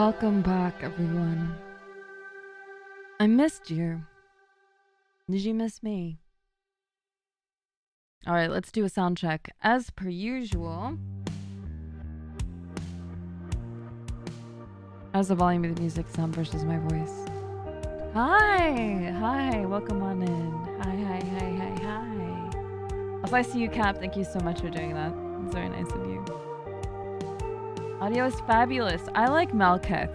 Welcome back, everyone. I missed you. Did you miss me? All right, let's do a sound check. As per usual, how's the volume of the music sound versus my voice? Hi, hi, welcome on in. Hi, hi, hi, hi, hi. If I see you, Cap, thank you so much for doing that. It's very nice of you. Audio is fabulous. I like Malketh.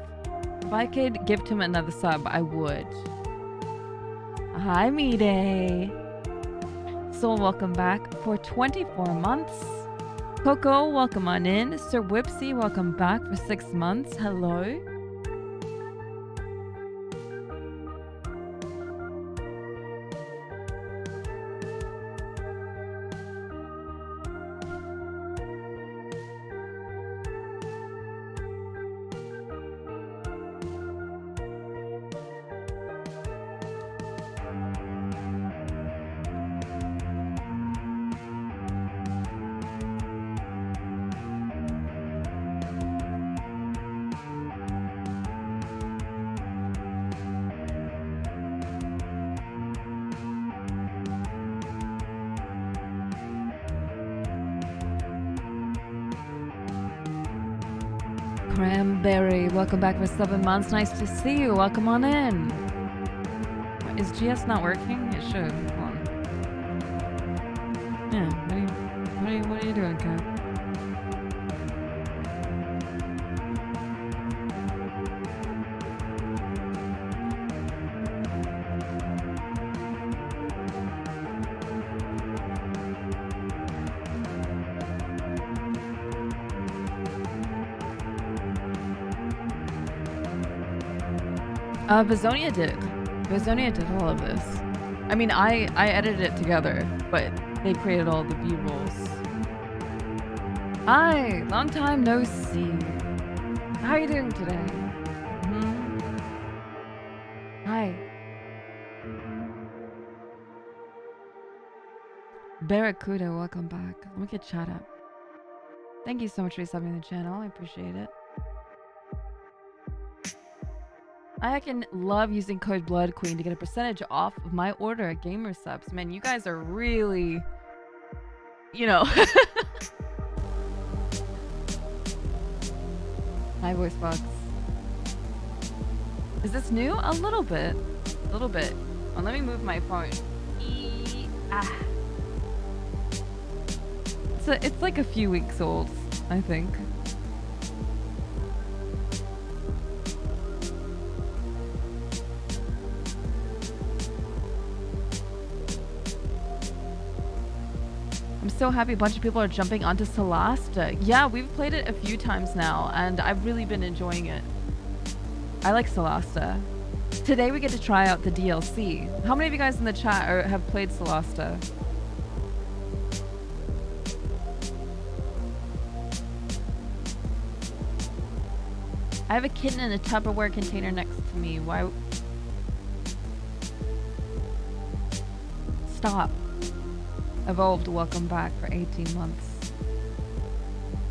If I could gift him another sub, I would. Hi, me Day. Soul, welcome back for 24 months. Coco, welcome on in. Sir Whipsy, welcome back for six months. Hello. Welcome back for seven months. Nice to see you. Welcome on in. Is GS not working? It should. Yeah, what are you, what are you, what are you doing, Kat? Uh, Vizonia did. Vizonia did all of this. I mean, I I edited it together, but they created all the B rolls. Hi, long time no see. How are you doing today? Hmm? Hi. Barracuda, welcome back. Let me get chat up. Thank you so much for subbing the channel. I appreciate it. I can love using code Blood Queen to get a percentage off of my order at Gamer Supps. Man, you guys are really, you know. Hi, voice box. Is this new? A little bit, a little bit. Well, let me move my phone. E ah. So it's like a few weeks old, I think. So happy a bunch of people are jumping onto Solasta. Yeah, we've played it a few times now, and I've really been enjoying it. I like Solasta. Today we get to try out the DLC. How many of you guys in the chat are, have played Solasta? I have a kitten in a Tupperware container next to me. Why? Stop. Evolved, welcome back for 18 months.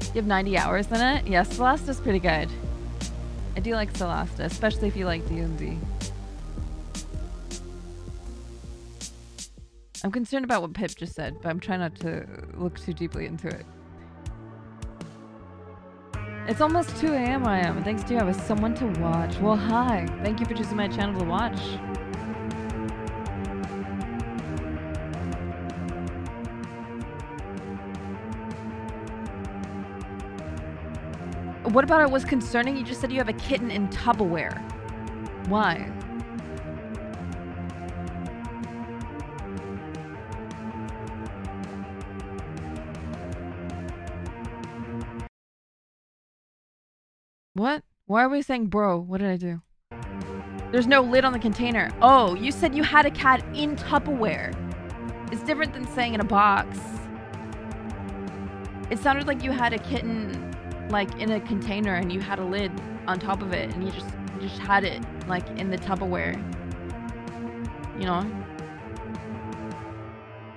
You have 90 hours in it? Yes, Solasta's pretty good. I do like Celasta, especially if you like D&D. I'm concerned about what Pip just said, but I'm trying not to look too deeply into it. It's almost 2 a.m. I am. Thanks to you, I have someone to watch. Well, hi. Thank you for choosing my channel to watch. What about it was concerning? You just said you have a kitten in Tupperware. Why? What? Why are we saying bro? What did I do? There's no lid on the container. Oh, you said you had a cat in Tupperware. It's different than saying in a box. It sounded like you had a kitten like in a container and you had a lid on top of it and you just you just had it like in the Tupperware. You know?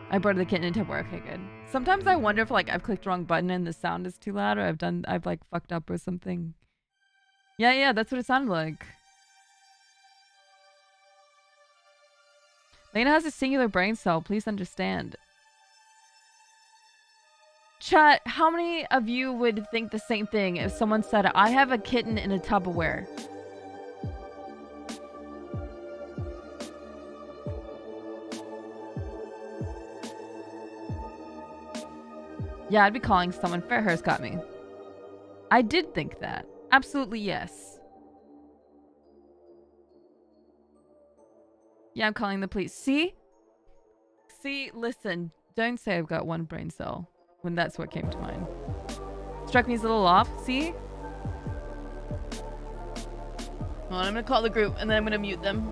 I brought the kitten in Tupperware. Okay, good. Sometimes I wonder if like I've clicked the wrong button and the sound is too loud or I've done I've like fucked up or something. Yeah, yeah, that's what it sounded like. Layna has a singular brain cell. Please understand. Chat, how many of you would think the same thing if someone said, I have a kitten in a Tupperware? Yeah, I'd be calling someone. Fairhair's got me. I did think that. Absolutely yes. Yeah, I'm calling the police. See? See, listen. Don't say I've got one brain cell when that's what came to mind. Struck me as a little off. See? On, I'm gonna call the group and then I'm gonna mute them.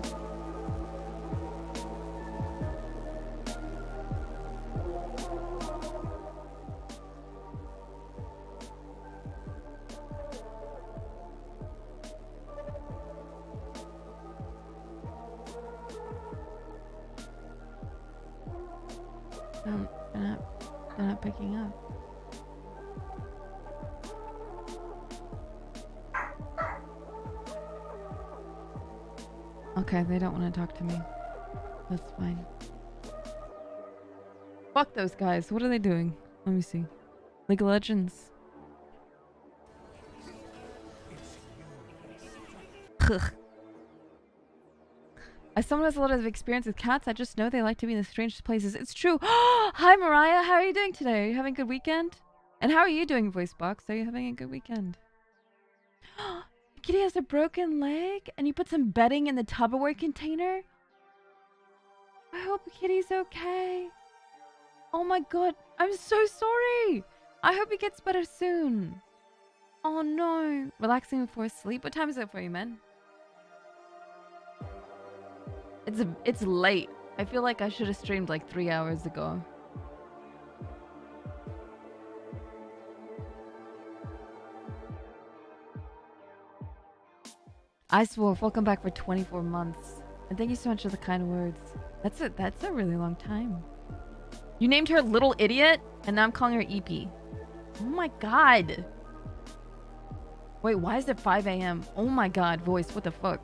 Picking up. Okay, they don't want to talk to me. That's fine. Fuck those guys. What are they doing? Let me see. League of Legends. Ugh. As someone has a lot of experience with cats, I just know they like to be in the strangest places. It's true. Hi, Mariah. How are you doing today? Are you having a good weekend? And how are you doing, voice box? Are you having a good weekend? Kitty has a broken leg, and you put some bedding in the Tupperware container? I hope Kitty's okay. Oh my god, I'm so sorry. I hope he gets better soon. Oh no. Relaxing before sleep. What time is it for you, man? It's it's late. I feel like I should have streamed like three hours ago. I swore, welcome back for 24 months. And thank you so much for the kind words. That's a, that's a really long time. You named her Little Idiot, and now I'm calling her EP. Oh my god. Wait, why is it 5 a.m.? Oh my god, voice, what the fuck?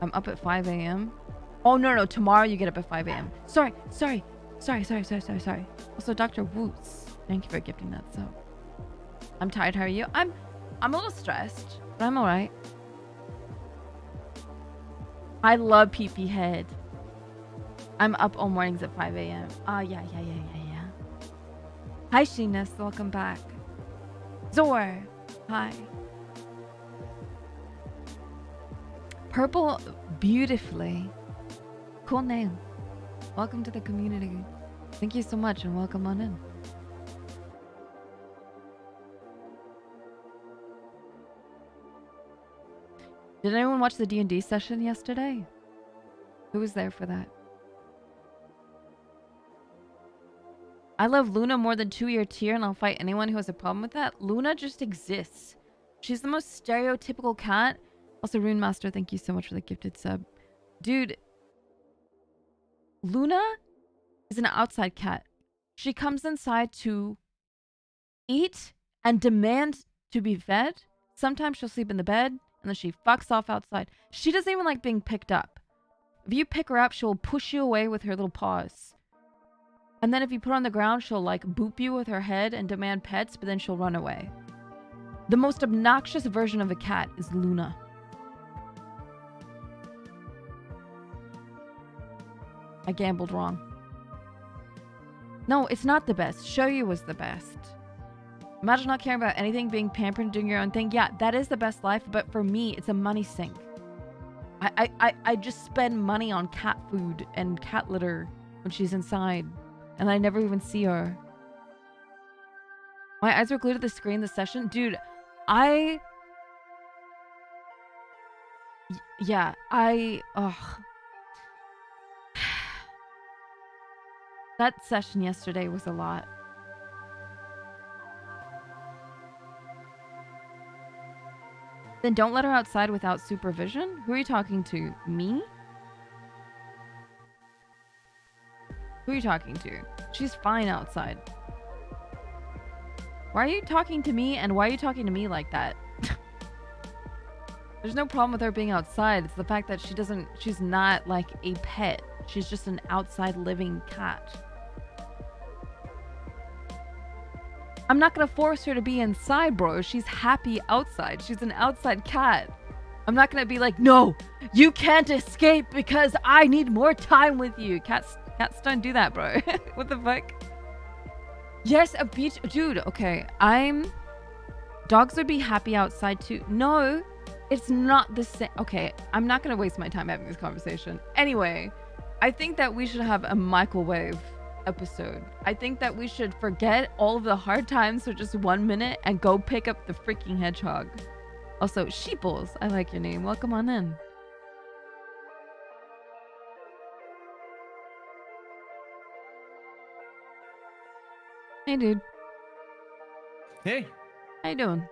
I'm up at 5 a.m. Oh, no, no. Tomorrow you get up at 5 a.m. Sorry, sorry. Sorry, sorry, sorry, sorry, sorry. Also, Dr. Woots, thank you for gifting that So, I'm tired. How are you? I'm, I'm a little stressed, but I'm all right. I love PP head. I'm up all mornings at 5 a.m. Ah, yeah, yeah, yeah, yeah, yeah. Hi, Sheenus. Welcome back. Zor. Hi. Purple beautifully. Cool name. Welcome to the community. Thank you so much and welcome on in. Did anyone watch the D&D session yesterday? Who was there for that? I love Luna more than two-year tier and I'll fight anyone who has a problem with that. Luna just exists. She's the most stereotypical cat also, Rune Master, thank you so much for the gifted sub. Dude, Luna is an outside cat. She comes inside to eat and demand to be fed. Sometimes she'll sleep in the bed and then she fucks off outside. She doesn't even like being picked up. If you pick her up, she'll push you away with her little paws. And then if you put her on the ground, she'll like boop you with her head and demand pets, but then she'll run away. The most obnoxious version of a cat is Luna. I gambled wrong. No, it's not the best. Show you was the best. Imagine not caring about anything, being pampered and doing your own thing. Yeah, that is the best life, but for me, it's a money sink. I, I, I just spend money on cat food and cat litter when she's inside, and I never even see her. My eyes were glued to the screen the session. Dude, I... Yeah, I... Ugh. That session yesterday was a lot. Then don't let her outside without supervision? Who are you talking to? Me? Who are you talking to? She's fine outside. Why are you talking to me and why are you talking to me like that? There's no problem with her being outside. It's the fact that she doesn't, she's not like a pet. She's just an outside living cat. I'm not gonna force her to be inside, bro. She's happy outside. She's an outside cat. I'm not gonna be like, no, you can't escape because I need more time with you. Cats, cats don't do that, bro. what the fuck? Yes, a beach, dude. Okay, I'm. Dogs would be happy outside too. No, it's not the same. Okay, I'm not gonna waste my time having this conversation. Anyway, I think that we should have a microwave episode. I think that we should forget all of the hard times for just one minute and go pick up the freaking hedgehog. Also, Sheeples, I like your name. Welcome on in. Hey, dude. Hey, How you doing?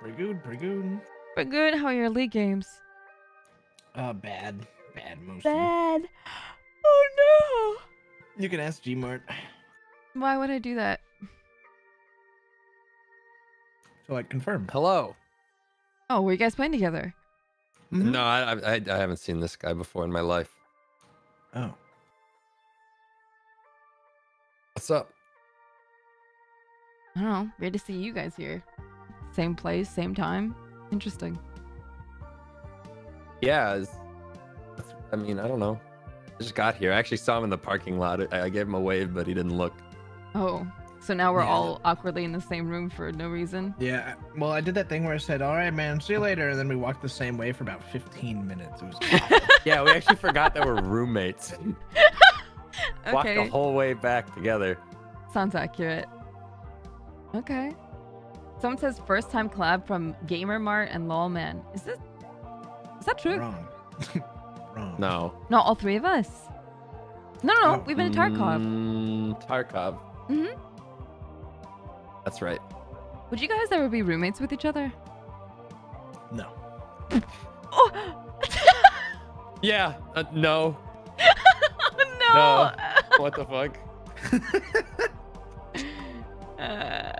pretty good, pretty good. Pretty good. How are your league games? Uh, bad, bad mostly. Bad. Oh You can ask Gmart. no. Why would I do that? So like confirm. Hello. Oh, were you guys playing together? Mhm. No, I, I I haven't seen this guy before in my life. Oh, What's up? I don't know. Weird to see you guys here. Same place, same time. Interesting. Yeah, it's, it's- I mean, I don't know. I just got here. I actually saw him in the parking lot. I, I gave him a wave, but he didn't look. Oh, so now we're Yeah. all awkwardly in the same room for no reason. yeah. Well, I did that thing where I said, "All right, man, see you later," and then we walked the same way for about 15 minutes. It was awful. Yeah, we actually forgot that we're roommates. Walked the whole way back together. sounds accurate. Okay. Someone says first time collab from Gamer Mart and Lawlman. Is this? Is that true? wrong. Wrong. No. Not all three of us. No, no, no. Oh. We've been in Tarkov. Mm, Tarkov. Mhm. That's right. Would you guys ever be roommates with each other? No. Oh, Yeah. Uh, no. no. What the fuck? Uh,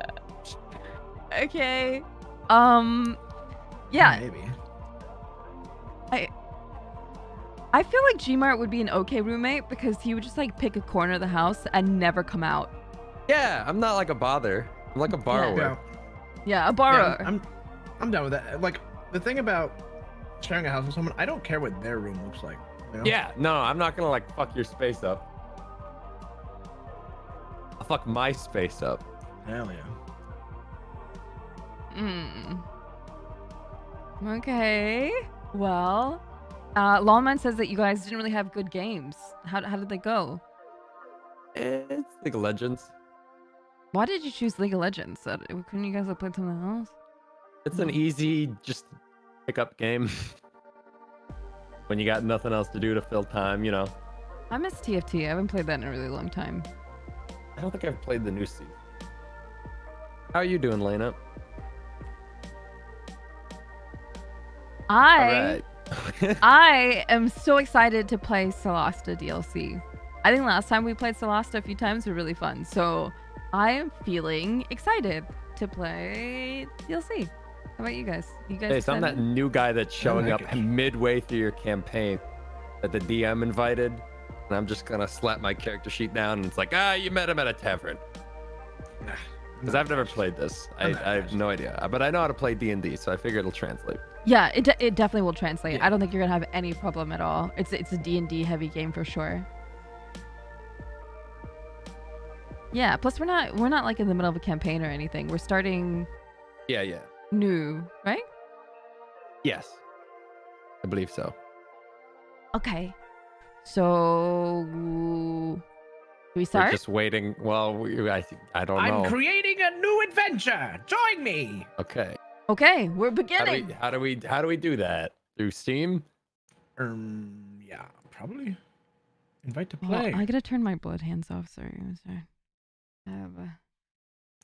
okay. Um. Yeah, Maybe. I feel like Gmart would be an okay roommate because he would just like pick a corner of the house and never come out. Yeah, I'm not like a bother. I'm like a borrower. Yeah. Yeah, a Yeah, borrower. I'm, I'm, I'm done with that. Like the thing about sharing a house with someone, I don't care what their room looks like. you know? Yeah, no, I'm not gonna like fuck your space up. I'll fuck my space up. Hell yeah. Mm. Okay. Well, uh, Lawlman says that you guys didn't really have good games. How, how did they go? It's League of Legends. Why did you choose League of Legends? Uh, Couldn't you guys have played something else? It's an easy, just pick up game. when you got nothing else to do to fill time, you know. I miss TFT. I haven't played that in a really long time. I don't think I've played the new season. How are you doing, Layna? I All right. I am so excited to play Solasta DLC. I think last time we played Solasta a few times were really fun. So I am feeling excited to play DLC. How about you guys? You guys hey, so I'm that new guy that's showing like up it. midway through your campaign that the DM invited, and I'm just gonna slap my character sheet down, and it's like, ah, you met him at a tavern. Because I've never played this. I, I have no idea, but I know how to play D and D, so I figure it'll translate. Yeah, it, de- it definitely will translate. Yeah. I don't think you're gonna have any problem at all. It's it's a D and D heavy game for sure. Yeah. Plus, we're not we're not like in the middle of a campaign or anything. We're starting Yeah, yeah, new, right? yes, I believe so. Okay. So, do we We're just waiting. Well, we, I I don't know. I'm creating a new adventure. Join me. okay. Okay, we're How do beginning. we how do we how do we do that through Steam? Um, yeah, probably. Invite to Oh, play. I gotta turn my blood hands off. Sorry, I'm sorry. I have a-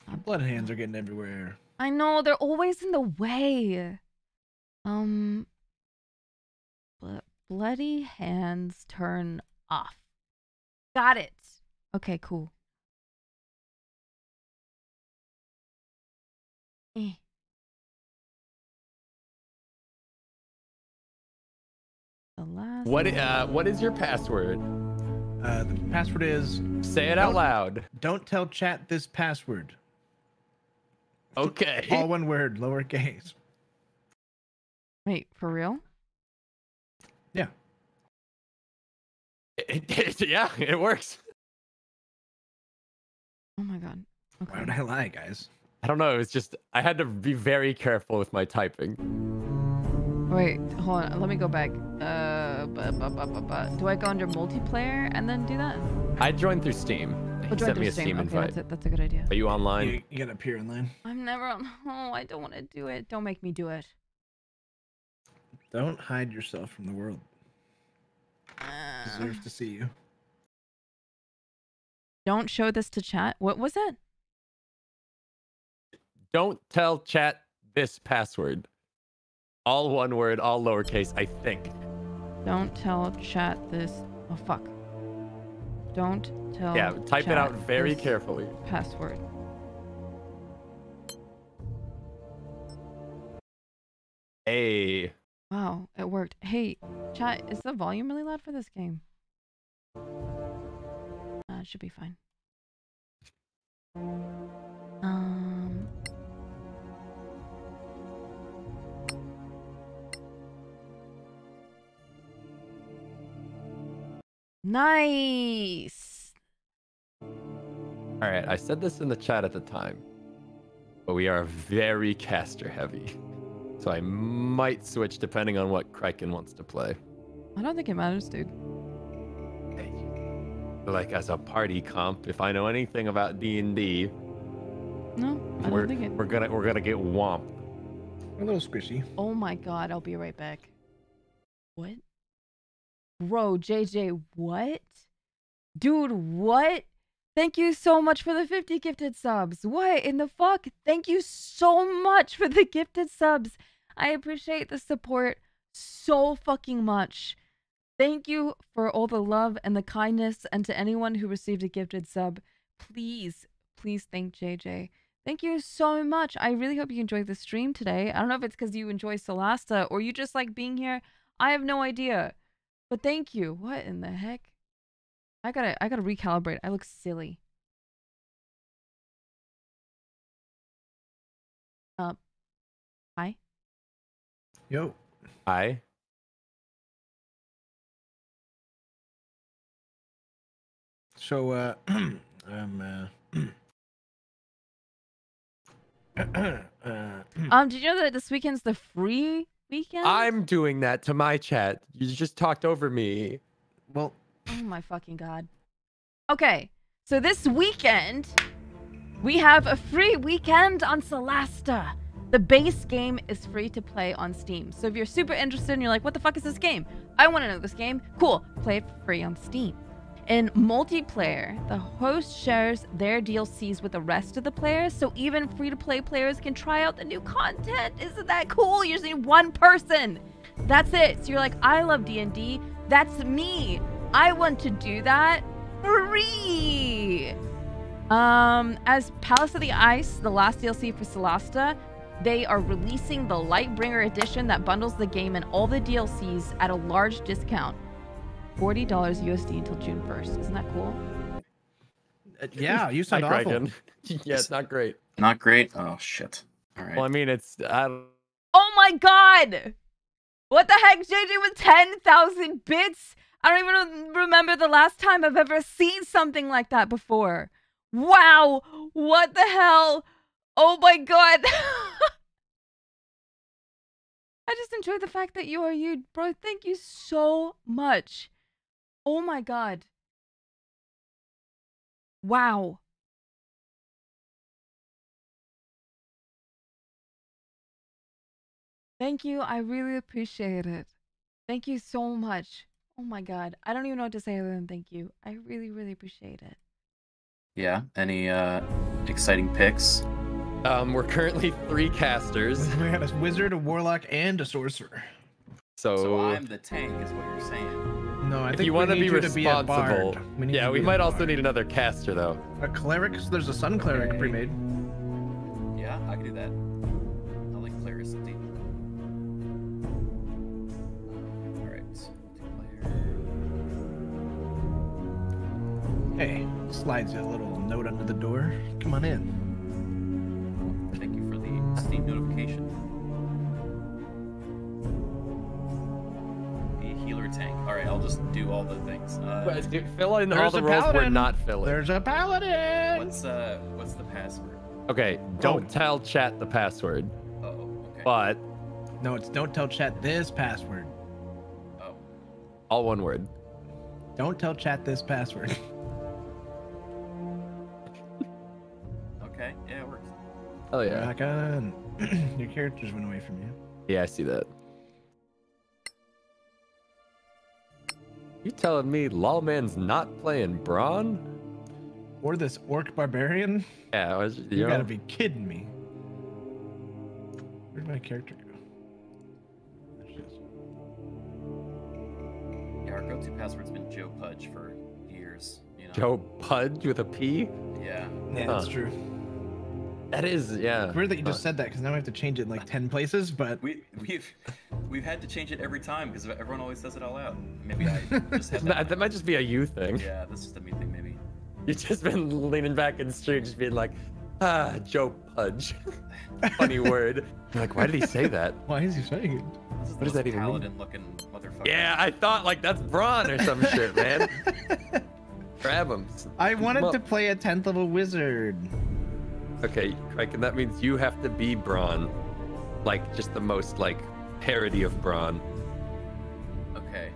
Your blood hands are getting everywhere. I know they're always in the way. Um, bl- bloody hands turn off. Got it. Okay, cool. Eh. the last. What uh what is your password? Uh, the password is Say it out Don't- loud. don't tell chat this password. Okay. All one word, lowercase. Wait, for real? Yeah. yeah, it works. Oh my god. Why Okay. would I lie, guys? I don't know. It was just I had to be very careful with my typing. Wait, hold on. Let me go back. Uh, bu- bu- bu- bu- bu- do I go under multiplayer and then do that? I joined through Steam. He Oh, join sent me a Steam Steam. Okay, invite. that's, it. that's a good idea. Are you online? You, you gotta appear in line. I'm never on. Oh, I don't want to do it. Don't make me do it. Don't hide yourself from the world. Uh, Deserves to see you. Don't show this to chat. What was it? Don't tell chat this password. All one word, all lowercase, I think. Don't tell chat this. Oh fuck. Don't tell. yeah, type it out very carefully. Password. Hey. Wow, it worked. Hey, chat, is the volume really loud for this game? It should be fine. Um. Nice. All right, I said this in the chat at the time, but we are very caster heavy. So I might switch depending on what Criken wants to play. I don't think it matters, dude. Like as a party comp, if I know anything about D&D, No, I we're, don't think it. we're gonna we're gonna get whomped. A little squishy. Oh my god, I'll be right back. What? Bro, JJ, what? Dude, what? Thank you so much for the 50 gifted subs. What in the fuck? Thank you so much for the gifted subs. I appreciate the support so fucking much. Thank you for all the love and the kindness, and to anyone who received a gifted sub, please, please thank JJ. Thank you so much. I really hope you enjoyed the stream today. I don't know if it's because you enjoy Solasta or you just like being here. I have no idea. But thank you. What in the heck? I gotta I gotta recalibrate. I look silly. Uh hi. Yo. I So, uh, um, uh, uh, Um, did you know that this weekend's the free weekend? I'm doing that to my chat. You just talked over me. well, Oh my fucking god. Okay, so this weekend we have a free weekend on Solasta. The base game is free to play on Steam. So if you're super interested and you're like, what the fuck is this game? I want to know this game. Cool, play it for free on Steam. In multiplayer, the host shares their DLCs with the rest of the players, so even free to play players can try out the new content. Isn't that cool? You're using one person. That's it. So you're like, I love D&D. That's me. I want to do that free. Um, as Palace of the Ice, the last DLC for Solasta, they are releasing the Lightbringer edition that bundles the game and all the DLCs at a large discount. $40 USD until June 1st. Isn't that cool? uh, yeah, you Hi, sound awful. Criken. yeah, it's not great. Not great. Oh shit. All right. Well, I mean, it's I don't Oh my god! What the heck, JJ, with 10,000 bits? I don't even remember the last time I've ever seen something like that before. Wow! What the hell? Oh my god! I just enjoy the fact that you are you, bro. Thank you so much. Oh my god. Wow. Thank you. I really appreciate it. Thank you so much. Oh my god. I don't even know what to say other than thank you. I really, really appreciate it. yeah. Any uh exciting picks? um we're currently three casters. We got a wizard, a warlock, and a sorcerer. So, So I'm the tank, is what you're saying. No, I if think you want to be responsible. We yeah, we might also need another caster though. A cleric? So there's a sun cleric okay. pre-made. Yeah, I can do that. I like clerics. All right. Hey, slides you a little note under the door. Come on in. Thank you for the Steam notification. The healer tank. All right, I'll just do all the things. Uh, But dude, fill in all the a roles we're paladin. not filling. There's a paladin. what's uh, what's the password? Okay, don't Oh. tell chat the password, Oh, okay. but No, it's don't tell chat this password. oh, all one word. Don't tell chat this password. okay. Yeah, it works. Oh yeah. Back on. Your characters went away from you. Yeah, I see that. You telling me Lawlman's not playing Braun? Or this orc barbarian? Yeah, I was, You, you know, gotta be kidding me. Where'd my character go? There she is. Yeah, our go-to password's been Joe Pudge for years. You know. Joe Pudge with a P. Yeah. Yeah, Huh. that's true. That is, yeah. Weird that you just said that because now we have to change it in like 10 places, but We we've we've had to change it every time because everyone always says it all out. Maybe I just have That, that. that might just be a you thing. Yeah, this is a me thing maybe. You've just been leaning back in the street, just being like, ah, Joe Pudge. Funny word. You're like, why did he say that? why is he saying it? This What does that even mean? looking motherfucker. Yeah, I thought like that's Braun or some shit, man. Grab him. I wanted Well- to play a 10th level wizard. Okay, Criken, that means you have to be Braun. Like, just the most, like, parody of Braun. Okay.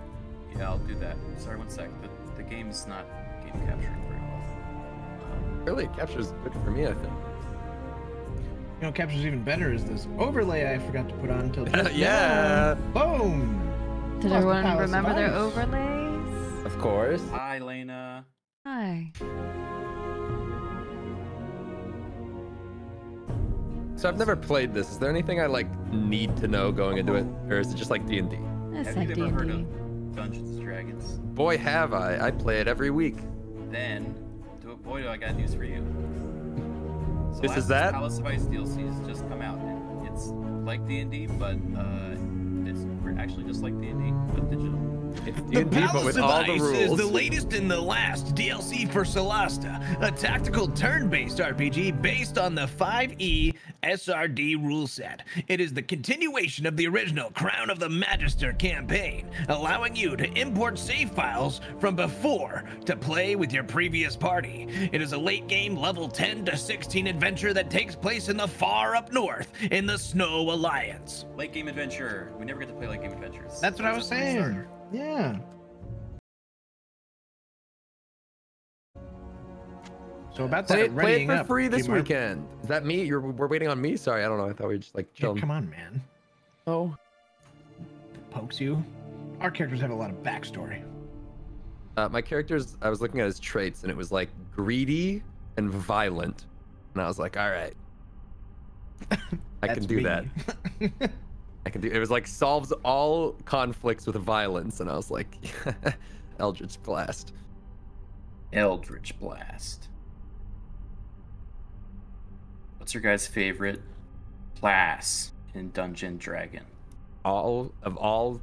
Yeah, I'll do that. Sorry, one sec. The the game's not game capturing very well. Um, Really, it captures good for me, I think. You know, captures even better is this overlay I forgot to put on until just Yeah. now. Boom. Did Lost everyone palace remember their overlays? Of course. hi, Layna. Hi. So I've never played this. Is there anything I, like, need to know going into it? Or is it just like D&D? It's Have like you D ever heard and D. of Dungeons and Dragons? Boy, have I. I play it every week. Then, do it, boy, do I got news for you. So This is last that? Palace of Ice DLC's just come out. and It's like D and D, but uh, it's actually just like D and D, but digital. It's The D&D, but Palace with of all the Ice rules. is the latest and the last DLC for Solasta, a tactical turn-based RPG based on the 5e SRD rule set. It is the continuation of the original Crown of the Magister campaign, allowing you to import save files from before to play with your previous party. It is a late game level 10 to 16 adventure that takes place in the far up north in the Snow Alliance. Late game adventure. We never get to play late game adventures. That's what I was saying. Yeah. So about that Play it, play it for up, free this Gmart. weekend. Is that me? You're we're waiting on me? Sorry, I don't know. I thought we were just like Yeah, come on, man. Oh. Pokes you. Our characters have a lot of backstory. Uh, my characters, I was looking at his traits, and it was like greedy and violent, and I was like, all right, I can do me. that. I can do. It was like solves all conflicts with violence, and I was like, Eldritch Blast. Eldritch Blast. What's your guys' favorite class in Dungeon Dragon? All of all,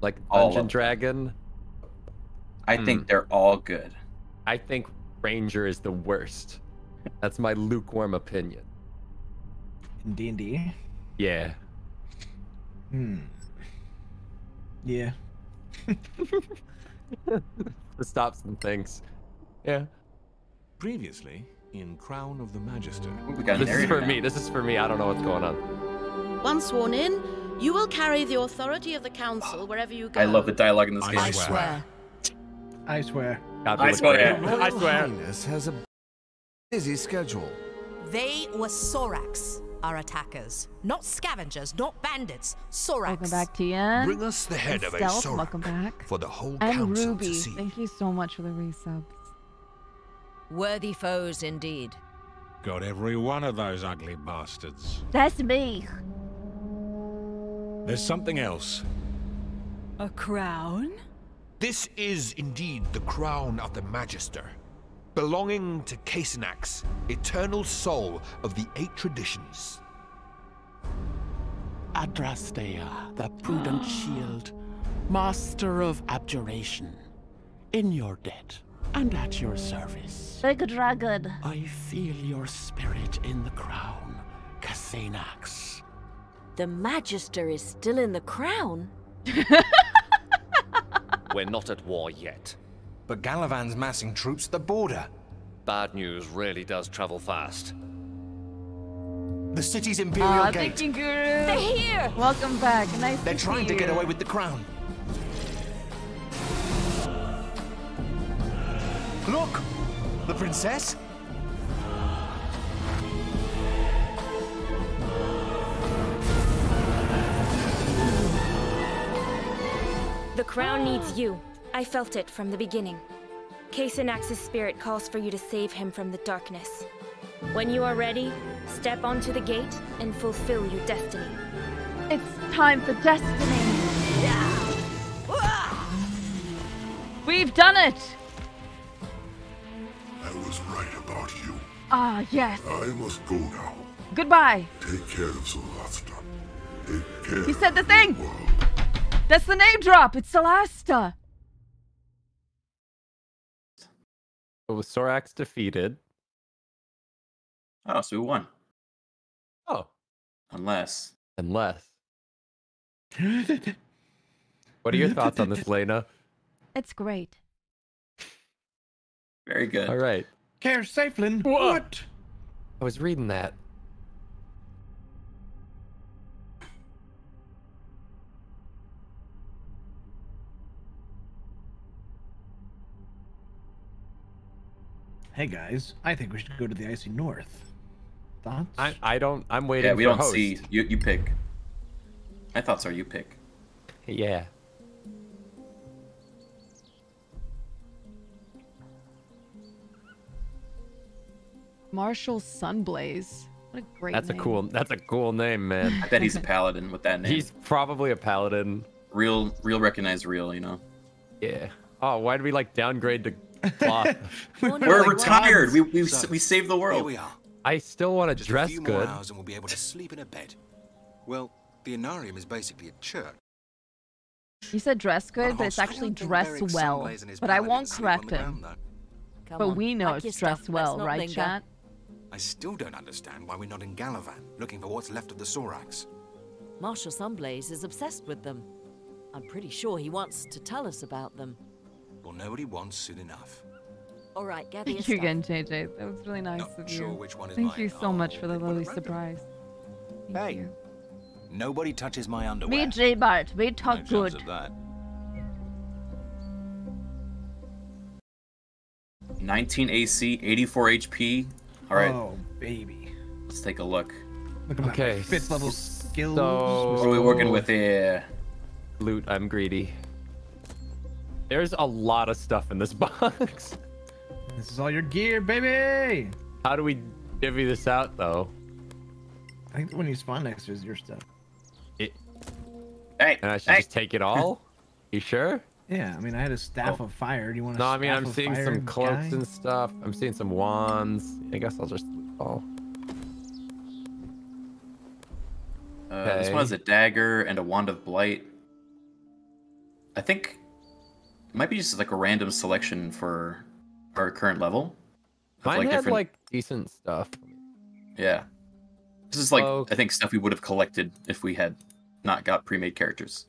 like All Dungeon of. Dragon. I Hmm. think they're all good. I think Ranger is the worst. That's my lukewarm opinion. In D and D. Yeah. Hmm. Yeah. To stop some things. Yeah. Previously, in Crown of the Magister. Ooh, we got a This is for now. me. This is for me. I don't know what's going on. Once sworn in, you will carry the authority of the council wherever you go. I love the dialogue in this I game. I swear. swear. I swear. God, I we look swear. great. I swear. Highness has a busy schedule. They were Soraks, our attackers. Not scavengers, not bandits. Soraks. Welcome back, Tian. Bring us the head And of a Stealth, Sorak welcome back. for the whole And council Ruby, to see. thank you so much for the resubs. Worthy foes indeed. Got every one of those ugly bastards. That's me. There's something else. A crown? This is indeed the crown of the Magister, belonging to Casenax, eternal soul of the eight traditions. Adrastea, the prudent ah. shield, master of abjuration. In your debt, and at your service. Big dragon. I feel your spirit in the crown, Cassanax. The Magister is still in the crown? We're not at war yet. But Galavan's massing troops at the border. Bad news really does travel fast. The city's Imperial Aw, Gate. thank you, Guru. They're here! Welcome back. Nice They're to trying see to get away with the crown. Look! The princess? The crown needs you. I felt it from the beginning. Kasanax's spirit calls for you to save him from the darkness. When you are ready, step onto the gate and fulfill your destiny. It's time for destiny. We've done it. I was right about you. Ah, yes. I must go now. Goodbye. Take care of Solasta. Take care. He said the thing. That's the name drop. It's Solasta. So with Soraks defeated. Oh, so we won. Oh. Unless. Unless. What are your thoughts on this, Layna? It's great. Very good. All right. Caer Cyflen. What? I was reading that. Hey guys, I think we should go to the icy north. Thoughts? I I don't. I'm waiting. Yeah, we for don't host. see. You, you pick. My thoughts are you pick. Yeah. Marshall Sunblaze. What a great That's a cool. That's a cool name, man. I bet he's a paladin with that name. He's probably a paladin. real, real recognize real. You know. Yeah. Oh, why did we like downgrade to cloth? We're retired. We we we saved the world. Here we are. I still want to Just dress a few good. more hours and we'll be able to sleep in a bed. Well, the Inarium is basically a church. You said dress good, but it's actually dress well. Sunblaze and his But I won't correct him. ground, though. but we know Pack it's dress stuff, well, right, linger. chat? I still don't understand why we're not in Galavan, looking for what's left of the Soraks. Marshal Sunblaze is obsessed with them. I'm pretty sure he wants to tell us about them. Well, nobody wants soon enough. All right, gather your Thank you stuff. again, JJ. That was really nice Not of you. sure which one is Thank mine. you so much oh, for the lovely surprise. Thank Hey, you. nobody touches my underwear. Me, J Bart, we talk chance good. of that. 19 AC, 84 HP. All right, Oh, baby. let's take a look. Look at my Okay, fifth level skills. So What are we working with here? Loot. I'm greedy. There's a lot of stuff in this box. This is all your gear, baby. How do we divvy this out, though? I think when you spawn next to is your stuff. It, Hey, and I should hey. just take it all? You sure? Yeah, I mean, I had a staff Oh. of fire. Do you want to? No, I mean I'm seeing some cloaks and stuff. I'm seeing some wands. I guess I'll just oh. Uh, This Okay. one has a dagger and a wand of blight. I think it might be just like a random selection for our current level. of, Mine had different- like decent stuff. yeah. This is like Okay. I think stuff we would have collected if we had not got pre-made characters.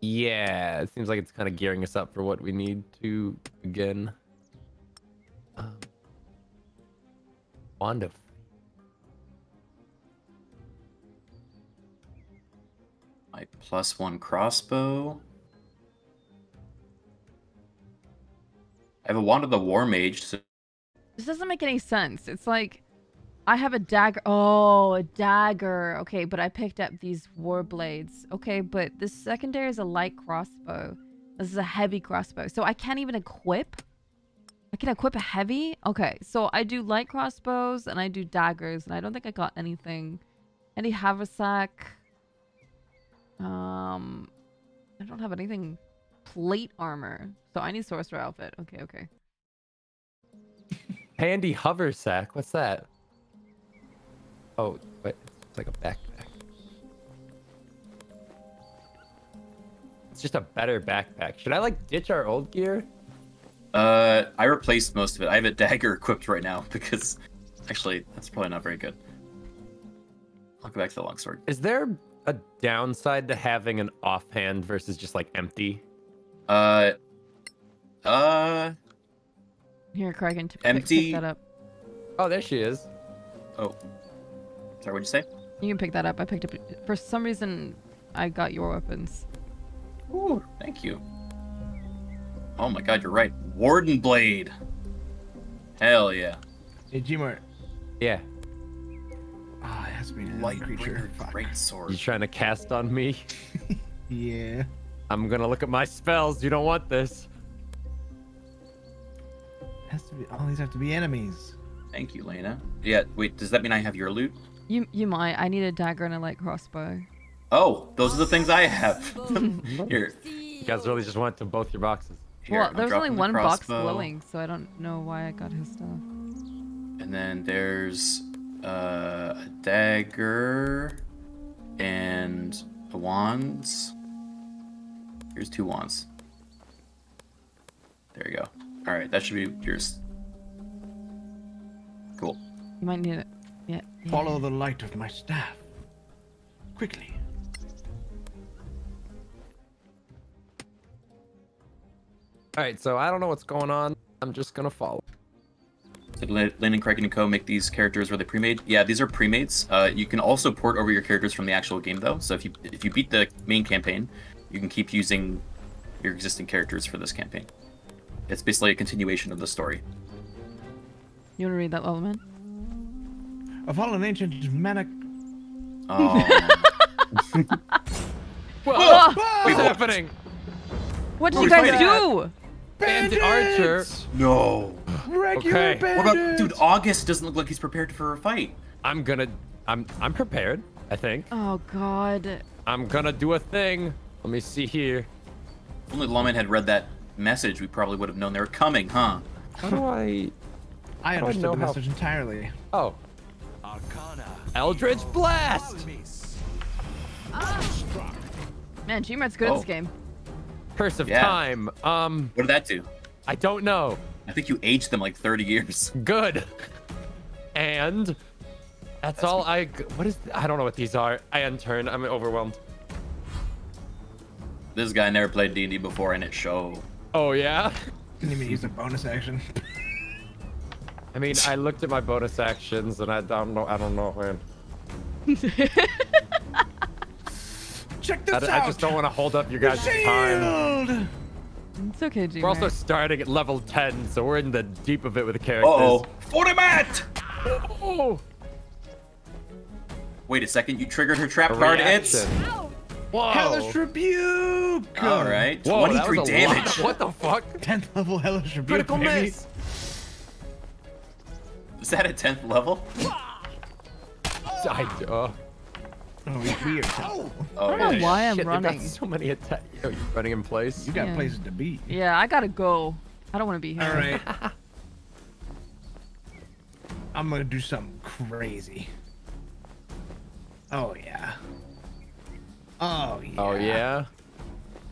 Yeah, it seems like it's kind of gearing us up for what we need to begin. Um, wand of My plus one crossbow. I have a wand of the war mage. So This doesn't make any sense. It's like I have a dagger. Oh, a dagger. Okay, but I picked up these war blades. Okay, but this secondary is a light crossbow. This is a heavy crossbow. So I can't even equip. I can equip a heavy. Okay, so I do light crossbows and I do daggers, and I don't think I got anything. Any haversack. Um, I don't have anything. Plate armor. So I need sorcerer outfit. Okay, okay. handy haversack. What's that? Oh, wait, it's like a backpack. It's just a better backpack. Should I like ditch our old gear? Uh, I replaced most of it. I have a dagger equipped right now because, actually, that's probably not very good. I'll go back to the longsword. Is there a downside to having an offhand versus just like empty? Uh, uh, Here, Criken, to pick, Empty- pick that up. Oh, there she is. oh, sorry, what'd you say? You can pick that up. I picked up. For some reason, I got your weapons. Ooh, thank you. Oh my god, you're right. Warden Blade. Hell yeah. Hey, Gmart. Yeah. Ah, it has to be an Light enemy creature. Fuck. Great sword. You trying to cast on me? Yeah. I'm gonna look at my spells. You don't want this. Has to be. All these have to be enemies. Thank you, Layna. Yeah, wait, does that mean I have your loot? You you might. I need a dagger and a light crossbow. Oh, those are the things I have. Here. You guys really just went to both your boxes. Here, well, there's only dropping the one box crossbow. glowing, so I don't know why I got his stuff. And then there's uh, a dagger and a wands. Here's two wands. There you go. All right, that should be yours. Cool. You might need it. Yeah. yeah. Follow the light of my staff. Quickly. All right, so I don't know what's going on. I'm just gonna follow. Did Lin Lin and Criken and Co. make these characters? Were they pre-made? Yeah, these are pre-mates. Uh, you can also port over your characters from the actual game, though. So if you if you beat the main campaign, you can keep using your existing characters for this campaign. It's basically a continuation of the story. You want to read that level, man? A fallen ancient manic. Oh. Whoa! Whoa! What's happening? What did you guys do? Bandit Archer. no. Regular Okay. bandits. What about dude? August doesn't look like he's prepared for a fight. I'm gonna. I'm. I'm prepared. I think. Oh God. I'm gonna do a thing. Let me see here. If only Lawlman had read that message, we probably would have known they were coming, huh? How do I? I do understood know the how- message entirely. Oh. Eldritch Blast. Man, Gmart's good at Oh. this game. Curse of Yeah. Time. Um. What did that do? I don't know. I think you aged them like 30 years. Good. And that's, all I. What is? I don't know what these are. I unturned. I'm overwhelmed. This guy never played D&D before, and it show. Oh yeah. Didn't even use a bonus action. I mean, I looked at my bonus actions and I don't know. I don't know, man. Check this I, out. I just don't want to hold up your guys' time. It's okay, Gmart. We're also starting at level 10, so we're in the deep of it with the characters. Uh-oh. Fortimat! Oh. Wait a second, you triggered her trap card. It's Whoa. Hellish Rebuke! all right. Whoa, 23 was damage. lot. What the fuck? 10th level Hellish Rebuke. Critical baby. miss. Is that a 10th level? I, Oh, we, we. Oh, I don't know yeah. why I'm shit, running. so many attacks. Yo, you running in place? you got Yeah. places to be. Yeah, I gotta go. I don't want to be here. All right. I'm gonna do something crazy. Oh yeah. Oh yeah. Oh, yeah?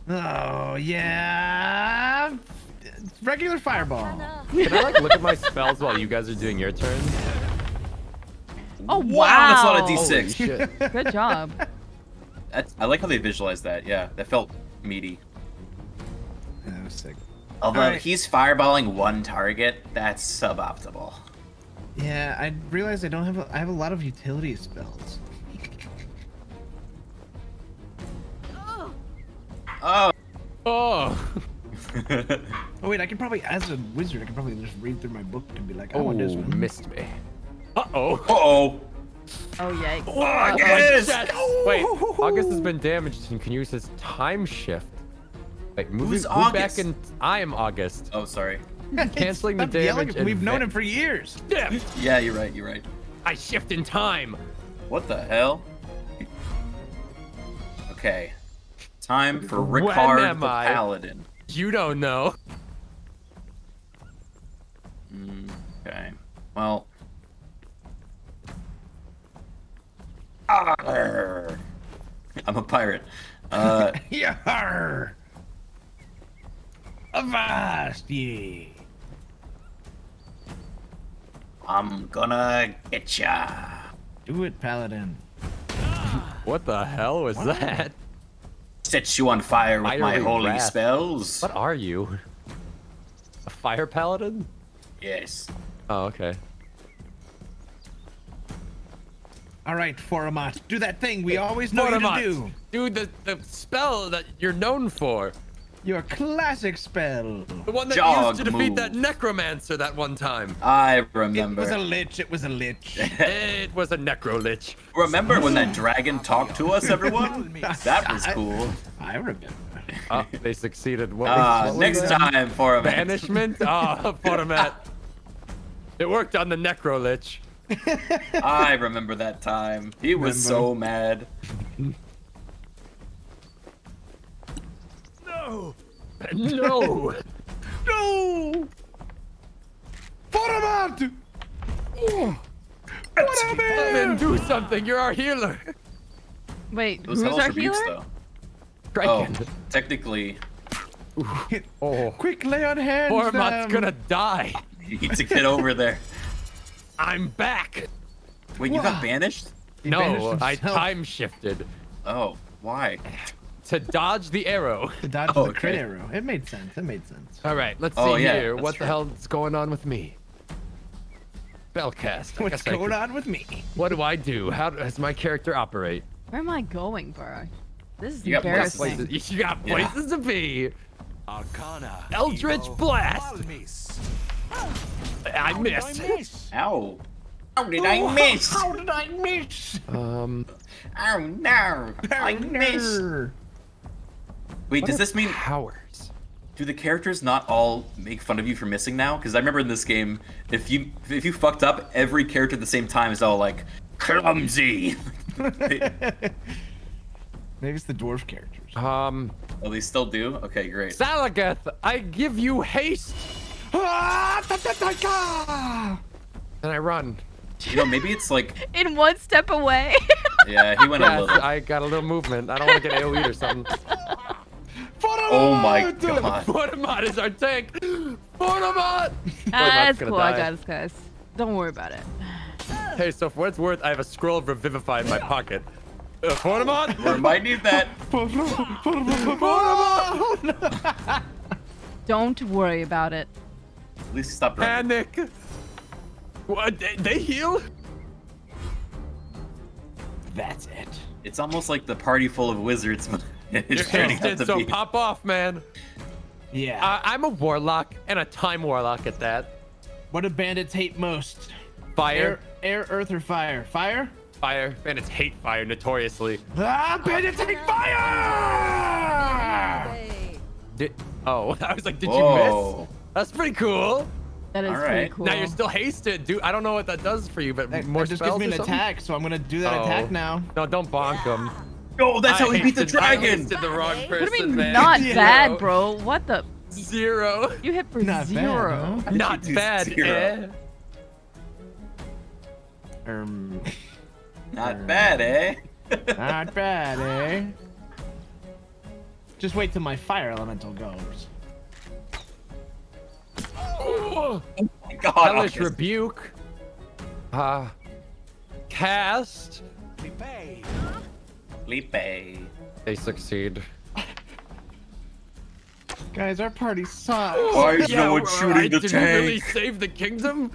Oh yeah. It's regular fireball. Can I, like, look at my spells while you guys are doing your turns? Oh wow. Wow, that's not a Holy D6. Good job. That's, I like how they visualized that. Yeah, that felt meaty. That was sick. Although Alright. he's fireballing one target, that's suboptimal. Yeah, I realized I don't have. A, I have a lot of utility spells. Oh. Oh. Oh wait, I can probably, as a wizard, I can probably just read through my book and be like, I Oh, want this one. missed me. Uh-oh. Uh-oh. Oh yikes. Oh, August! Oh, oh, wait, August has been damaged and can use his time shift. Like moving Who's move August? back in. I am August. Oh, sorry. Canceling the Stop yelling damage. We've known him for years. Yeah, Yeah, you're right. You're right. I shift in time. What the hell? Okay. Time for When Ricard the I? Paladin. You don't know. Mm, Okay. Well. Arr. I'm a pirate. Uh, Yeah. Avast ye! I'm gonna get ya. Do it, Paladin. What the hell was that? Set you on fire with my holy wrath. spells. What are you? A fire paladin? Yes. Oh, okay. All right, Foramat, do that thing we always know you to do. do. The, the spell that you're known for. Your classic spell. The one that Jog used to defeat move. that necromancer that one time. I remember. It was a lich. It was a lich. it was a necro lich. Remember when that dragon talked to us, everyone? that was cool. I remember. Oh, they succeeded. What Ah, was, what next was that? time for a Banishment? Ah, Fortimat. It worked on the necro lich. I remember that time. He was so mad. No! No! No! Foramat! Then do something. You're our healer. Wait, Those who's our rebukes, healer? though. Oh, Criken. technically, Oh. Quick, lay on hands. Format's um, gonna die. you need to get over there. I'm back. Wait, you got banished? He banished No, I time shifted Oh, why? To dodge the arrow. to dodge Oh, the crit okay. arrow. It made sense. It made sense. All right, let's see Oh, yeah, here. that's What the true. hell's going on with me? Spellcast. I What's going could- on with me? What do I do? How does my character operate? Where am I going, bro? This is You got embarrassing. Places, you got Yeah. places to be. Arcana. Eldritch Evo, Blast. Almis. I How did missed. miss? Ow. How did I miss? How did I miss? Um, Oh no. I missed. Arr. Wait, what does this mean powers? do the characters not all make fun of you for missing now? Because I remember in this game, if you if you fucked up, every character at the same time is all like clumsy. Maybe it's the dwarf characters. Um, oh, they still do. Okay, great. Salagath, I give you haste, Ah, ta, ta, ta, ta. and I run. You know, maybe it's like In one step away. yeah, he went a little. I got a little movement. I don't want to get AoE or something. Oh my god. Fortimat is our tank. Fortimat. Ah, it's gonna cool. I got this, guys. Don't worry about it. Hey, so for what it's worth, I have a scroll of Revivify in my pocket. Uh, Fortimat? Or might need that. Don't worry about it. At least stop running. Panic. What? They, they heal? That's it. It's almost like the party full of wizards. You're it's turning out to so be. pop off, man. Yeah. I, I'm a warlock and a time warlock at that. what do bandits hate most? Fire, Air, air, earth, or fire? Fire? fire. Bandits hate fire notoriously. Ah, bandits hate fire! Did, oh, I was like, did you miss? That's pretty cool. That is All pretty cool. Now you're still hasted, dude. I don't know what that does for you, but That, more that just spells gives me an attack, so I'm gonna do that Oh. attack now. No, don't bonk him. Oh, that's how I he beat the hasted- I dragon. hasted the wrong person, What do you mean man. not Zero. bad, bro? What the? Zero. You hit for Not bad, zero. huh? Not bad, zero? eh? Um, Not bad, eh? not bad, eh? Just wait till my fire elemental goes. Oh, my God, Hellish August. rebuke. Uh, cast. Felipe. They succeed. Guys, our party sucks. Why is no one shooting I- the did we really tank? save the kingdom?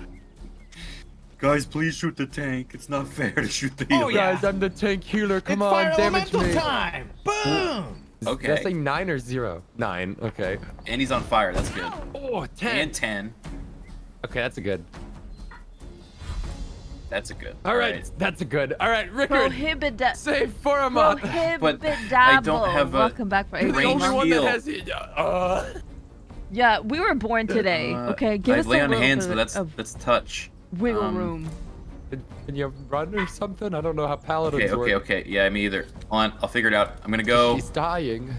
Guys, please shoot the tank. It's not fair to shoot the Oh, healer. yeah. Guys, I'm the tank healer. Come it's on, fire damage elemental me. time! Boom! Did I Okay. say nine or zero? Nine. Okay. And he's on fire. That's good. Oh, ten. And 10. Okay, that's a good. That's a good. All right, that's a good. All right, Rickard. Prohibida. Save Foramont. Prohibidable. I don't have a Welcome back for You're the eight only range one heal. that has it. Uh, Yeah, we were born today. Uh, okay, give I us lay a on little hands, bit but that's of that's touch. wiggle um, room. can, can you run or something? I don't know how paladins Okay, okay, work. okay. Yeah, me either. Hold on, I'll figure it out. I'm gonna go. He's dying.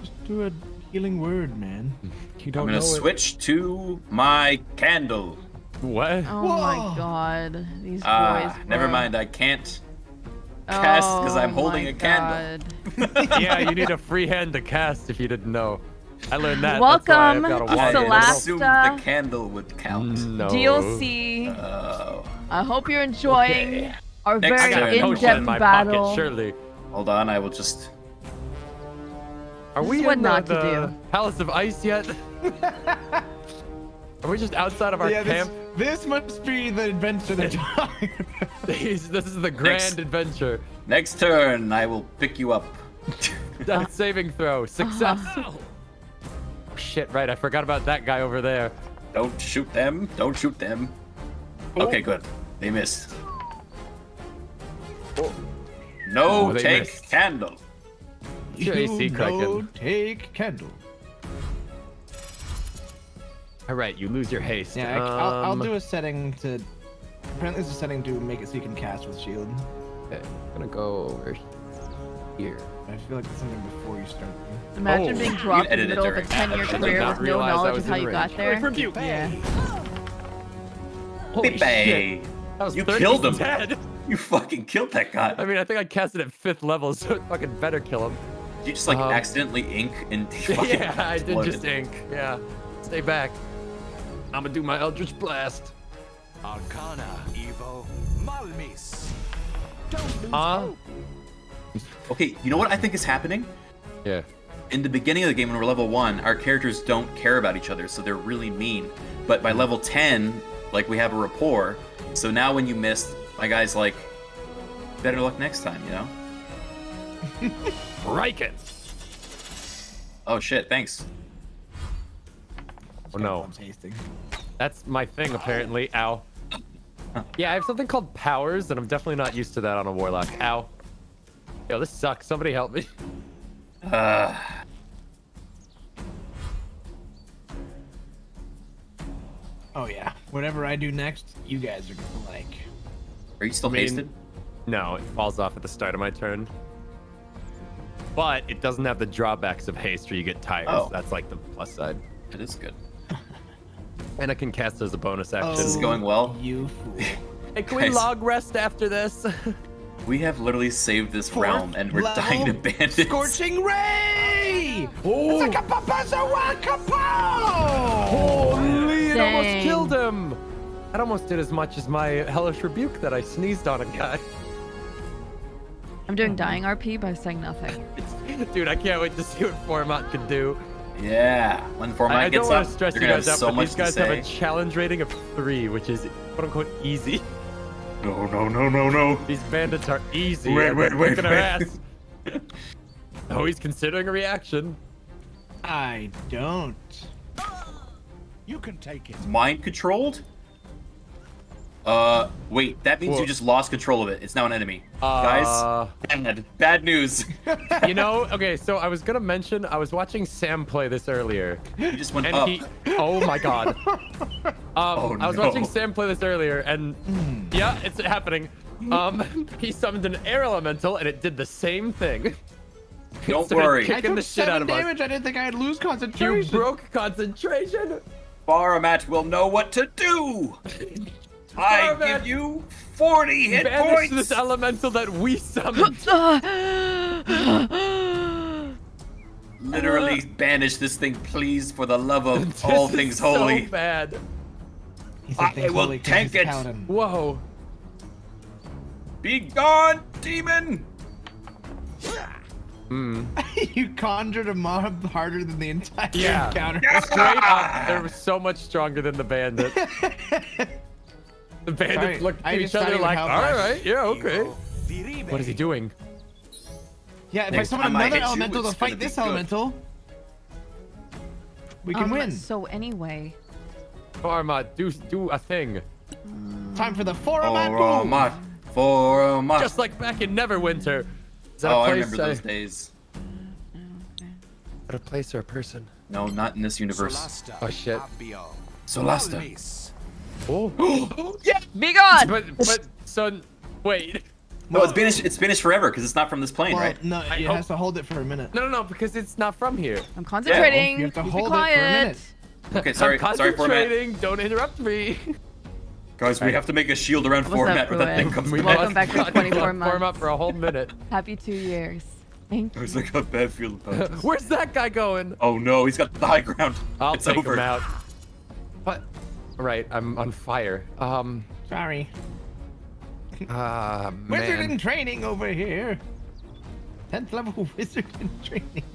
Just do a healing word, man. You don't I'm gonna know switch to my candle. It. What? Oh my god, these Ah, boys. never mind. I can't cast because I'm Oh holding my a candle. Yeah, you need a free hand to cast if you didn't know. I learned that. That's why I've Welcome got a to wand. I assumed the candle would count. No. DLC. Oh. I hope you're enjoying Okay. our Next very turn. Potion in in-depth my battle. pocket, surely. Hold on, I will just. Are This we is what in the, not to the do. Palace of Ice yet? Are we just outside of our yeah, this, camp? this must be the adventure they're talking about. this is the grand Next. adventure. Next turn, I will pick you up. Death saving throw. Success. Oh, shit, right. I forgot about that guy over there. Don't shoot them. Don't shoot them. Oh. Okay, good. They missed. Oh. No Oh, they take missed. candle. Your AC, no take candle. All right, you lose your haste. Yeah, I, I'll, I'll Um, do a setting to. Apparently, there's a setting to make it so you can cast with shield. Okay, I'm gonna go over here. I feel like it's something before you start. Imagine Oh. being dropped in the middle of a 10 year career with no knowledge of how you got there. Rebuke. Yeah. Holy Pipe. shit. You 30 killed him. dead. You fucking killed that guy. I mean, I think I cast it at fifth level, so it fucking better kill him. Did you just like Um, accidentally ink and fucking yeah, I did just ink. Yeah. Stay back. I'm gonna do my Eldritch Blast. Arcana, Evo, Malmis. Don't lose Huh? hope. Okay, you know what I think is happening? Yeah. In the beginning of the game, when we're level one, our characters don't care about each other, so they're really mean. But by level ten, like we have a rapport. So now when you miss, my guy's like, better luck next time, you know? Criken. Oh shit, thanks. Oh no. That's my thing apparently. Ow. Yeah, I have something called powers, and I'm definitely not used to that on a warlock. Ow. Yo, this sucks. Somebody help me. Uh, Oh yeah. Whatever I do next, you guys are gonna like. are you still I mean, hasted? No, it falls off at the start of my turn. But it doesn't have the drawbacks of haste where you get tired. Oh. That's like the plus side. It is good. And I can cast as a bonus action. This is going well. Oh, you fool. Hey, can we Guys. log rest after this? We have literally saved this Fourth realm, and we're dying to bandits. Scorching ray! Oh. Holy, it almost killed him. That almost did as much as my hellish rebuke that I sneezed on a guy. I'm doing dying RP by saying nothing. Dude, I can't wait to see what Format can do. Yeah, when Format I, I don't want to stress you guys out, so but these guys have a challenge rating of three, which is quote unquote easy. No, no, no, no, no. These bandits are easy. Wait, and wait, wait, kicking our wait. ass. oh, he's considering a reaction. I don't. You can take it. Mind controlled? Uh, wait, that means Whoa. you just lost control of it. It's now an enemy. Uh, Guys, bad, bad news. you know, okay, so I was gonna mention I was watching Sam play this earlier. You just went and up. he oh my god. Um, Oh, I was no. watching Sam play this earlier, and yeah, it's happening. Um, he summoned an air elemental, and it did the same thing. Don't Started worry. I kicking took the shit seven out of damage. us. I didn't think I'd lose concentration. You broke concentration. Baramat will know what to do. I Baramat, give you 40 hit Banish points. this elemental that we summoned. Literally banish this thing, please, for the love of This all is things so holy. bad. He said I things will holy 'cause tank it. paladin. Whoa. Be gone, demon! Hmm. you conjured a mob harder than the entire Yeah. encounter. Straight up, they were so much stronger than the bandit. The bandits look at each other like, help all us." right, yeah, okay. What is he doing? Yeah, if I summon time I another you, elemental to fight this good. elemental, we can Um, win. So anyway, Arma, do do a thing. Time for the Foramat move. Foramat. Foramat. Just like back in Neverwinter. Is that Oh, a I place? remember those days. A place or a person? No, not in this universe. Solasta, Oh, shit. Abio, Solasta. Malmis. Oh. yeah. be gone. but but so wait. No, it's banished. It's finished forever because it's not from this plane, Well, right? no, I it hope- has to hold it for a minute. No, no, no, because it's not from here. I'm concentrating. You have to Please be hold it for a minute. Okay, sorry, I'm sorry, format. Don't interrupt me. Guys, we have to make a shield around What's format up, where that thing comes We back. Welcome back to must 24 form months. up for a whole minute. Happy two years. Thank you. There's like a bad feeling about this. Where's that guy going? Oh no, he's got the high ground. I'll it's take over. him out. What? Right, I'm on fire. Um. Sorry. Ah, Wizard man. in training over here. 10th level wizard in training.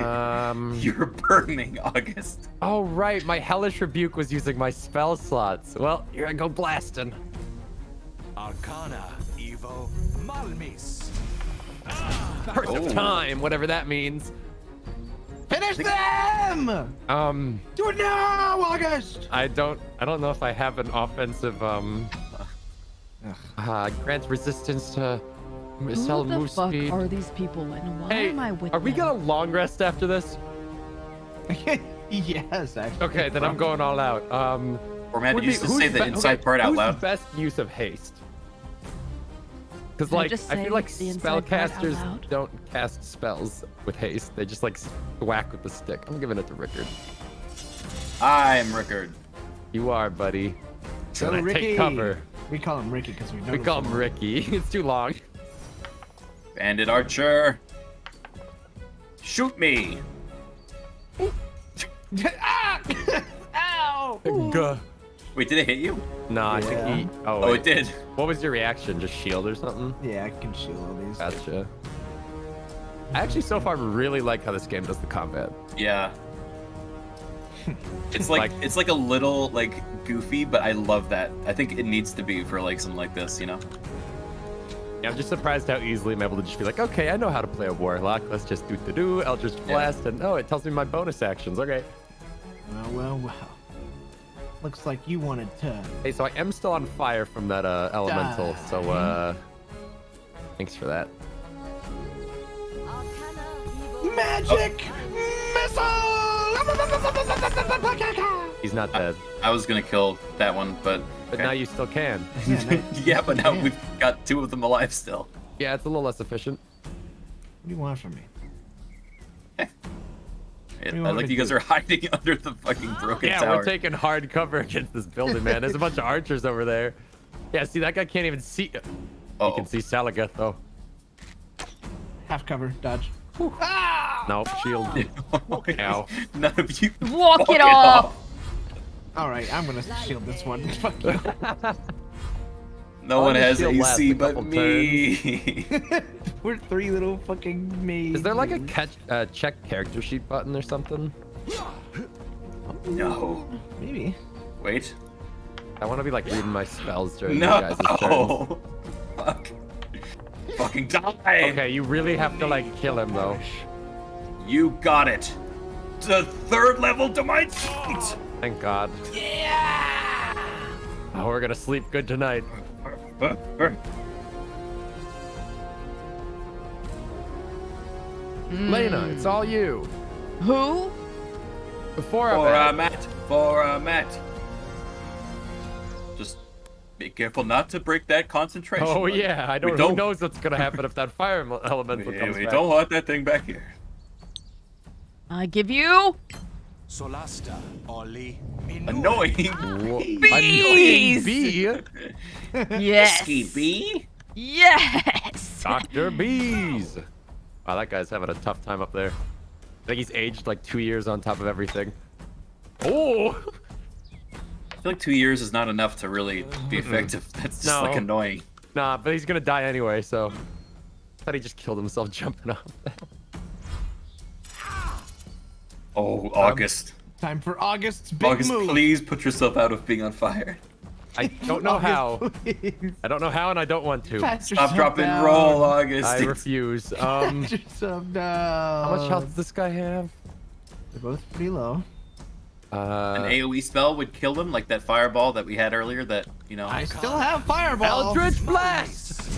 Um. You're burning, August. Oh right, my hellish rebuke was using my spell slots. Well, here I go blasting. Arcana, Evo, Malmis. Curse Oh. of time, whatever that means. Finish them! Um, Do it now, August! I don't, I don't know if I have an offensive um. Uh, grants resistance to cell Who the move fuck speed. are these people and why Hey, am I with Are we them? gonna long rest after this? yes, actually. Okay, then I'm going all out. Um, Or Matt, you used to say the inside okay, part out who's loud. the best use of haste? Because Can I like I feel like the inside part out spellcasters don't cast spells with haste. They just like whack with the stick. I'm giving it to Rickard. I'm Rickard. You are, buddy. So I Ricky. take cover. We call him Ricky because we know We call him Ricky. it's too long. Bandit Archer. Shoot me. ah! Ow! Gah. Wait, did it hit you? No, I think he. Oh, Oh, it did. What was your reaction? Just shield or something? Yeah, I can shield all these. Gotcha. I actually so far really like how this game does the combat. Yeah. It's like, it's like a little like goofy, but I love that. I think it needs to be for like something like this, you know. Yeah, I'm just surprised how easily I'm able to just be like, okay, I know how to play a warlock. Let's just do do do. Eldritch blast, and oh, it tells me my bonus actions. Okay. Well, well, well. Looks like you wanted to. Hey, so I am still on fire from that uh, elemental. So uh, thanks for that. Magic missile! He's not dead, I was gonna kill that one, but but now you still can. yeah, but now we've got two of them alive still. Yeah, it's a little less efficient. What do you want from me? I, do you I like you guys do? are hiding under the fucking broken Yeah, tower. we're taking hard cover against this building, man. There's a bunch of archers over there. Yeah, see that guy can't even see. He Uh-oh. can see Salaga though. Half cover, dodge. Ah! Nope, shield. Ow. None of you. Walk it off! All right, I'm gonna shield this one. Fuck you. No I'll one has shield last AC but me. We're three little fucking me. Is there like a catch, uh, check character sheet button or something? no. Maybe. Wait. I want to be like reading my spells during No. you guys' turns. Fuck. Fucking die. Okay, you really have to like kill him though. You got it. The third level to my feet. Thank God. Yeah. Oh, we're gonna sleep good tonight. Hmm. Layna, it's all you. Who? Before For I a mat. For a mat. Just be careful not to break that concentration. Oh button. yeah, I We don't. Who knows what's gonna happen if that fire mo- elemental We, comes we back? don't want that thing back here. I give you Solasta, Oli, Annoying. Ah, bees! Annoying bee. yes. Pesky bee. Yes. Doctor Bees. Wow, that guy's having a tough time up there. I think he's aged like two years on top of everything. Oh. I feel like two years is not enough to really be effective. That's just like annoying. Nah, but he's gonna die anyway, so. thought he just killed himself jumping off. Oh, August. Time for August's big August, move. please put yourself out of being on fire. I don't know how. Please. I don't know how, and I don't want to. Pat Stop, yourself drop, and roll, August. I refuse. Um, Pat yourself down. how much health does this guy have? They're both pretty low. An Uh, AoE spell would kill them, like that fireball that we had earlier. That you know. I still have fireball. Eldritch Blast!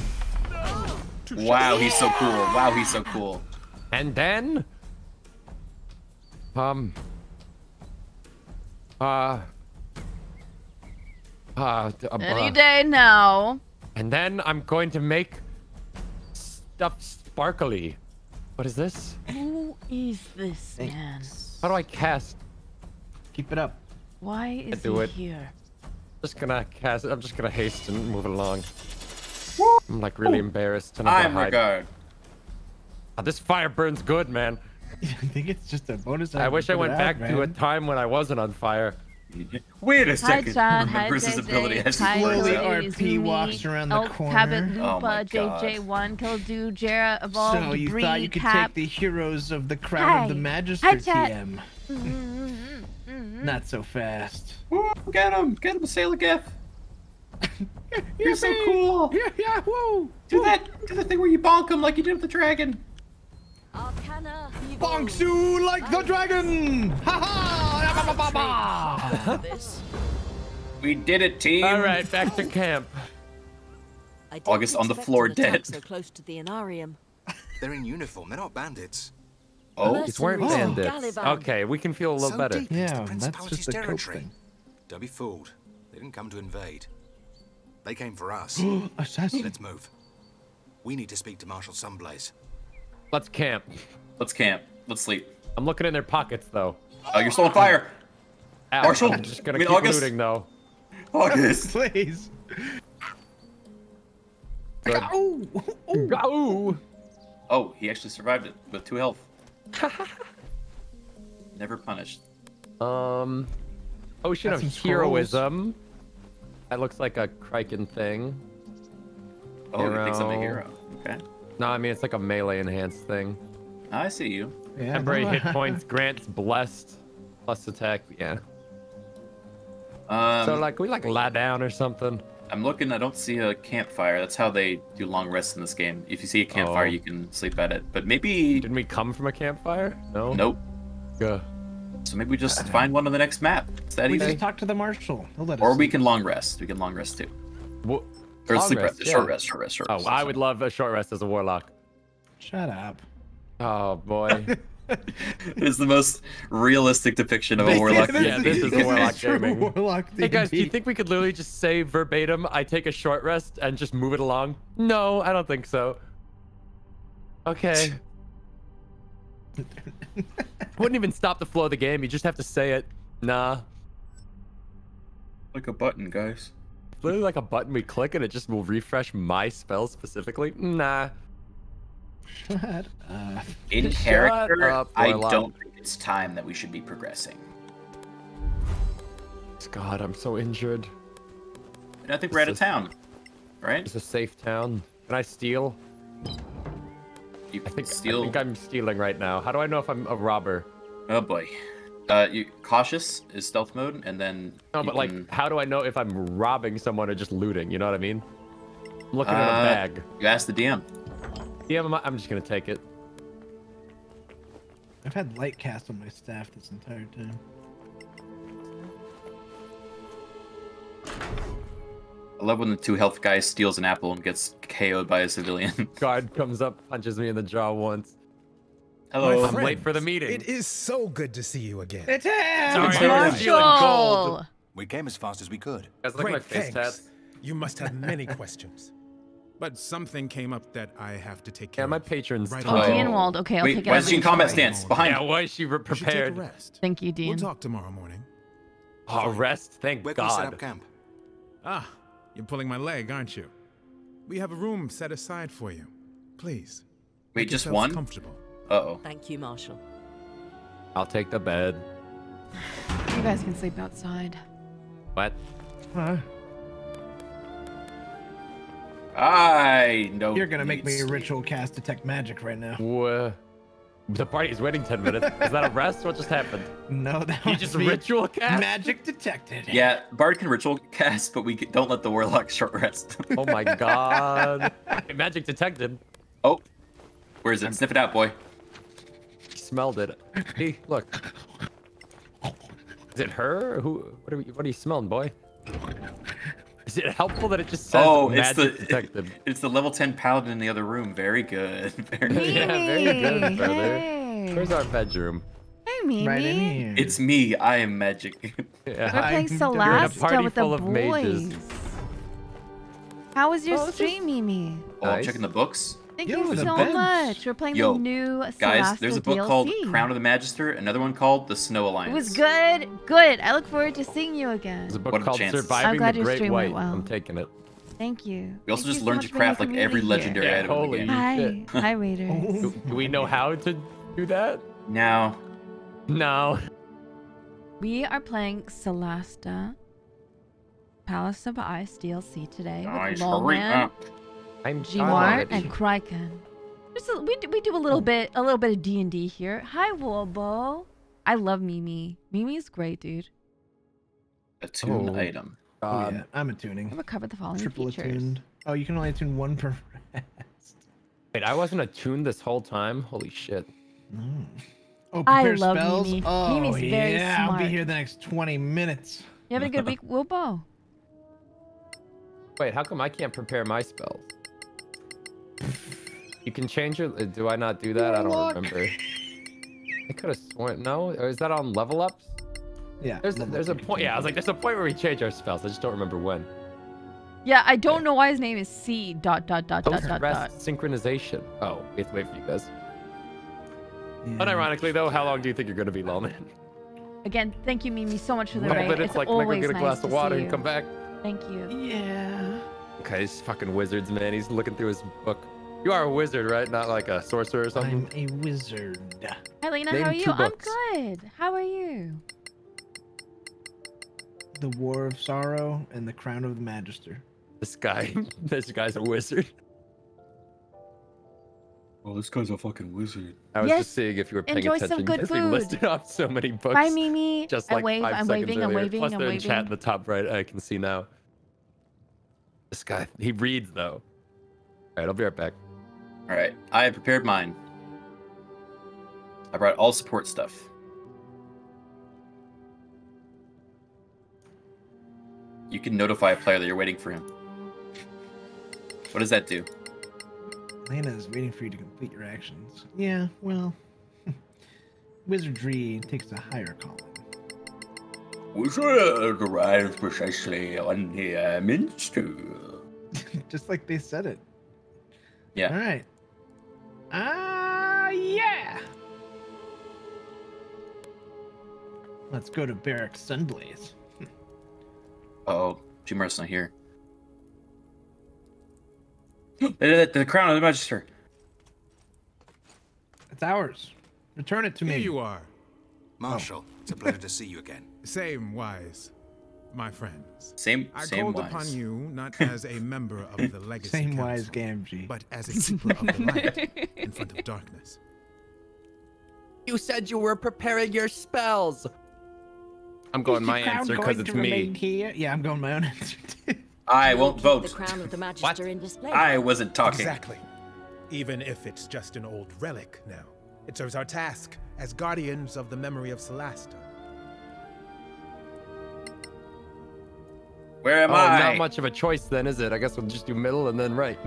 Wow, he's so cool. Wow, he's so cool. And then, um, uh, uh, d- uh, Any uh, day now. and then I'm going to make stuff sparkly. What is this? Who is this man? How do I cast? Keep it up. Why is do he it. here? Just gonna cast. I'm just gonna haste and move it along. I'm like really embarrassed. And I'm I'm regard. Oh, this fire burns good, man. I think it's just a bonus. I wish I put it went out, back to a time when I wasn't on fire. Wait a second. Chad. Hi, Remembers his ability JJ. as he Hi, Slowly RP walks around the Elk, corner. Cabot, Oh my Lupa, JJ1, Kildu, Jera, Evolved, So you Bree, thought you could Cap. take the heroes of the crown of the Hi. Magister Hi, chat. TM? Mm-hmm. Not so fast. Woo, get him! Get him, Sailor Gif! You're so cool! Yeah, yeah, woo! Do that! Do the thing where you bonk him like you did with the dragon! Arcana. Bongsu like the dragon! Ha ha! Ba, ba, ba, ba. We did it, team! All right, back to camp. August on the floor dead. So close to the Inarium. They're in uniform. They're not bandits. Oh, It's weren't Mercenaries from bandits. Okay, we can feel a little so better. Yeah, the that's just a cope territory. thing. Don't be fooled. They didn't come to invade. They came for us. Assassin. Let's move. We need to speak to Marshal Sunblaze. Let's camp. Let's camp. Let's sleep. I'm looking in their pockets though. Oh, you're still on fire! Ow, Marshall, I'm just gonna I mean, keep August. looting though. August! Please. Good. Oh, Ooh. Oh, he actually survived it with two health. Never punished. Um, Ocean Got of some scrolls. Heroism. That looks like a Criken thing. Oh, he thinks I'm a Hero. hero. Okay. No, I mean it's like a melee enhanced thing. I see you. yeah, Temporary hit points grants blessed plus attack. Yeah. Um, so like we like lie down or something. I'm looking. I don't see a campfire. That's how they do long rests in this game. If you see a campfire, Oh. you can sleep at it. But maybe Didn't we come from a campfire? No. nope. Good. So maybe we just find one on the next map. It's that We easy. just talk to the marshal. He'll let us. Or we can long rest. We can long rest too. Wha- Or Long sleep rest, rest. Short rest. Short rest. Short Oh, rest. I would love a short rest as a warlock. Shut up. Oh boy. It is the most realistic depiction of a warlock. Yeah, this is This warlock true gaming. warlock Hey guys, do you think we could literally just say verbatim, I take a short rest and just move it along? No, I don't think so. Okay. Wouldn't even stop the flow of the game. You just have to say it. Nah. Like a button, guys. Literally like a button we click and it just will refresh my spell specifically. Nah. Shut up. In Shut character, up, I don't think it's time that we should be progressing. God, I'm so injured. And I think we're out of town, right? It's a safe town. Can I steal? You I think, steal. I think I'm stealing right now. How do I know if I'm a robber? Oh boy. Uh, you cautious is stealth mode, and then No, you but like, how do I know if I'm robbing someone or just looting? You know what I mean? I'm looking at a Uh, bag. you ask the DM. Yeah, I'm, I'm just gonna take it. I've had light cast on my staff this entire time. I love when the two health guy steals an apple and gets KO'd by a civilian. Guard comes up, punches me in the jaw once. Hello. I'm late for the meeting. It is so good to see you again. It's him! Sorry, I was feeling cold. Marshall! We came as fast as we could. Guys, look at my Great, face thanks. tats. You must have many questions. But something came up that I have to take care Yeah, my patron's Right Oh, away. Dean Wald. Okay, I'll Wait, take it why as is she in combat stance? Behind. Yeah, why is she re- You should take a prepared? rest. Thank you, Dean. We'll talk tomorrow morning. Oh, rest. Thank Where can we set up camp? Ah, you're pulling my leg, aren't you? We have a room set aside for you. Please. Wait, just one? Comfortable. Uh oh. Thank you, Marshall. I'll take the bed. You guys can sleep outside. What? Huh? I know. You're gonna make me needs- ritual cast detect magic right now. Wha- The party's waiting 10 minutes. Is that a rest? What just happened? No, that You was just me. ritual cast? Magic detected. Yeah, Bard can ritual cast, but we don't let the warlock short rest. Oh my god. Magic detected. oh, where is it? Sniff it out, boy. Smelled it. Hey, look. Is it her? Who? What are, we, what are you smelling, boy? Is it helpful that it just says oh, it's the detected? it's the level 10 paladin in the other room. Very good. Very yeah, very good, brother. Hey. Where's our bedroom? Hey, Mimi. Right in here. It's me. I am magic. We're playing I'm You're Solasta party with the full of mages. boys. How was your Oh, this stream, Mimi? Oh, I'm Nice. checking the books. Thank Yo, you so bench. much. We're playing Yo, the new Guys, Solasta there's a book DLC. called Crown of the Magister, another one called The Snow Alliance. It was good. Good. I look forward to seeing you again. There's a book What called chances? Surviving I'm glad the your Great stream went White. well. I'm taking it. Thank you. We also Thank just you so learned to craft like every community legendary here. item. in the Holy game. Hi, shit. hi, Raiders. Do, do we know how to do that? Now, No. We are playing Solasta Palace of Ice DLC today Nice, with hurry up. I'm Gmart, tired. and Criken. Just a, we do, we do a little bit a little bit of D and D here. Hi, Warbo. I love Mimi. Mimi's great, dude. attune Oh. item. Oh, God. yeah, I'm attuning. I'm gonna cover the following Triple features. attuned. Oh, you can only attune one per. Wait, I wasn't attuned this whole time. Holy shit. Hmm. Oh, I prepare love spells. Mimi. Oh, Mimi's very yeah, I'll be here the next 20 minutes. You having a good week, Warbo? Wait, how come I can't prepare my spells? You can change your. uh, Do I not do that? I don't Warlock. remember. I could have sworn. No, or is that on level ups? Yeah. There's level there's a point. Yeah, I was like, there's a point where we change our spells. I just don't remember when. Yeah, I don't know why his name is C dot dot dot dot Post dot rest dot. synchronization. Oh, we have to wait for you guys. it. Yeah. Unironically though, how long do you think you're gonna be, Lawlman? Again, thank you, Mimi, so much for the Couple raid. minutes, It's like, can I go always get a nice glass to of water and come back? Thank you. Yeah. Okay, these fucking wizards, man. He's looking through his book. You are a wizard, right? Not like a sorcerer or something. I'm a wizard. Hi, Layna. Name how are you? two I'm good. How are you? The War of Sorrow and the Crown of the Magister. This guy, this guy's a wizard. Oh, this guy's a fucking wizard. I was Yes, just seeing if you were paying enjoy attention. some good because he listed off so many books. Bye, Mimi. Just I like wave. five I'm seconds waving. I'm earlier. waving. Plus, I'm they're in chat in the top right. I can see now. This guy, he reads though. All right, I'll be right back. All right, I have prepared mine. I brought all support stuff. You can notify a player that you're waiting for him. What does that do? Layna is waiting for you to complete your actions. Yeah, well, wizardry takes a higher calling. Wizard arrived precisely on the uh, minster. Just like they said it. Yeah. All right. Ah, yeah. Let's go to Barrack Sunblaze. Oh, Jimar's not here. the, the crown of the magister. It's ours. Return it to Here me. you are. Marshal, it's a pleasure to see you again. Same wise, my friends. Same, I same called wise. upon you not as a member of the Legacy Same wise Council, Gamgee. but as a keeper of the light in front of darkness. You said you were preparing your spells. I'm going my answer because it's me. Here? Yeah, I'm going my own answer. too. I won't vote. The vote. crown of the Magister in display. I wasn't talking. Exactly. Even if it's just an old relic now, it serves our task as guardians of the memory of Solasta. Where am oh, I? not much of a choice then, is it? I guess we'll just do middle and then right.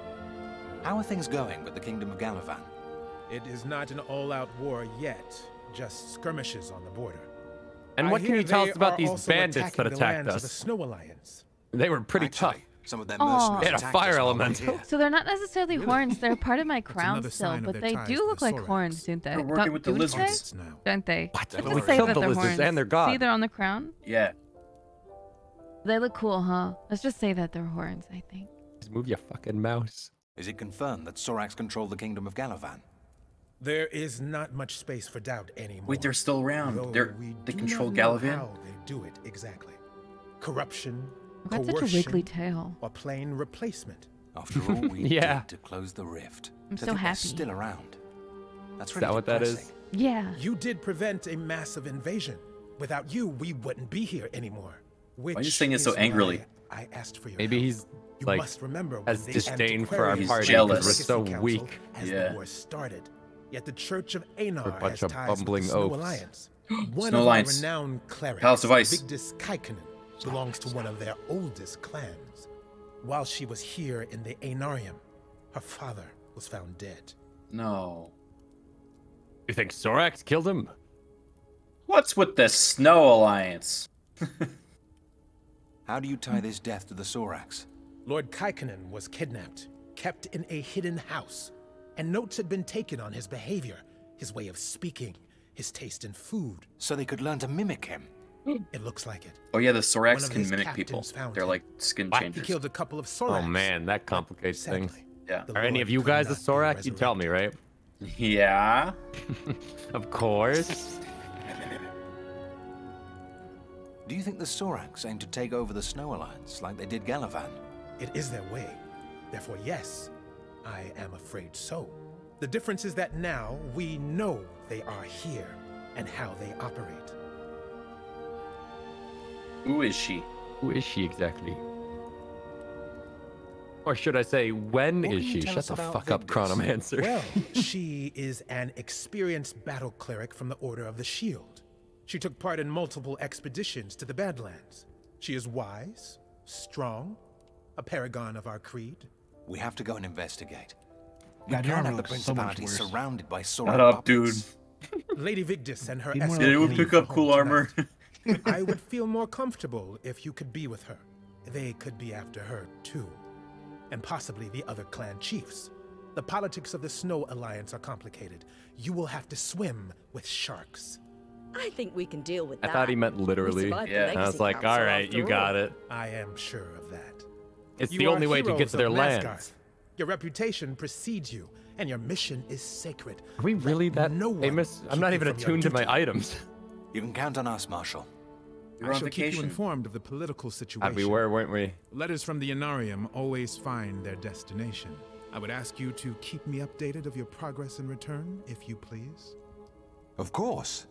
How are things going with the Kingdom of Galavan? It is not an all-out war yet, just skirmishes on the border. And I what can you tell us about these bandits that attacked lands of the us? Snow Alliance. They were pretty Actually, tough. Some of their Aw. They had a fire us while we were element. So they're not necessarily horns. They're part of my crown still, but they do look the like Soraks. horns, don't they? They're working Don't- with the do they? lizards. now. Don't they? What? Let's We just say killed that the they're lizards horns. and they're gone. See, they're on the crown. Yeah. They look cool, huh? Let's just say that they're horns. I think. Just move your fucking mouse. Is it confirmed that Soraks controlled the Kingdom of Galavan? There is not much space for doubt anymore. Wait, they're still around. Though They're we they do control not know Galavan. How they do it exactly? Corruption, I've got such a coercion, wiggly tail. or plain replacement? After all we Yeah. did to close the rift, I'm to so think they're happy. still around. That's Is really that what that is? depressing. Yeah. You did prevent a massive invasion. Without you, we wouldn't be here anymore. Which Why are you saying it so angrily? I asked for your Maybe help. he's You like must remember when has the disdain for our antiquarians party joined the because we're so weak. As Yeah. the war started, yet the Church of Einar We're a bunch has of ties with bumbling the Snow oafs. Alliance. One Snow of Alliance. our renowned clerics, Palace of Ice. Vigdis Kaikkonen, belongs to one of their oldest clans. While she was here in the Anarium, her father was found dead. No. You think Soraks killed him? What's with the Snow Alliance? How do you tie this death to the Soraks? Lord Kaikkonen was kidnapped, kept in a hidden house, and notes had been taken on his behavior, his way of speaking, his taste in food. So they could learn to mimic him. It looks like it. Oh yeah, the Soraks can mimic people. found They're like skin changers. He killed a couple of oh, Soraks. Oh man, that complicates things. Yeah. Are any of you guys a Soraks? You tell me, right? Yeah. of course. Do you think the Soraks aim to take over the Snow Alliance like they did Galavan? It is their way. Therefore, yes, I am afraid so. The difference is that now we know they are here and how they operate. Who is she? Who is she exactly? Or should I say, when What is she? tell Shut the about fuck up, Chronomancer. Well, she is an experienced battle cleric from the Order of the Shield. She took part in multiple expeditions to the Badlands. She is wise, strong, a paragon of our creed. We have to go and investigate. We can't have the looks so much Principality worse. surrounded by Sorak Shut up, dude. Lady Vigdis and her Be more escort Yeah, we'll pick up cool armor. I would feel more comfortable if you could be with her. They could be after her, too. And possibly the other clan chiefs. The politics of the Snow Alliance are complicated. You will have to swim with sharks. I think we can deal with I that. I thought he meant literally. survived the Yeah. I was like, all right, you all. got it. I am sure of that. It's You the only way to get to their of lands. Your reputation precedes you, and your mission is sacred. Are we really that famous? I'm not even keep you from your attuned to my items. You can count on us, Marshal. You're I on shall keep you informed of the political situation. We were, weren't we? Letters from the Inarium always find their destination. I would ask you to keep me updated of your progress in return, if you please. Of course.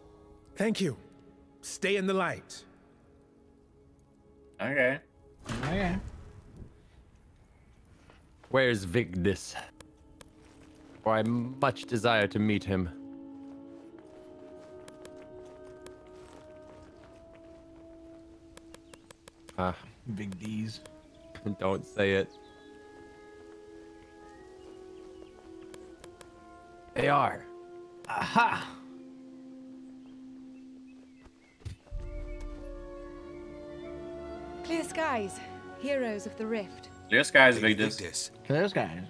Thank you. Stay in the light. Okay. Okay. Where's Vigdis? For I much desire to meet him. Ah, Big D's. don't say it. They are. Aha! Clear skies, heroes of the rift. Clear skies, Lady Vigdis. Vigdis, Those guys.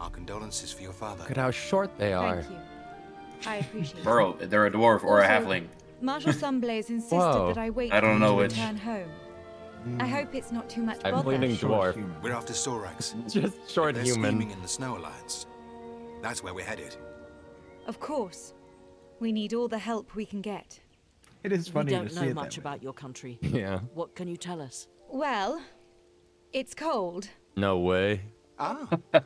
Our condolences for your father. Look at how short they are. Thank you. I appreciate it. Burrow, they're a dwarf or a Also, halfling. Marshal Sunblaze insisted Whoa. that I wait I don't know you to which. return home. Hmm. I hope it's not too much I'm bother. leaning dwarf. We're after Soraks. Just short They're human. scheming in the Snow Alliance. That's where we're headed. Of course. We need all the help we can get. It is funny we don't know much about your country. Yeah. What can you tell us? Well, it's cold. No way. Ah. I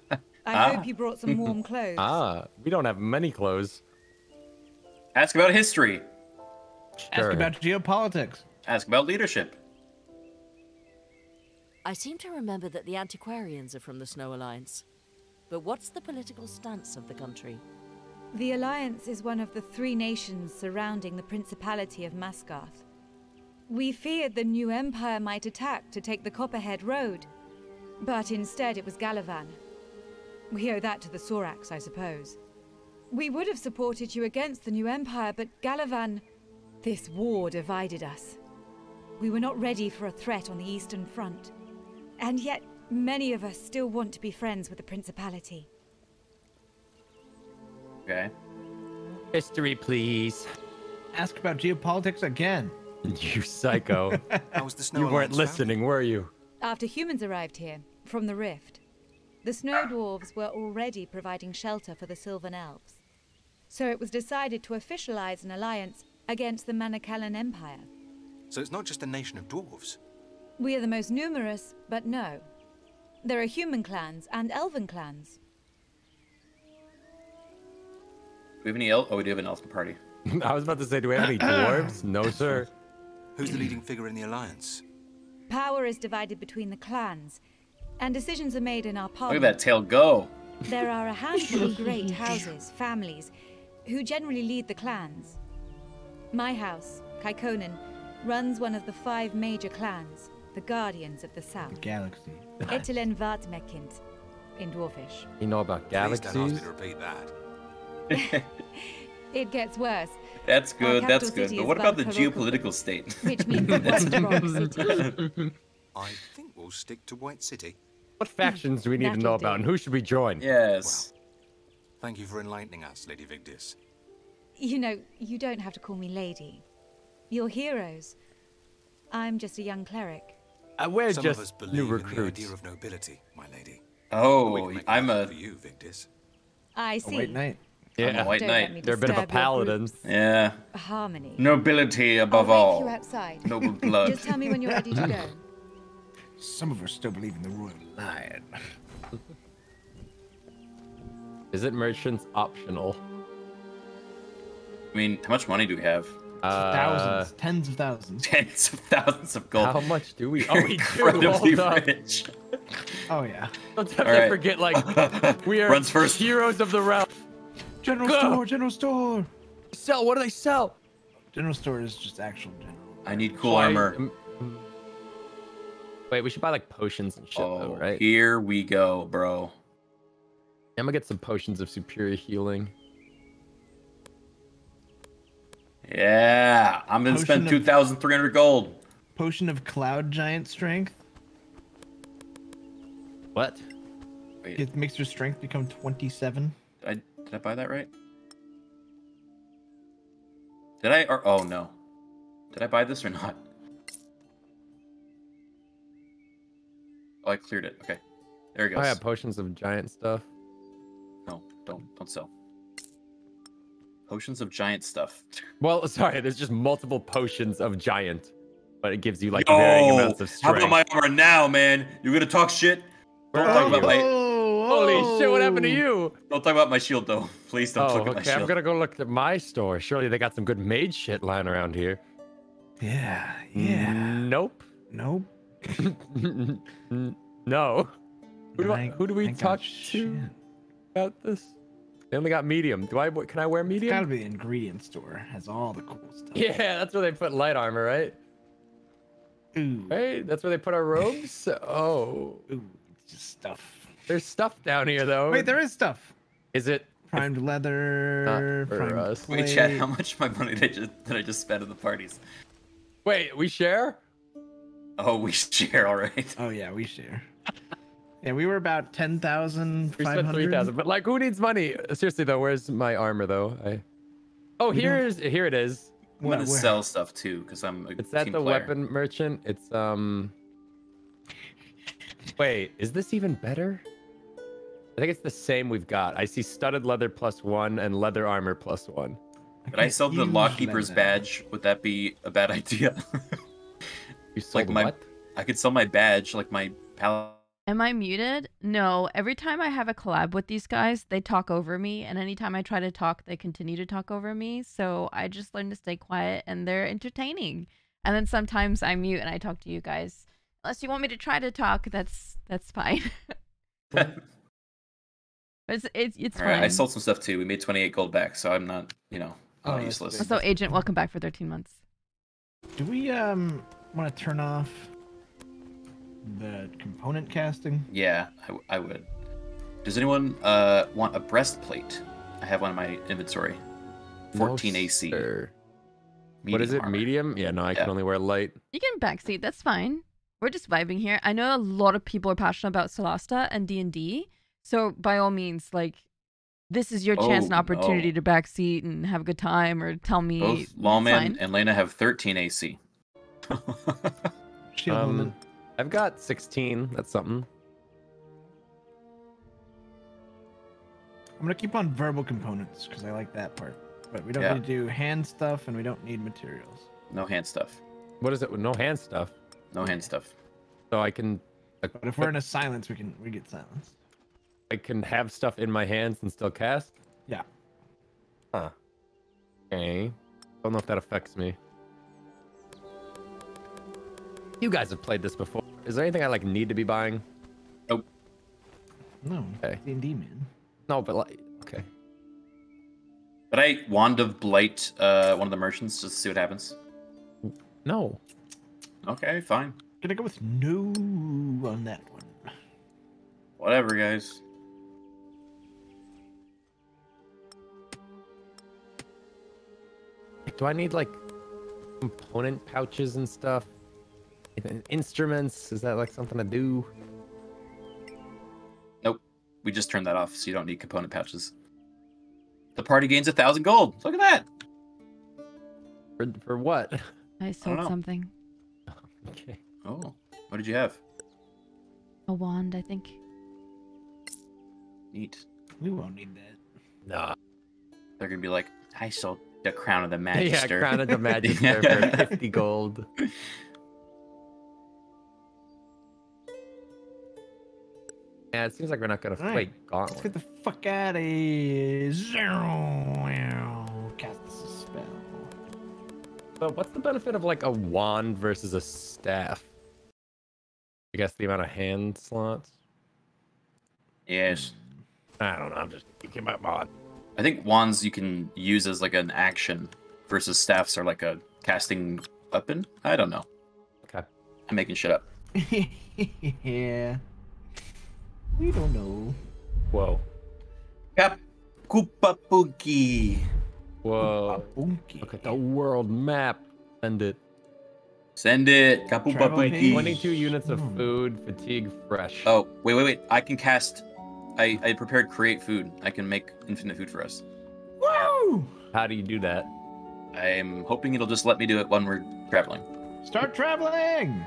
Ah. hope you brought some warm clothes. Ah, we don't have many clothes. Ask about history. Ask about geopolitics. Ask about leadership. I seem to remember that the antiquarians are from the Snow Alliance. But what's the political stance of the country? The Alliance is one of the three nations surrounding the Principality of Masgarth. We feared the new Empire might attack to take the Copperhead Road, but instead it was Galavan. We owe that to the Soraks, I suppose. We would have supported you against the new Empire, but Galavan. This war divided us. We were not ready for a threat on the Eastern Front. And yet, many of us still want to be friends with the Principality. Okay. History, please. Ask about geopolitics again. You psycho. How was the Snow you weren't Alliance founded? listening, were you? After humans arrived here, from the Rift, the Snow Dwarves were already providing shelter for the Sylvan Elves. So it was decided to officialize an alliance against the Manacalon Empire. So it's not just a nation of dwarves. We are the most numerous, but no. There are human clans and elven clans. Do we have any elf? Oh, we do have an elf party. I was about to say, do we have any dwarves? No, sir. Who's the leading figure in the alliance? Power is divided between the clans, and decisions are made in our Look at parliament. that tail go. There are a handful of great houses, families, who generally lead the clans. My house, Kaikonen, runs one of the five major clans, the Guardians of the South. Galaxy. Etelen Vartmekint, in Dwarfish. You know about galaxies? Please don't ask me to repeat that. It gets worse, That's good. That's good. But what about the geopolitical state? which means White Rock City. I think we'll stick to White City. What factions do we need to That'll know do. about, and who should we join? yes. Thank you for enlightening us, Lady Vigdis. You know, you don't have to call me lady. You're heroes. I'm just a young cleric. Uh, we're Some just of us believe new in the recruits. idea of nobility, my lady. Oh, I'm a For you, Victus. I see. A white knight. I'm Yeah, a white Don't let knight. they're a bit of a paladin. Yeah. Harmony. Nobility I'll above all. you outside. Noble blood. Just tell me when you're ready to go. Some of us still believe in the royal lion. Is it merchants optional? I mean, how much money do we have? Uh, thousands, tens of thousands. Tens of thousands of gold. How much do we? Oh, we do. Incredibly Hold up. rich. Oh yeah. Don't have right. forget, like we are Runs first. heroes of the realm. General Go. store, general store. Sell. What do they sell? General store is just actual general. I need cool Why- armor. um, Wait, we should buy like potions and shit, though, Oh, right? here we go, bro. I'm gonna get some potions of superior healing. Yeah, I'm gonna Potion spend 2,300 gold. Potion of cloud giant strength. What? Wait, It makes your strength become 27. Did I, buy that right? Did I? Or oh no, did I buy this or not? Oh, I cleared it. Okay, there it Oh I have potions of giant stuff. No, don't don't sell. Potions of giant stuff. Well, sorry, there's just multiple potions of giant, but it gives you like Yo, varying amounts of strength. How strength. about my armor now, man? You're gonna talk shit? Don't Where talk oh, about you? my. Holy shit! What happened to you? Don't talk about my shield though. Please don't Oh, look at my shield. okay. I'm gonna go look at my store. Surely they got some good mage shit lying around here. Yeah, yeah. Nope. Nope. no. Who do, I, I- who do we I got talk shit. to about this? They only got medium. Do I? Can I wear It's medium? gotta be the ingredient store. Has all the cool stuff. Yeah, that's where they put light armor, right? Ooh. Right? That's where they put our robes. oh, Ooh, it's just stuff. There's stuff down here though. Wait, there is stuff. is it? Primed leather. Not for primed us. Wait, Chad, how much of my money did I just did I just spend at the parties? Wait, we share? Oh, we share, all right. Oh yeah, we share. yeah, we were about ten thousand We five spent three hundred. thousand, but like, who needs money? Seriously though, where's my armor though? I. Oh, We here's here it is. I'm Where- gonna where? sell stuff too, because I'm a It's at team the player. weapon merchant. It's um. Wait, is this even better? I think it's the same we've got. I see studded leather plus one and leather armor plus one. Could I sell the lockkeeper's badge? Would that be a bad idea? You sold like my, what? I could sell my badge, like my pal. Am I muted? No. Every time I have a collab with these guys, they talk over me, and anytime I try to talk, they continue to talk over me. So I just learn to stay quiet, and they're entertaining. And then sometimes I mute and I talk to you guys. Unless you want me to try to talk, that's that's fine. it's it's it's All right, I sold some stuff too. We made 28 gold back, so I'm not, you know, Oh, not useless. good. Also, agent, welcome back for 13 months. Do we um want to turn off the component casting? Yeah, I would. Does anyone uh want a breastplate? I have one in my inventory. 14 No, AC. sir. what is it? armor. Medium? Yeah, no, I can only wear light. You can backseat. That's fine. We're just vibing here. I know a lot of people are passionate about Solasta and D and D. So by all means, like, this is your chance and Oh, opportunity no. to backseat and have a good time, or tell me. Both it's Lawlman fine. and Layna have 13 AC. Um. I've got 16. That's something. I'm gonna keep on verbal components because I like that part. But we don't Yeah. need to do hand stuff, and we don't need materials. No hand stuff. What is it with no hand stuff? No hand stuff. So I can. But if we're in a silence, we can we get silence. I can have stuff in my hands and still cast. Yeah. Huh. Okay. Don't know if that affects me. You guys have played this before. Is there anything I like need to be buying? Nope. No. Okay. D and D man. No, but like, okay. But I Wand of Blight uh, one of the merchants just to see what happens. No. Okay, fine. Gonna go with no on that one. Whatever, guys. Do I need like component pouches and stuff? Instruments? Is that like something to do? Nope. We just turned that off, so you don't need component pouches. The party gains a thousand gold. Look at that. For, for what? I sold know. something. Okay. Oh, what did you have? A wand, I think. Neat. We won't need that. Nah. They're gonna be like, I sold the crown of the Yeah. Crown of the Magister for 50 gold. Yeah, it seems like we're not gonna Alright, fight Let's get the fuck out of here. Zero. Cast the spell. But what's the benefit of like a wand versus a staff? I guess the amount of hand slots. Yes. Hmm. I don't know. I'm just thinking about mod. I think wands you can use as like an action versus staffs are like a casting weapon. I don't know. Okay. I'm making shit up. yeah. We don't know. Whoa. Cap Koopa Pookie. Whoa. Look at the world map. Send it. Send it. Kapupa Travel Pookie. page. 22 units of hmm. food, fatigue fresh. Oh, wait, wait, wait. I can cast. I, I prepared create food. I can make infinite food for us. Woo! How do you do that? I'm hoping it'll just let me do it when we're traveling. Start traveling.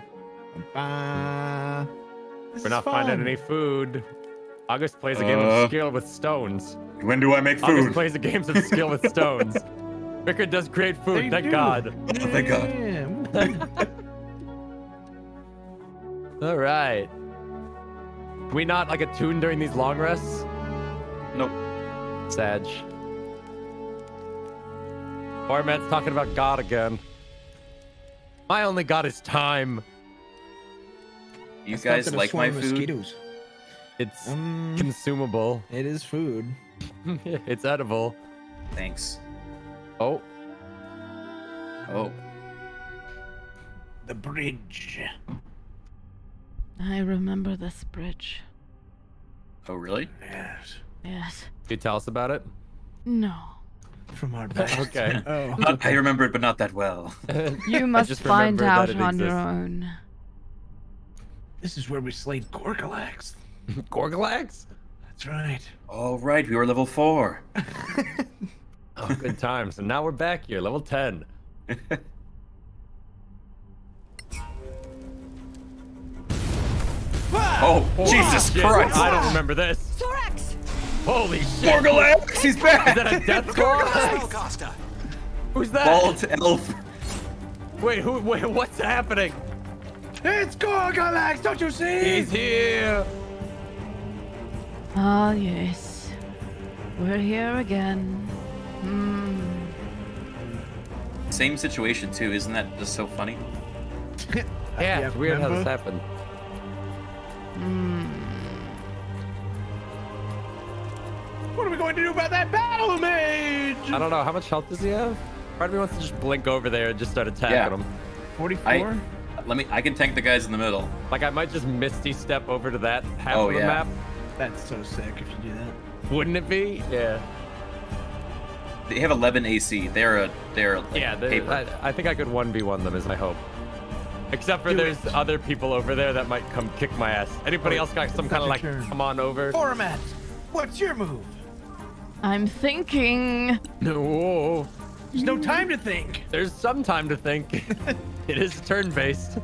Ba- We're not fun. finding any food. August plays a game Uh, of skill with stones. When do I make food? August plays a games of skill with stones. Rickard does create food, They thank do. God. Oh, thank God. All right. Can we not like attune during these long rests? Nope. Sag. Ormet's talking about God again. My only God is time. You That's guys like my food? Mosquitoes. It's Um, consumable. it is food. it's edible. Thanks. Oh, Oh. The bridge. I remember this bridge. Oh, really? Yes. Yes. can you tell us about it? No. From our past. Okay. Oh. I remember it, but not that well. You must just find out that it on your own. This is where we slayed Gorgalax. Gorgalax? That's right. All right, we were level four. Oh, good times. And now we're back here, level 10. Oh, Jesus Shit, Christ! I don't remember this. Thorax! Holy shit. Gorgalax, he's back! Is that a death claw? Spellcaster! Who's that? Bald elf. Wait, who? Wait, what's happening? It's Gorgalax, don't you see? He's here. Ah, yes. We're here again. Hmm. Same situation too, isn't that just so funny? Yeah, it's weird how this happened. Hmm. What are we going to do about that battle mage? I don't know. How much health does he have? Part of me wants to just blink over there and just start attacking Yeah. him. 44? I let me. I can tank the guys in the middle. Like, I might just misty step over to that half Oh, of the yeah. map. That's so sick if you do that. Wouldn't it be? Yeah. They have 11 AC. They're a. They're like Yeah, they- paper. I, I think I could 1v1 them is my hope. Except for Do there's it. other people over there that might come kick my ass. Anybody Oh, else got some kind of like, turn. come on over? Format, what's your move? I'm thinking. No. There's no time to think. There's some time to think. it is turn-based.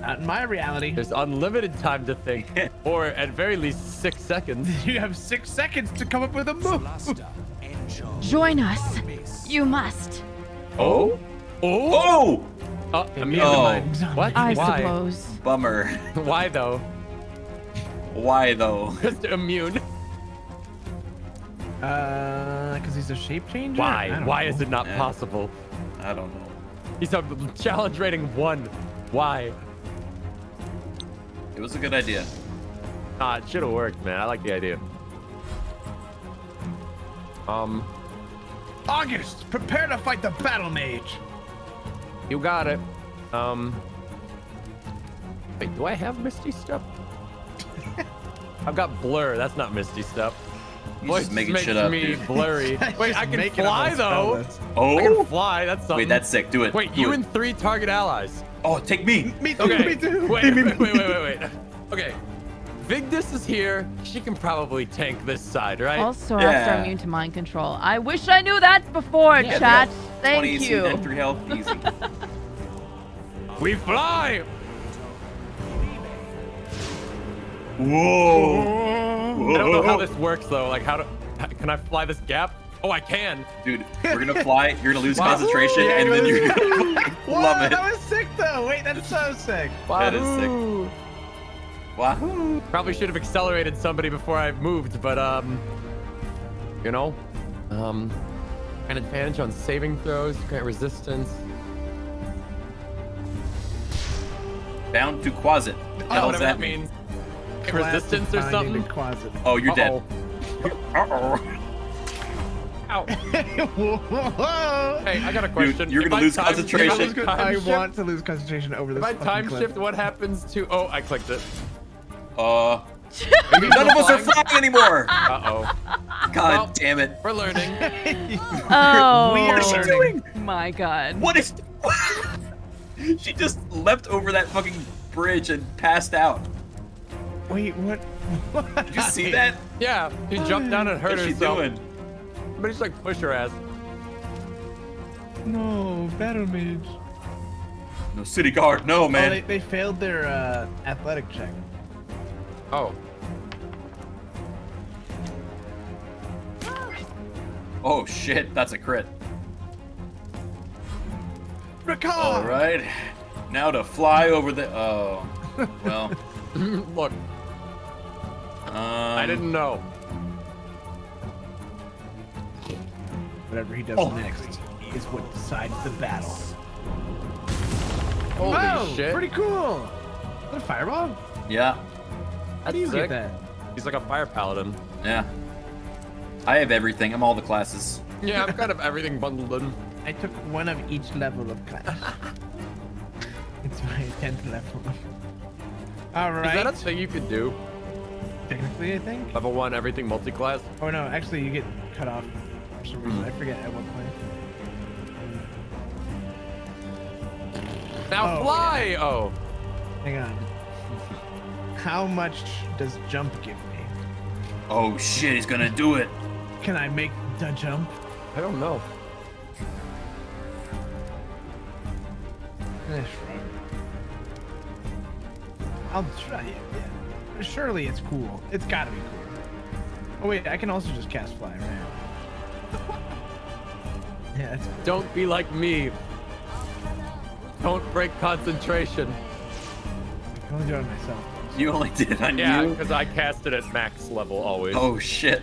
Not in my reality. There's unlimited time to think, or at very least six seconds. You have six seconds to come up with a move. Solasta, Join us. You must. Oh? oh! Oh, immune. Oh. What? I Why? suppose. Bummer. Why though? Why though? Just immune. Uh, because he's a shape changer. Why? Why know. is it not Yeah. possible? I don't know. He's a challenge rating one. Why? It was a good idea. Ah, it should have worked, man. I like the idea. Um, August, prepare to fight the battle mage. You got it. Um, wait, do I have Misty stuff? I've got Blur. That's not Misty stuff. He's Voice just making makes shit up, me dude. blurry. Wait, I can fly a spell though. list. I can Oh! fly. That's something. Wait, that's sick. Do it. Wait, Do you it. and three target allies. Oh, take me. Me too. Okay. Me too. Wait, wait, wait, wait, wait, wait. Okay. Vigdis is here. She can probably tank this side, right? All Soraks Yeah. are immune to mind control. I wish I knew that before, Yeah, chat. Thank you. and 3 health. Easy. We fly! Whoa! I don't know how this works though. Like, how do can I fly this gap? Oh, I can. Dude, we're gonna fly. You're gonna lose Wow. concentration, Yeah, and then you're you're gonna- gonna Whoa, love it. that was sick though. Wait, that's so sick. That is sick. Wahoo! Probably should have accelerated somebody before I moved, but um, you know, um, an advantage on saving throws, grant resistance. Bound to Quasit. Oh, What does whatever that that mean? means. Resistance or something. the closet. Oh, you're dead. Uh-oh. Uh-oh. Whoa. Hey, I got a question. you're If gonna lose concentration. if I time I want to lose concentration over this. If I time cliff. shift, what happens to? Oh, I clicked it. Uh, Maybe none of us are flying? flying anymore. Uh oh. God Well, damn it. We're learning. Oh, What is she doing? my god. What is? she just leapt over that fucking bridge and passed out. Wait, what? Did you see that? Yeah, she jumped down and hurt What's she herself. doing? But just like push her ass. No, battle mage. No city guard. No Oh, man. they, they failed their uh, athletic check. Oh. Oh shit, that's a crit. Ricard! All right. Now to fly over the. Oh. Well. Look, Um, I didn't know. Whatever he does Oh. next is what decides the battle. Holy oh, shit. pretty cool. Is that a fireball? Yeah. How do you Sick. get that? He's like a fire paladin. Yeah. I have everything. I'm all the classes. Yeah, I've kind of everything bundled in. I took one of each level of class. it's my 10th level. All Is that a thing you could do? Technically, I think. Level one, everything multi-class. Oh no, actually, you get cut off for some reason. I hmm. forget at what point. Now Oh, fly! Oh. Hang on. How much does jump give me? Oh shit, he's gonna do it. Can I make the jump? I don't know. Eh, shrug. I'll try it. Yeah. Surely it's cool. It's gotta be cool. Oh wait, I can also just cast fly, right? yeah, that's Don't be like me. Don't break concentration. I can only do it myself. You only did it on Yeah, you. because I cast it at max level always. Oh shit.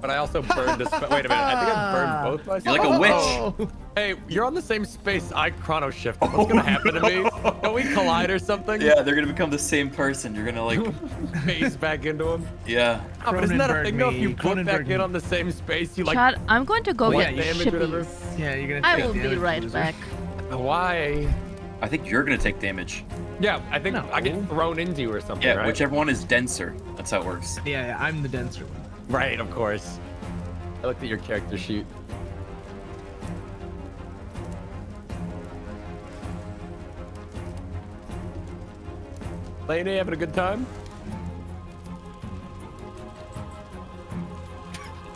But I also burned this. Wait a minute. I think I burned both myself. You're like a witch. Oh. Hey, you're on the same space I chrono shift. What's gonna happen to me? Don't we collide or something? Yeah, they're gonna become the same person. You're gonna like, Phase back into him. yeah. Oh, but isn't that a Cronenberg thing though? If you put back Cronenberg in on the same space, you like. Chad, I'm going to go What get damage, shippies. Yeah, you're gonna I will be right loser. back. Why? I think you're gonna take damage. Yeah, I think No. I get thrown into you or something. Yeah, right? whichever one is denser. That's how it works. Yeah, yeah, I'm the denser one. Right, of course. I looked at your character sheet. Lane, having a good time?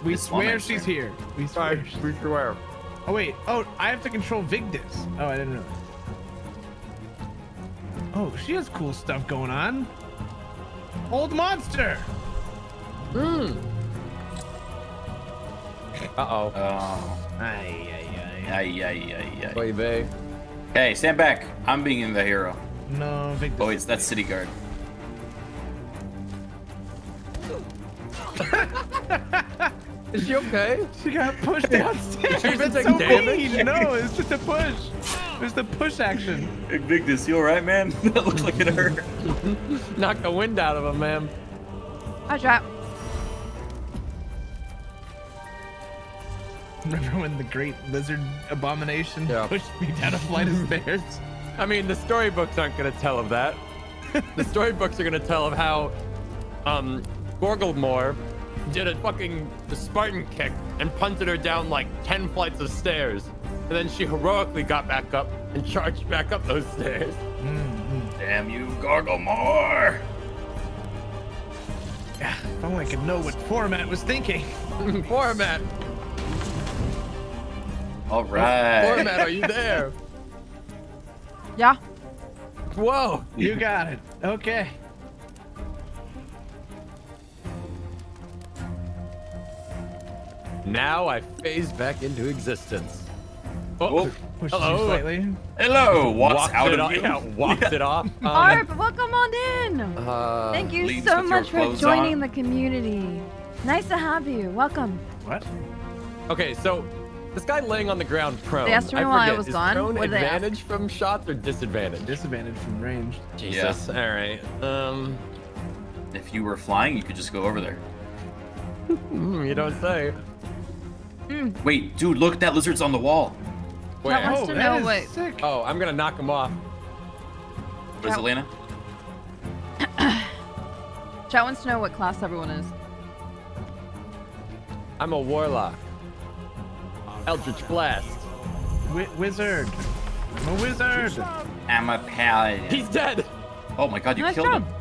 We This one swear she's here. We swear. Alright, she's- we swear. Oh wait. Oh, I have to control Vigdis. Oh, I didn't know. That. Oh, she has cool stuff going on. Old monster. Hmm. Uh-oh. Oh. Ay, ay, ay. Ay, ay, ay, ay. Oy. Hey, stand back. I'm being the hero. No, Vigdis. Oh, it's that city guard. Is she okay? She got pushed downstairs. She's been take so damage? mean. No, it's just a push. It's the push action. Hey, Victus, you alright, man? that looks like it hurt. Knock the wind out of him, man. I drop. Remember when the great lizard abomination Yeah. pushed me down a flight of stairs? I mean, the storybooks aren't going to tell of that. the storybooks are going to tell of how um, Gorglemore did a fucking Spartan kick and punted her down like 10 flights of stairs. And then she heroically got back up and charged back up those stairs. Mm-hmm. Damn you, Garglemore! Yeah, if only I could know what format was thinking. Format. Alright. Format, are you there? Yeah. Whoa. You got it. Okay. Now I phase back into existence. Oh, Pushes hello. slightly. Hello, what's Walks out it of off- you? Yeah, walks it off. Um, Arp, welcome on in. uh, Thank you so much for joining on. the community. Nice to have you. Welcome. What? Okay, so this guy laying on the ground prone. They asked me I while I forget, was is gone. Prone What did they ask? advantage from shots or disadvantage? Disadvantage from range. Jesus. All right. Um, If you were flying, you could just go over there. you don't say. Mm. Wait, dude, look, that lizard's on the wall. Where? That wants to know what. Oh, I'm gonna knock him off. What is it, Layna? Chat wants to know what class everyone is. I'm a warlock. Eldritch Blast. Wi- wizard. I'm a wizard. I'm a paladin. He's dead. Oh my god, you Nice killed job. him.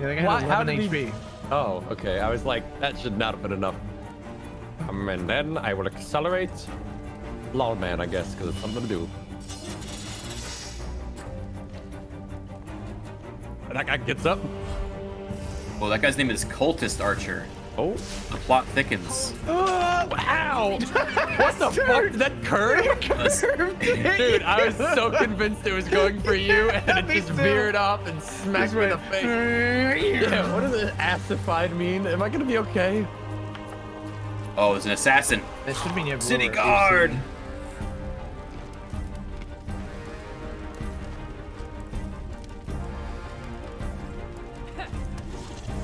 Yeah, they got Why- how 11 did he- HP. Oh, okay. I was like, that should not have been enough. Um, and then I will accelerate. Lawlman, I guess, because it's something to do. And that guy gets up. Well, that guy's name is Cultist Archer. Oh. The plot thickens. Oh, wow. what the fuck? Did that curve? Dude, I was so convinced it was going for you, and it just too. veered off and smacked me in the face. Yeah, what does it assified mean? Am I gonna be okay? Oh, it's an assassin. That should mean you have City lower guard. AC.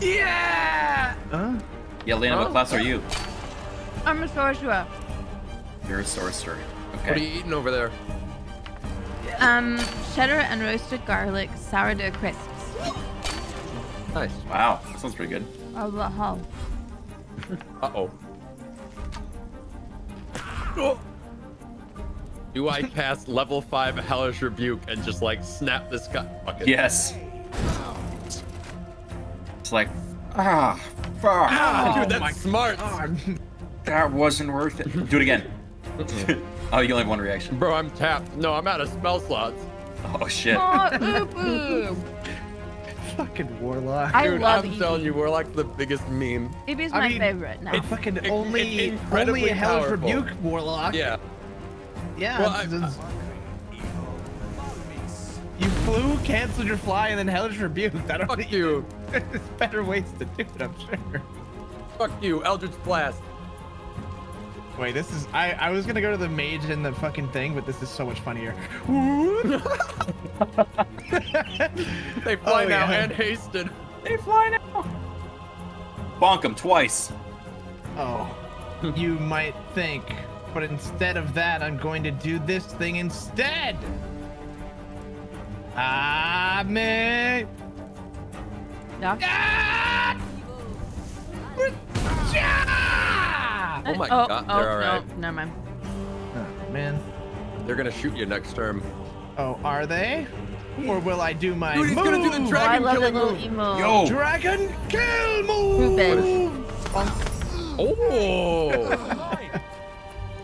Yeah. Huh? Yeah, Layna, what Huh? class are you? I'm a sorcerer. You're a sorcerer. What are you eating over there? Um, cheddar and roasted garlic sourdough crisps. Nice. Wow, that sounds pretty good. Oh, the hell. Uh oh. Do I pass level 5 Hellish Rebuke and just like snap this guy? Fuck it. Yes. It's like, ah, fuck. Ah, dude, Oh that's smart. That wasn't worth it. Do it again. oh, you only have one reaction. Bro, I'm tapped. No, I'm out of spell slots. Oh shit. Oh, ooh, ooh. Fucking warlock. I Dude, love I'm telling you, we're the biggest meme. Eevee's I my mean, favorite now. It's fucking It- only it's incredibly only a Hellish powerful. Rebuke warlock. Yeah. Yeah. Well, it's- I- you flew, canceled your fly, and then Hellish Rebuke. I don't Fuck you. There's better ways to do it, I'm sure. Fuck you, Eldritch Blast. Wait, this is. I, I was gonna go to the mage and the fucking thing, but this is so much funnier. They fly Oh, now yeah. and hasted. They fly now. Bonk him twice. Oh, you might think, but instead of that, I'm going to do this thing instead. Ah, man. Yeah. Oh my oh, god, oh, they're alright. No, never mind. Oh, man. They're gonna shoot you next term. Oh, are they? Or will I do my Dude, he's move? gonna do the Oh, I dragon love killing little move. emo. Yo. Dragon kill move. Reuben. Oh!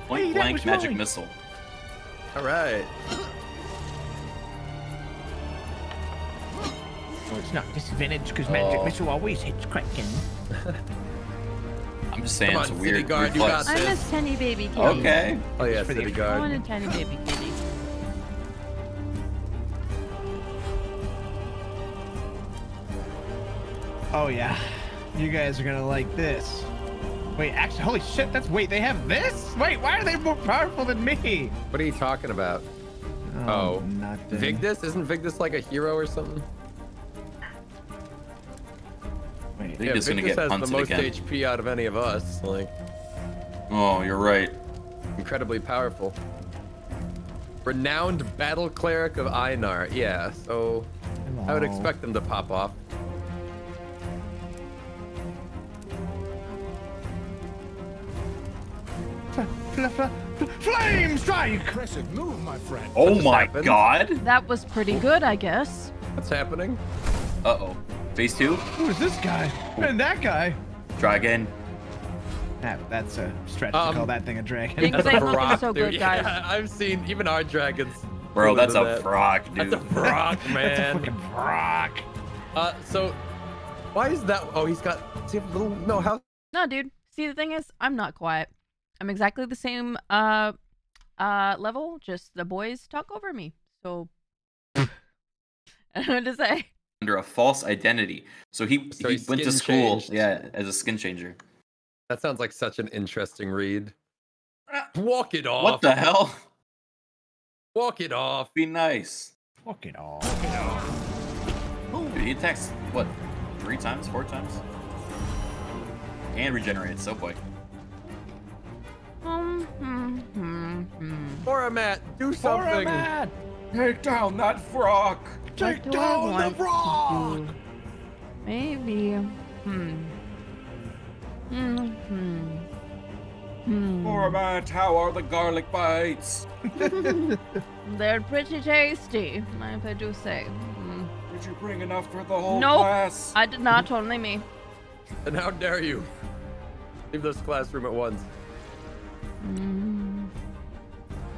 Point Hey, blank magic mine. missile. alright. Oh, it's not disadvantage because magic Oh. missile always hits Kraken. I'm just saying Come it's a on, weird, City Guard, weird you got flex. I'm a tiny baby kitty. Okay. Oh yeah, for the- City I want a tiny baby kitty. Oh yeah, you guys are gonna like this. Wait, actually, holy shit, that's wait, they have this? Wait, why are they more powerful than me? What are you talking about? Oh, oh. nothing. Vigdis? Isn't Vigdis like a hero or something? Wait, think yeah, it's gonna get has the most again. HP out of any of us. Like, Oh, you're right. incredibly powerful. Renowned battle cleric of Einar. Yeah, so I would expect them to pop off. Fl- fl- fl- Flame strike! Impressive move, my friend. Oh my happened? god. That was pretty good, I guess. What's happening? Uh oh. Phase two. Who is this guy? And that guy? Dragon. That, that's a stretch Um, to call that thing a dragon. Things That's a looking rock, so dude. good, guys. Yeah, I've seen even our dragons Bro, that's a that. frock, dude. That's a frock, man. that's a Fucking rock. Uh, so why is that? Oh, he's got. Does he have a little? No, how? No, dude. See, the thing is, I'm not quiet. I'm exactly the same uh uh level. Just the boys talk over me. So I don't know what to say. Under a false identity. So he So he he went to school, changed. yeah, as a skin changer. That sounds like such an interesting read. Walk it off. What the hell? Walk it off. Be nice. Fuck it all. Dude, he attacks what? Three times? Four times? And regenerates, so boy. Um, hmm, hmm, hmm. Foramat, do something. Foramat! Take down that frog! What do I want to do? Maybe. Hmm. Hmm. Hmm. Hmm. Format, how are the garlic bites? They're pretty tasty, if I do say. Hmm. Did you bring enough for the whole Nope, class? I did not. Only me. And how dare you? Leave this classroom at once. Hmm.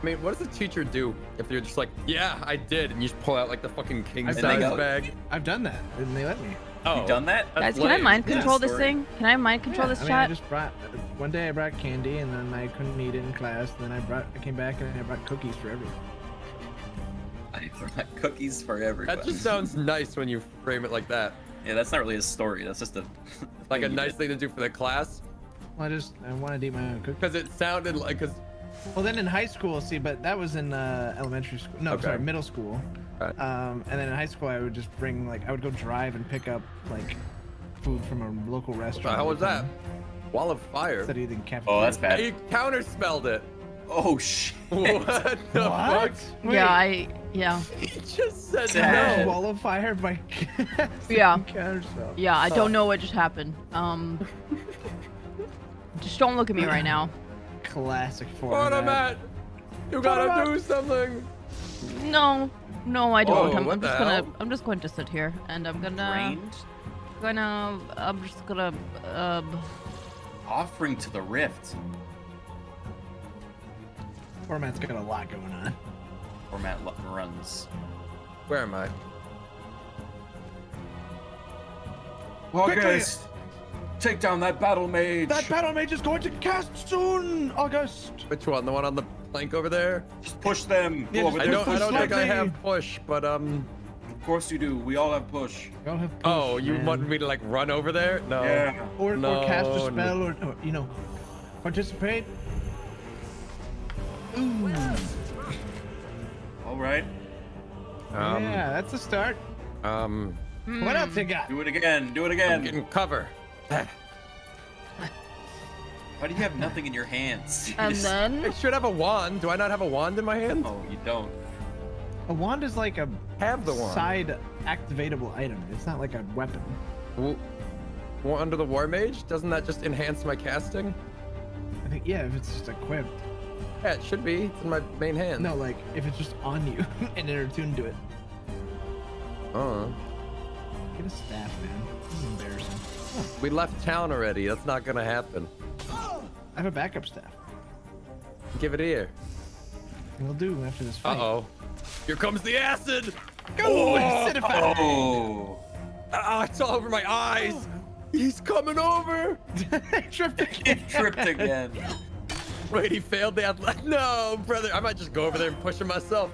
I mean, what does a teacher do if you're just like, yeah, I did, and you just pull out like the fucking king I've size done bag? I've done that, and they let me. Oh, You done that? Guys, can I lame. mind Yeah, control this story. thing? Can I mind control Yeah, this I mean, I just brought one day I brought candy, and then I couldn't eat it in class. Then I brought I came back and I brought cookies for everyone. I brought cookies for everyone. That just sounds nice when you frame it like that. Yeah, that's not really a story. That's just a Like a nice did. thing to do for the class. Well, I just I wanted to eat my own cookies. Because it sounded like, because Well, then in high school, see, but that was in uh, elementary school. No, Okay. sorry, middle school. Right. Um, and then in high school, I would just bring like I would go drive and pick up like food from a local what the restaurant. hell was that? Wall of fire. Instead of eating cafeteria. Oh, that's bad. You counterspelled it. Oh shit. What the What? fuck? Yeah, I yeah He just said Dad. no. Wall of fire by Yeah. counterspell. yeah. I don't know what just happened. Um, just don't look at me right now. Classic What format. I'm. You gotta do something. No, no, I don't. Whoa, I'm, I'm the just gonna hell? I'm just going to sit here and I'm gonna Rained? gonna I'm just gonna um Offering to the rift. Format's got a lot going on. Format lo- runs. Where am I? August, take down that battle mage. That battle mage is going to cast soon, August. Which one? The one on the plank over there? Just push them. Yeah, Go just over I there. don't. I don't think I have push, but um. Of course you do. We all have push. You all have push, Oh, you man. wanted me to like run over there? No. Yeah. or, no, or cast a no. spell, or, or you know, participate. Ooh. All right. Um, yeah, that's a start. Um. What else you got? Do it again. Do it I'm again. getting cover. Why do you have nothing in your hands? You and just- I should have a wand. Do I not have a wand in my hand? Oh, you don't. A wand is like a Have the wand. side activatable item. It's not like a weapon. W- w- Under the war mage? Doesn't that just enhance my casting? I think yeah, if it's just equipped. Yeah, it should be. It's in my main hand. No, like if it's just on you and they're attuned to it. Uh, Get a staff, man. This is embarrassing. we left town already. That's not gonna happen. I have a backup staff. Give it here. We'll do after this Uh fight. oh. Here comes the acid. Go, Oh! acidify. Oh. Ah, it's all over my eyes. He's coming over. Tripped again. Tripped again. Wait, he failed the athletic. No, brother. I might just go over there and push him myself.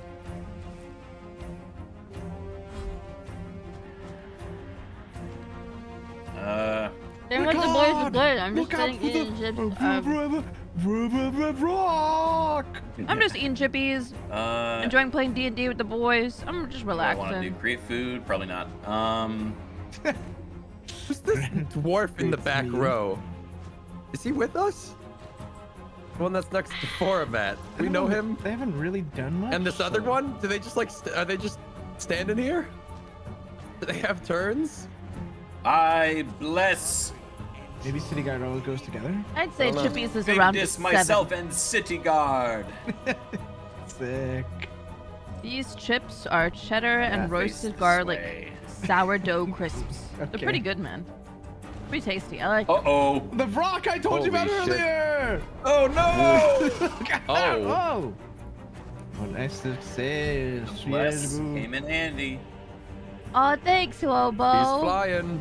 Uh. Saying what the boys are God! good. I'm just Look out sitting for the eating chips. Um. I'm just eating chippies, Uh. enjoying playing D and D with the boys. I'm just relaxing. do I want to do relaxing. create food? Probably not. Um. Who's this dwarf in the back row? Is he with us? The one that's next to Foramat. We know him. They haven't really done much. And this other so- one? Do they just like? St- are they just standing here? Do they have turns? I bless Maybe City Guard always goes together. I'd say I don't know. chippies is around Ignis seven. myself and City Guard. Sick. These chips are cheddar Yeah, and roasted garlic way. sourdough crisps. Okay. They're pretty good, man. Pretty tasty. I like. Uh oh. The rock I told you about shit. earlier. Oh no. Oh. Oh. What a success. Less yeah, boo. came in handy. Oh, thanks, Lobo. He's flying.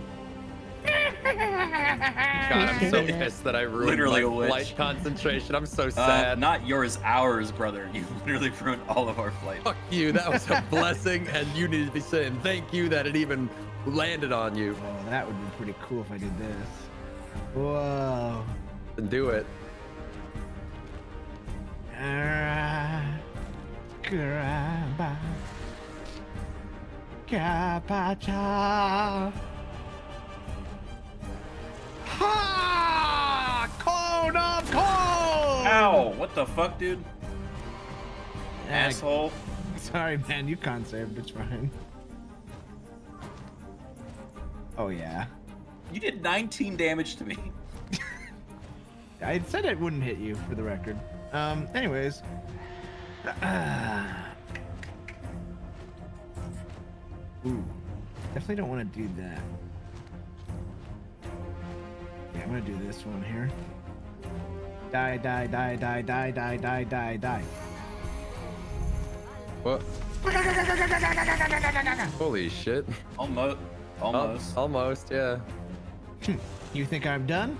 God, I'm so pissed that I ruined Literally my a flight concentration. I'm so Uh, sad. not yours, ours, brother. You literally ruined all of our flight. Fuck you. That was a blessing, and you need to be saying thank you that it even landed on you. Oh, that would be pretty cool if I did this. Whoa. And do it. Alright. Graba. Ha! Cone of cold! Ow! What the fuck, dude? Asshole. Sorry, man. You can't save. It's fine. Oh, yeah. You did 19 damage to me. I said it wouldn't hit you, for the record. Um, anyways. Ooh. Definitely don't want to do that. Yeah, I'm gonna do this one here. Die, die, die, die, die, die, die, die, die. What? Holy shit. Almost. Almost. almost, yeah. You think I'm done?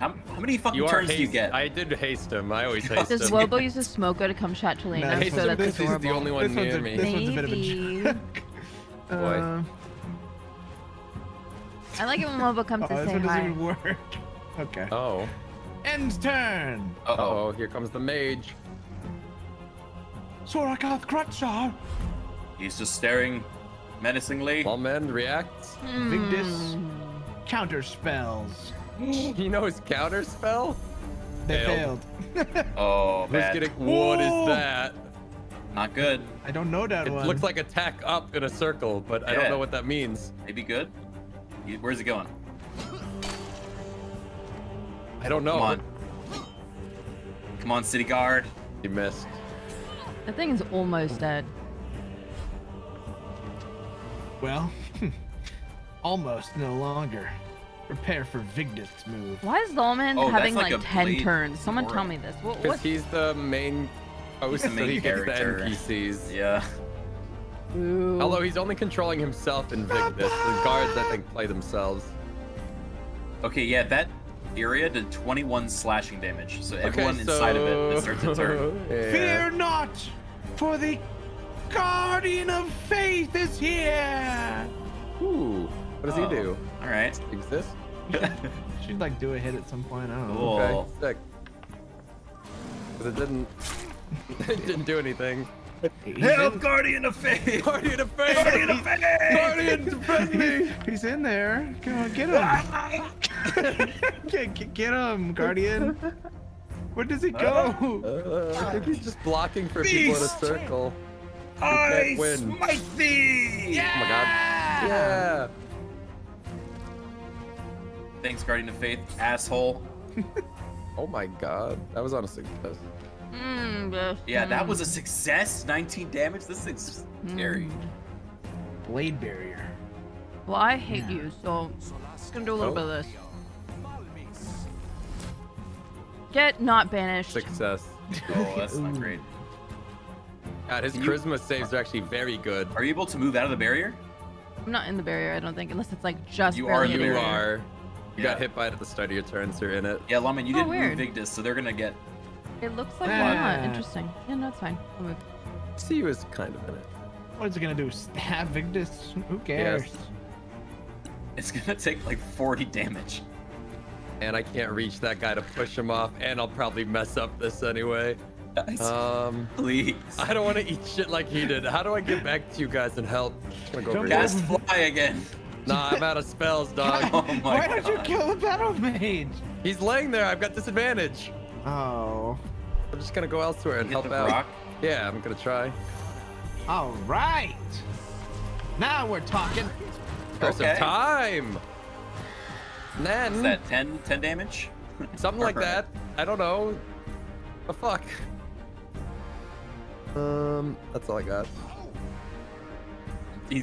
How, how many fucking You are turns do you get? I did haste him. I always haste Does him. Lobo use a smoker to come shot to Lena? Haste so him that's because he's the only one This one's near a- me. this one's a bit of a Maybe. joke. Boy. Uh, I like it when Lobo comes oh, to this say one doesn't even work. Okay. Oh. End turn. Uh oh, here comes the mage. Sorakath Crutchar. He's just staring menacingly. Lawlman reacts. Vigdis. Counter spells. He knows counter spell? They Failed. failed. Oh, Who's bad. getting what is that? Not good. I don't know that It one. It looks like attack up in a circle, but I don't know what that means. Maybe good. He- Where's he going? I don't know. Come on. Come on, City Guard. He missed. The thing is almost dead. Well, almost no longer. Prepare for Vigdis' move. Why is Lawlman Oh, having like like, 10 turns? Someone tell me this. What, Because what? he's the main host, the so main he gets the character. NPCs. Yeah. Ooh. Although he's only controlling himself in Vigdis. The guards, I think, play themselves. Okay, yeah, that area did 21 slashing damage. So Okay, everyone inside of it inserts to turn. Yeah. Fear not, for the Guardian of Faith is here. Ooh, what does Oh. he do? All right. Exist? Should like do a hit at some point. I don't know. Cool. Okay, sick. Because it didn't. it didn't do anything. Help, Guardian of Faith! Guardian of Faith! Guardian of Faith! Guardian, defend me! He's in there. Come on, get him. get, get, get him, Guardian. Where does he go? Uh, I think he's just blocking for people in a circle. You I win. smite thee! Oh my god. Yeah! Thanks, Guardian of Faith, asshole. Oh my god. That was on a success. Mm, yes, Yeah, that mm. was a success. 19 damage. This thing's scary. Blade barrier. Well, I hate you, so just gonna do a little Oh. bit of this. Get not banished. Success. Oh, that's not great. God, his Can you- charisma saves are actually very good. Are you able to move out of the barrier? I'm not in the barrier, I don't think, unless it's like just You are in in the the You barrier. are. You Yeah. got hit by it at the start of your turn, so you're in it. Yeah, Lawlman, you Oh, didn't weird. move Vigdis, so they're gonna get. It looks like why not? Ah. Interesting. Yeah, no, it's fine. I'll move. See you as kind of in it. What is it gonna do? Stab Vigdis? Who cares? Yes. It's gonna take like 40 damage. And I can't reach that guy to push him off, and I'll probably mess up this anyway. Um, Please. I don't want to eat shit like he did. How do I get back to you guys and help? I'm gonna go Don't here. Cast fly again. Nah, I'm out of spells, dog. Oh my Why god. don't you kill the battle mage? He's laying there. I've got disadvantage. Oh. I'm just gonna go elsewhere and help out. rock? Yeah, I'm gonna try. All right. Now we're talking. Curse Okay. of time. And Is that 10, 10 damage? something like that. I don't know. The fuck. Um, that's all I got.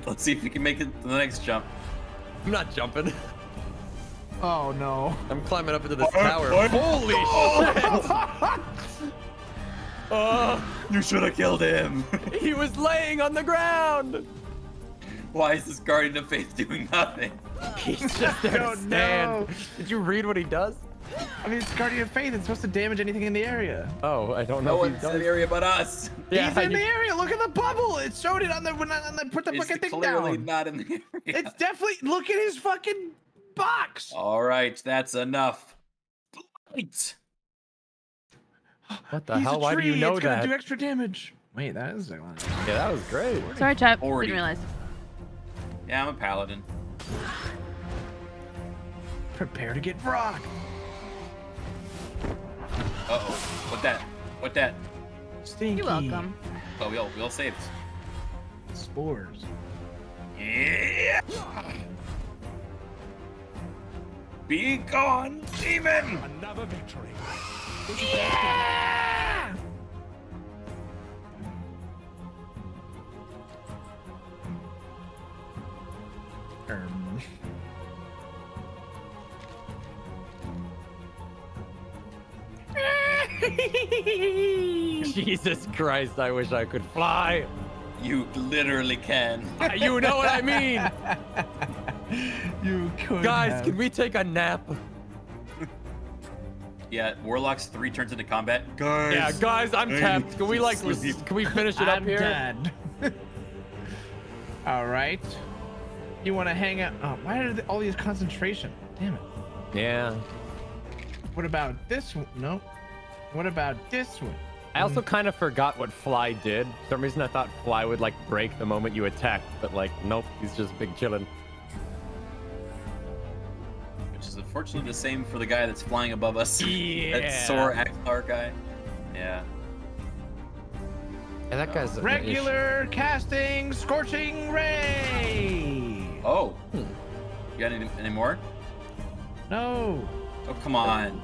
Let's see if we can make it to the next jump. I'm not jumping. Oh no. I'm climbing up into this tower. Holy shit! Oh, You should have killed him. he was laying on the ground. Why is this Guardian of Faith doing nothing? He's just there to stand. know. Did you read what he does? I mean, it's Guardian of Faith. It's supposed to damage anything in the area. Oh, I don't know. No one's in the area but us. Yeah, He's in you- the area. Look at the bubble. It showed it on the when I, on the put the It's fucking thing down. It's clearly not in the area. It's definitely look at his fucking box. All right, that's enough. Blight. What the He's hell? Why do you know it's gonna do extra damage. Wait, that is a line. Yeah, that was great. Sorry, chat. Already. Didn't realize. Yeah, I'm a paladin. Prepare to get rocked. Uh oh. What that? What that? Stinky. You're welcome. Oh, we all we all saved. Spores. Yeah. Be gone, demon! Another victory. Yeah! Um. Jesus Christ, I wish I could fly. You literally can. You know what I mean. you could Guys, have. can we take a nap? Yeah, Warlock's three turns into combat. Guys. Yeah, guys, I'm I tapped. Can we like sleep. can we finish it up I'm here? dead. All right. You want to hang out? Oh, why are all these concentration? Damn it. Yeah. What about this one? No. What about this one? I also kind of forgot what Fly did. For some reason I thought Fly would like break the moment you attacked, but like nope, he's just big chillin'. Unfortunately the same for the guy that's flying above us. Yeah. that Sor Axlar guy. Yeah. Yeah, that guy's an Regular casting scorching ray. Oh. Hmm. You got any, any more? No. Oh, come on.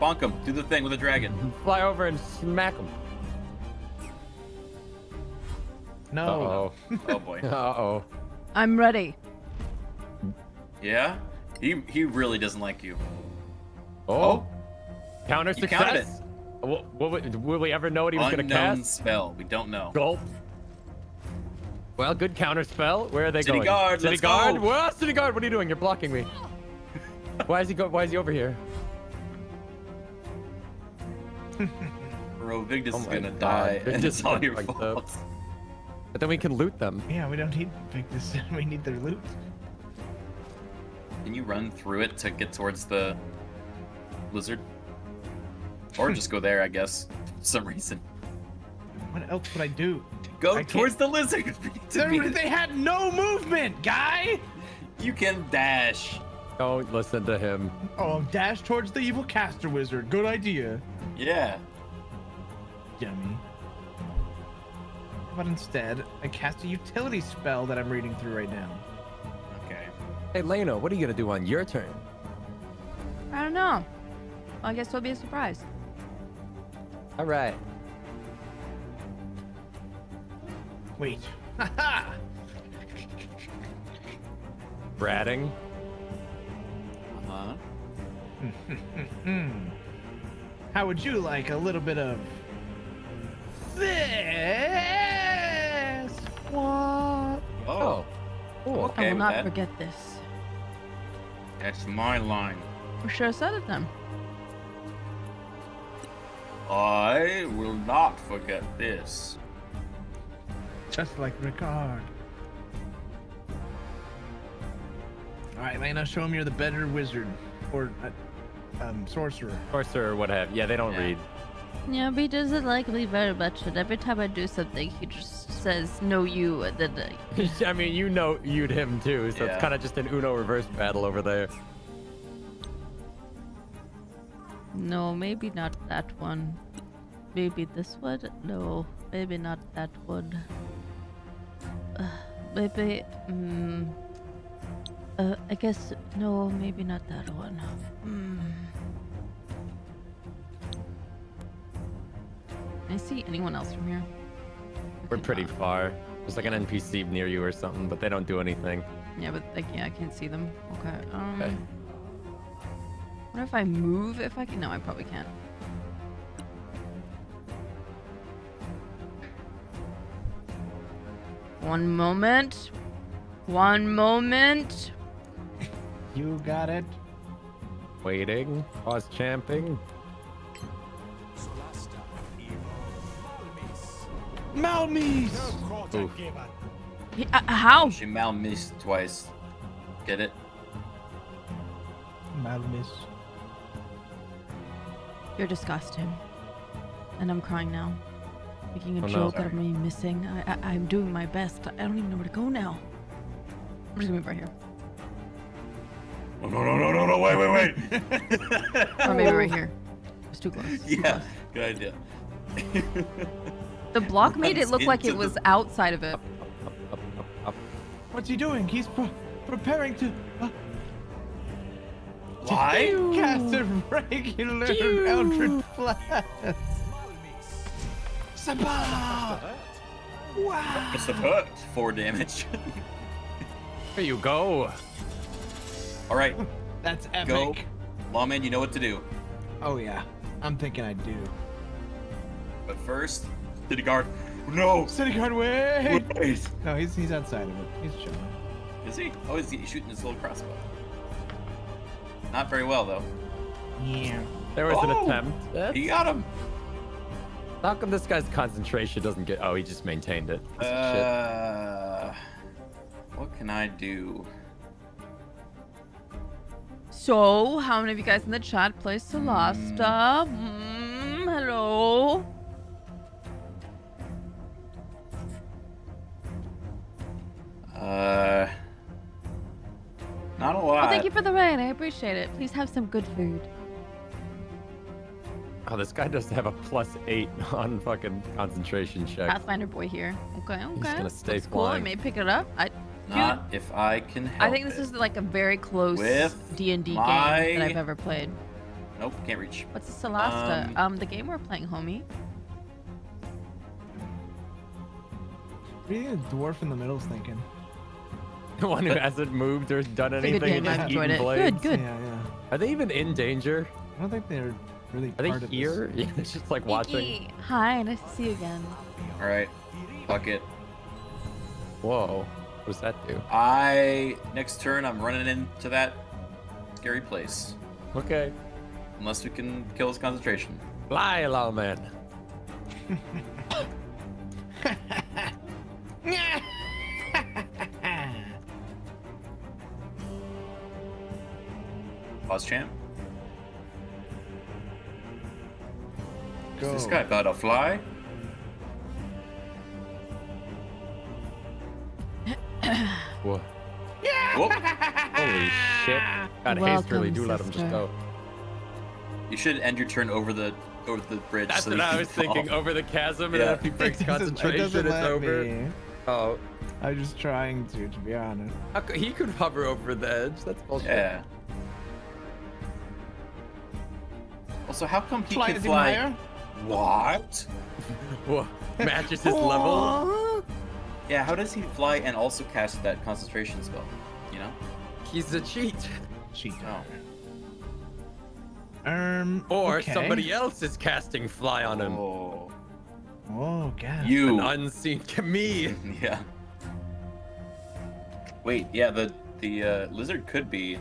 Bonk him. Do the thing with the dragon. Fly over and smack him. No. Uh-oh. Oh, boy. Uh-oh. I'm ready. Yeah? He he really doesn't like you. Oh. oh. Counter You counted success. Will, will, we, will we ever know what he was gonna cast? Unknown cast? spell. We don't know. Gulp. Well, good counter spell. Where are they City going? guard, City let's guard. go. Well, city guard. What are you doing? You're blocking me. why is he go? Why is he over here? Bro, Vigdis Oh is gonna God. die, and it's all is your fucked up. fault. But then we can loot them. Yeah, we don't need pick. We need their loot. Can you run through it to get towards the lizard? Or just go there, I guess, for some reason. What else would I do? Go I can't- towards the lizard. We There- they had no movement, guy. You can dash. Don't listen to him. Oh, dash towards the evil caster wizard. Good idea. Yeah. Dummy. But instead, I cast a utility spell that I'm reading through right now. Okay. Hey, Leno, what are you gonna do on your turn? I don't know. I guess it'll be a surprise. All right. Wait. Haha! Bratting. Uh-huh. How would you like a little bit of this? What? Oh. Cool. I will not that. forget this. That's my line. We should have said it then. I will not forget this. Just like Ricard. All right, Layna, show him you're the better wizard or uh, um, sorcerer. Sorcerer what have. Yeah, they don't read. Yeah, but he doesn't like me very much, and every time I do something, he just says, "No, you," and then uh, I mean, you know, you'd him too, so Yeah. it's kind of just an Uno reverse battle over there. no, maybe not that one. Maybe this one. No, maybe not that one. Uh, maybe. Mm, uh, I guess no, maybe not that one. Mm. I see anyone else from here? We're pretty not. far. There's like an NPC near you or something, but they don't do anything. Yeah, but like, yeah, I can't see them. Okay. Um, okay. What if I move? If I can? No, I probably can't. One moment. One moment. You got it. Waiting. Pause champing. Malmis! Oof. He- uh, how? She malmissed twice. Get it? Malmis. You're disgusting. And I'm crying now. Making a Oh, no. joke out of me missing. I, I, I'm doing my best. I don't even know where to go now. I'm just gonna move right here. No, no, no, no, no, no, wait, wait, wait. Or maybe right here. It's too close. yeah, good idea. The block made it look like it was the- outside of it. What's he doing? He's pre- preparing to. Uh, Why? Cast a regular Eldritch Blast. Sabah! Wow! Must a hurt. Four damage. There you go. All right, That's epic. go. Lawlman, you know what to do. Oh yeah, I'm thinking I do. But first, city guard. No! City guard, wait! Wait. No, he's he's outside of it. He's chilling. Is he? Oh, is he shooting his little crossbow? Not very well, though. Yeah. There was an Oh! attempt. That's- He got him. How come this guy's concentration doesn't get? Oh, he just maintained it. Piece of shit. Uh, what can I do? So, how many of you guys in the chat play Solasta? Mm, hello. Uh, not a lot. Well, thank you for the raid. I appreciate it. Please have some good food. Oh, this guy does have a plus eight on fucking concentration check. Pathfinder boy here. Okay, okay. He's gonna stay That's cool. I may pick it up. I, Not if I can help I think this it. is like a very close D&D game that I've ever played. Nope, can't reach. What's the Solasta? Um, Um, the game we're playing, homie. What do you think the dwarf in the middle's thinking? The one who hasn't moved or done It's good anything game, and I've just eaten it. blades. Good, good. Yeah, yeah. Are they even in danger? I don't think they're really Are they part of here? Yeah, they're just like watching. Kiki. Hi, nice to see you again. All right, fuck it. Whoa, what does that do? I next turn I'm running into that scary place. Okay. Unless we can kill his concentration. Fly, Lawlman. Pause champ. Go. Is this guy about to fly? Whoa. Whoop. Holy shit. God, hastily Welcome, do let him just go. You should end your turn over the over the bridge. That's so what I can was thinking. Over the chasm, and Yeah. then if he breaks It concentration, doesn't it's over. me. Oh, I'm just trying to, to be honest. how he could hover over the edge. That's bullshit. Yeah. Also, how come he Fly can fly? higher? What? Whoa, matches his level. Yeah, how does he fly and also cast that concentration spell? You know? He's a cheat. Cheat. Oh. Um. Or okay. somebody else is casting fly on him. Oh. Oh, God. You. An unseen me. yeah. Wait, yeah, the the uh, lizard could be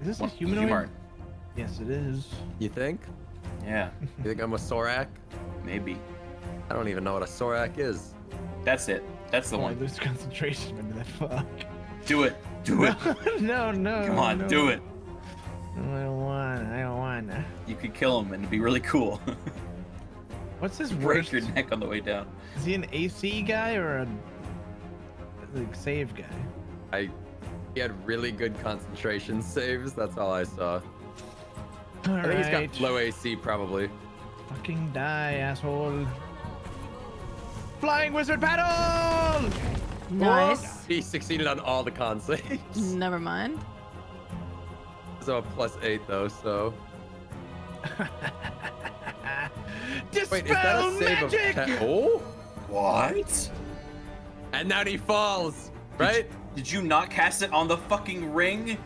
Is this a humanoid? Humart. Yes, it is. You think? Yeah, You think I'm a Sorak? maybe. I don't even know what a Sorak is. That's it. That's the Oh, I lose concentration into that fuck. Do it. Do it. no, no. Come on, no. do it. No, I don't want. I don't want. To. You could kill him and it'd be really cool. What's his Break worst? your neck on the way down. Is he an AC guy or a like save guy? I. He had really good concentration saves. That's all I saw. All I think he's right. got low AC probably. Fucking die, asshole. Flying wizard battle! Nice. He succeeded on all the con saves. Never mind. So a plus eight though. So Dispel wait, is that a save magic! of ten? Oh, What? and now he falls. Right? Did you not cast it on the fucking ring?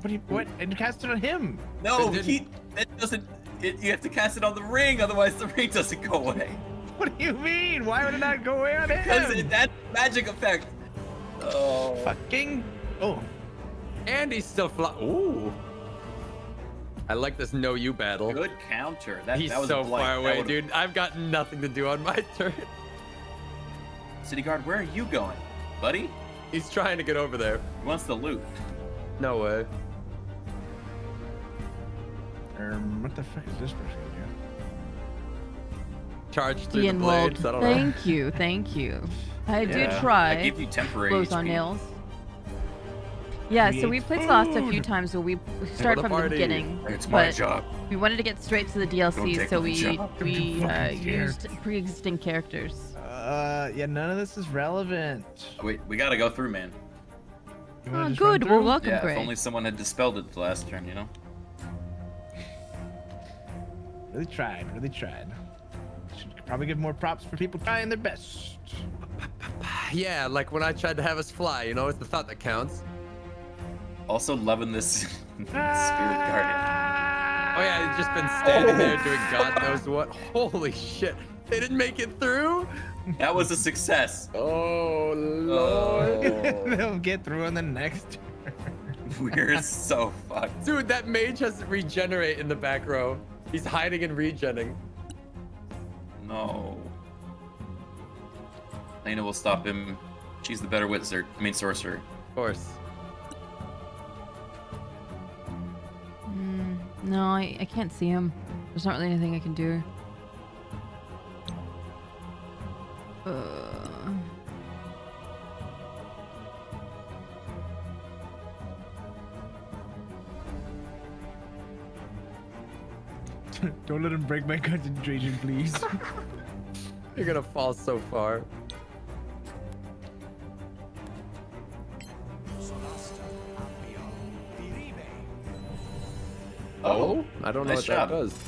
What? Do you, what? And cast it on him. No, he. It doesn't. It, you have to cast it on the ring, otherwise the ring doesn't go away. What do you mean? Why would it not go away on Because him? it, that magic effect. Oh. Fucking. Oh. And he's still fly. Ooh. I like this no you battle. Good counter. That, he's that was so a far away, would've- dude. I've got nothing to do on my turn. City guard, where are you going, buddy? He's trying to get over there. He wants the loot. No way. Um, what the fuck is this person doing? Charge through the Ian Wald, blades. I don't know. thank you, thank you. I do try. I give you temporary Blows on nails. Yeah, so we Create played Lost a few times, so we started the from the beginning. It's my but job. We wanted to get straight to the DLC, so we job. We uh, used pre-existing characters. Uh, yeah, none of this is relevant. Wait, we gotta go through, man. Oh, just run good. Well, through? welcome, yeah, Greg. if only someone had dispelled it the last turn, you know? Really tried, really tried. Should probably give more props for people trying their best. Yeah, like when I tried to have us fly, you know, it's the thought that counts. Also loving this spirit guardian. Ah! Oh yeah, he's just been standing there oh. doing God knows what. Holy shit. They didn't make it through? That was a success. Oh, oh. lord. They'll get through on the next. We're so fucked. Dude, that mage has to regenerate in the back row. He's hiding and regenning. No. Layna will stop him. She's the better wizard. I mean sorcerer. Of course. Mm, no, I, I can't see him. There's not really anything I can do. Uh, Don't let him break my concentration, please. You're gonna fall so far. Oh, I don't know nice what job. that does.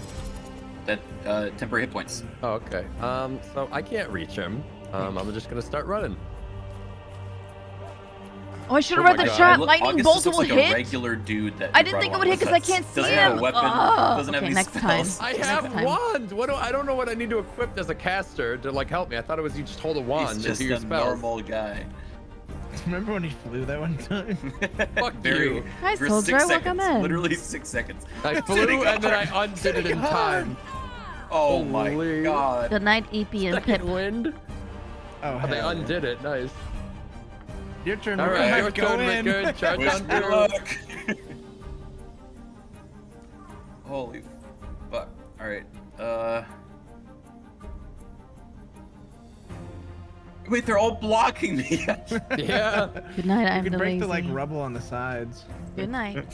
That uh, temporary hit points. Oh, okay. Um, so I can't reach him. Um, I'm just gonna start running. Oh, I should Oh have read the God. chat. Look, Lightning August bolt will like a hit. regular dude that I didn't think it would hit because I can't see Doesn't have him. a weapon. Oh, doesn't have okay, any next time. I Next have time. wand. What do I don't know what I need to equip as a caster to like help me. I thought it was you just hold a wand He's and just do your a spells. normal guy. Remember when he flew that one time? Fuck Very, you. Hi, for soldier, six welcome in. Literally six seconds. I flew and then I undid it in time. Oh my god. Good night, EP and Pip. Second wind. Oh, Oh, they undid it. Nice. Your turn. All Rick. right, Go your turn, in. Rickard. Charge Wish on me through. luck. Holy fuck. Alright. Uh. Wait, they're all blocking me. Yeah. Good night, I'm you can the break lazy. the like rubble on the sides. Good night.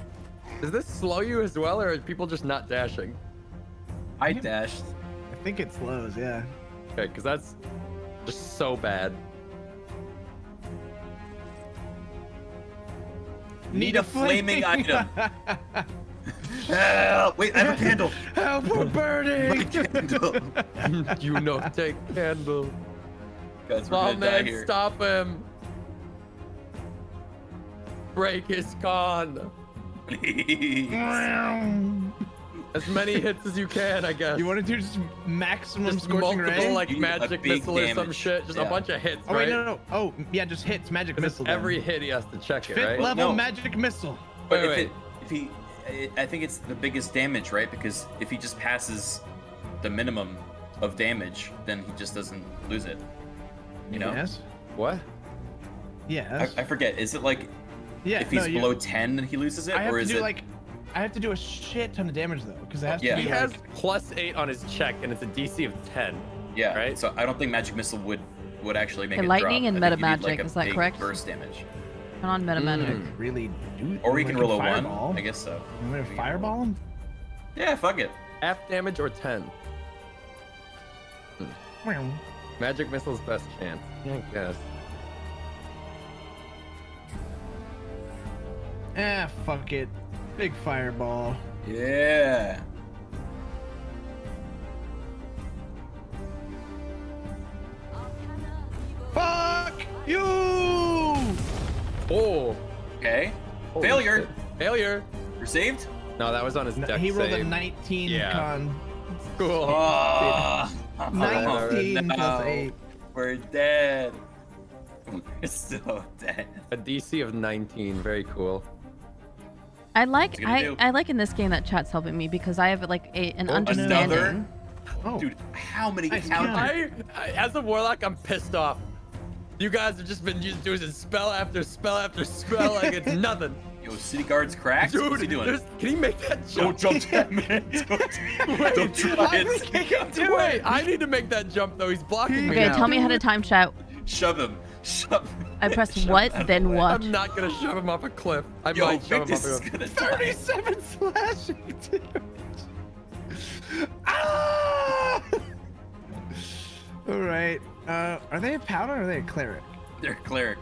Does this slow you as well, or are people just not dashing? I dashed. I think it slows. Yeah. Okay, because that's just so bad. Need a flaming item. Help! Wait, I have a candle. Help! We're burning. Candle. you know, take candle. Guys, we're Oh gonna die man, here. stop him! Break is gone. Please. As many hits as you can, I guess. You want to do just maximum just scorching multiple ray? like magic big missile or some shit. Just a bunch of hits, Oh wait, no, no, no. Oh, yeah, just hits magic it's missile. every hit he has to check it, fifth right? level No. magic missile. But Wait, if, wait. It, if he, I- I think it's the biggest damage, right? Because if he just passes the minimum of damage, then he just doesn't lose it. You know? Yes. What? I, Yes. I forget. Is it like yeah. if he's no, you- below ten, then he loses it, I have or to is do it? like, I have to do a shit ton of damage though, because it has Yeah. to He be has like, plus eight on his check, and it's a DC of ten. yeah, right? So I don't think magic missile would would actually make Okay, it lightning drop. and I meta need, like, magic, is that correct? Burst damage, Turn on meta magic. Mm. really do. or we like can roll a fireball. one. I guess so. You want to fireball him? Yeah, fuck it. Half damage or ten. Magic missile's best chance. I guess. Ah, fuck it. Big fireball. Yeah. Fuck you! Oh. Okay. Holy Failure. shit. Failure. You're saved. No, that was on his No, deck he rolled a 19 Yeah. con. Cool. Ah. 19 plus no. 8. We're dead. We're so dead. A DC of 19. Very cool. I like What's it gonna I, do? I like in this game that chat's helping me because I have like a, an Oh, understanding. another? Oh. Dude, how many I, counters? I, as a warlock, I'm pissed off. You guys have just been just doing spell after spell after spell like it's nothing. Yo, city guard's cracked. Dude, What's he doing? can he make that jump? Don't jump? jump that man. Don't, Wait, don't try I it. think he can do Wait, I need to make that jump though. He's blocking me Okay, tell me how to time chat. Shove him. Shove. I press Shove what, then away. what? I'm not gonna shove him off a cliff. I Yo, might shove him off is a gonna cliff. 37 slashing, dude. Ah! All right. Uh, are they a paladin or are they a cleric? They're a cleric.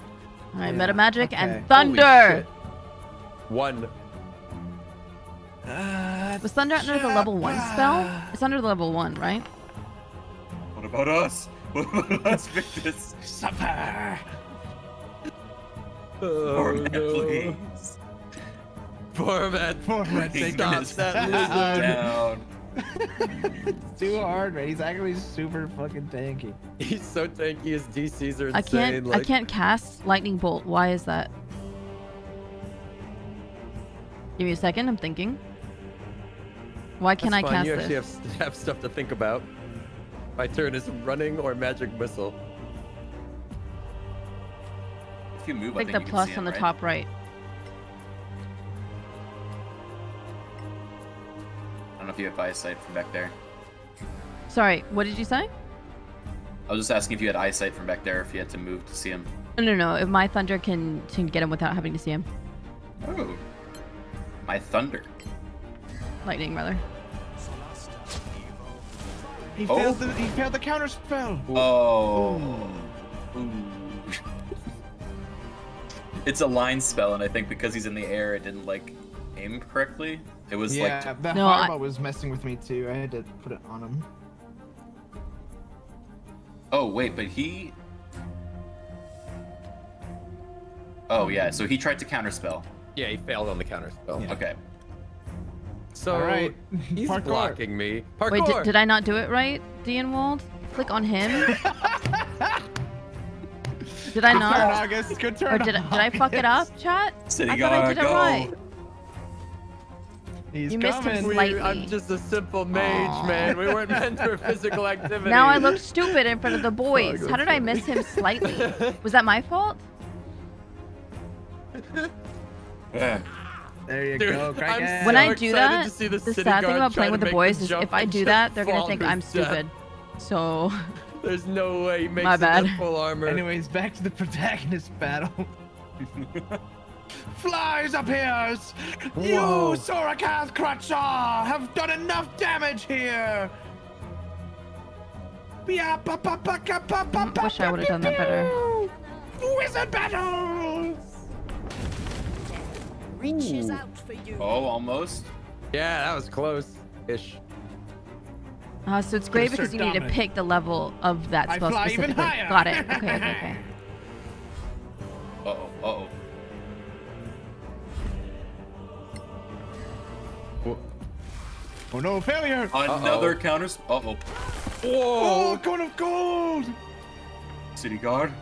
All right, Yeah, meta magic okay. and thunder. One. Uh, Was thunder under the level one spell? It's under the level one, right? What about us? What about us, Victus? Suffer. Oh, Format, no. please. Format. Format, Bring take Stop this that down. It's too hard, man. He's actually super fucking tanky. He's so tanky. His DCs are insane. I can't like, I can't cast lightning bolt. Why is that? Give me a second. I'm thinking. Why can't That's I fine, cast You this? actually have, have stuff to think about. My turn is running or magic missile. If you move, I Click think the you can plus see on him, the right? top right. I don't know if you have eyesight from back there. Sorry, what did you say? I was just asking if you had eyesight from back there, if you had to move to see him. No, no, no. If my thunder can can get him without having to see him. Oh. My thunder. Lightning, rather. He Oh. failed the he failed the counter spell. Oh. Ooh. it's a line spell, and I think because he's in the air, it didn't like aim correctly. It was yeah, like that No, I- was messing with me too. I had to put it on him. Oh wait, but he. Oh yeah, so he tried to counterspell. Yeah, he failed on the counter spell. Okay. So All right. he's Parkour. blocking me. Parkour. Wait, did, did I not do it right, Wald? Click on him. did I Good not? turn, August. Good turn. Or did, I- did I fuck it up, chat? City I thought I guard, did it right. He's You missed him coming. We- slightly. I'm just a simple mage, man. We weren't meant for physical activity. Now I look stupid in front of the boys. Oh, How did I miss him slightly? Was that my fault? Yeah. There you Dude, go, I'm Kraken. when I do excited that, to see the the sad thing about playing with the boys the is if I do that, they're gonna think I'm his death. stupid. So There's no way he makes My it that bad. full armor. Anyways, back to the protagonist battle. Flies appears! You, Whoa. Sorakath Crutchaw, have done enough damage here! Ba, mm, wish I would have done that better. Wizard battles! Reaches out for you. Oh, almost. Yeah, that was close. Ish. Uh, so it's great because you need to pick the level of that I spell fly even specifically. higher. Got it. Okay, okay, okay. Uh oh. Uh oh. Oh no, failure! Another counter. Uh oh. Oh, cone of gold! City guard.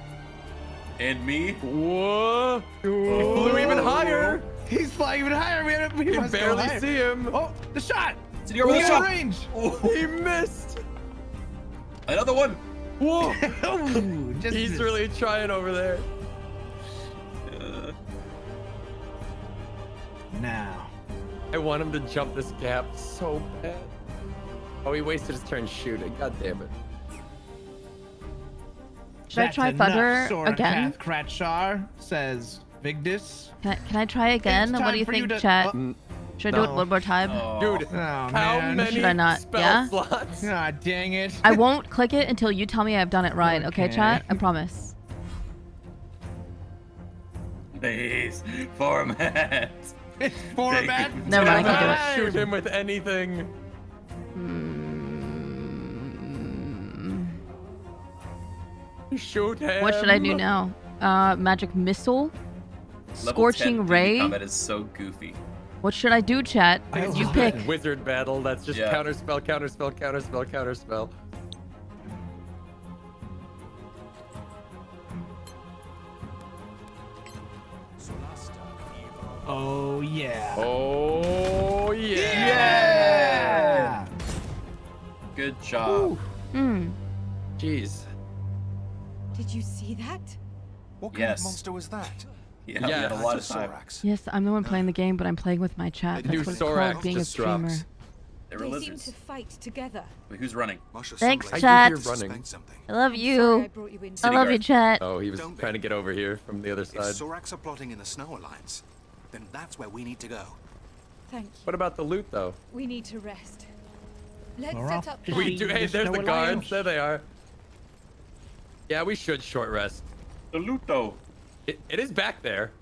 And me. Whoa! He Oh. flew even higher. He's flying even higher. We, had, we You must barely see him. Oh, the shot! City guard He's with a shot. range! He missed. Another one. Whoa! Ooh, just He's missed. really trying over there. Uh, Now. I want him to jump this gap so bad. Oh, he wasted his turn shooting. God damn it. Should I try enough, thunder Sorakath again? Kratchar, says Vigdis. Can I, can I try again? What do you for you think, to- chat? Oh. Should I do it one more time? oh. Dude, Oh, how man. many Should I not? spell Yeah? slots? God dang it. I won't click it until you tell me I've done it right. Okay, Okay. chat? I promise. Please. Format. Format. Never mind, I can't do it. Shoot him with anything. Mm, Shoot him. what should I do now? Uh, magic missile? Scorching Ray. Combat is so goofy. What should I do, chat? I you pick. Wizard battle. That's just yeah. counterspell, counterspell, counterspell, counterspell. Oh yeah. Oh yeah. Yeah. Good job. Hmm. Jeez. Did you see that? What kind yes. of monster was that? Yeah, we had a lot of time. Yes, I'm the one playing the game, but I'm playing with my chat. The That's new what it's Soraks called, being a just streamer. dropped. They were They seem to fight together. Wait, who's running? Thanks, I chat. do hear running. I love you. sorry I you. I love you, chat. Oh, he was trying to get over here from the other side. If side. Soraks are plotting in the Snow Alliance, then that's where we need to go. Thank you. What about the loot, though? We need to rest. Let's We're set up to We do. Hey, There's there's the guards. There they are. Yeah, we should short rest. The loot, though. It, it is back there.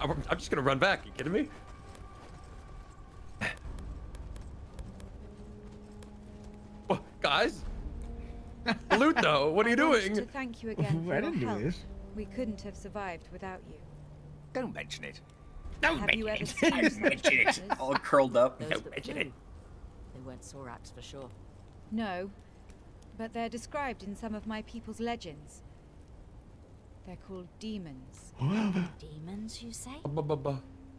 I'm I'm just gonna run back. You kidding me? Oh, guys, the loot though. What are you I doing? To thank you again for I didn't do help. this. We couldn't have survived without you. Don't mention it. Don't Have you ever it. seen Mention it. All curled up. Those that flew. They weren't Soraks for sure. No, but they're described in some of my people's legends. They're called demons. Demons, you say? Bu-bu-bu.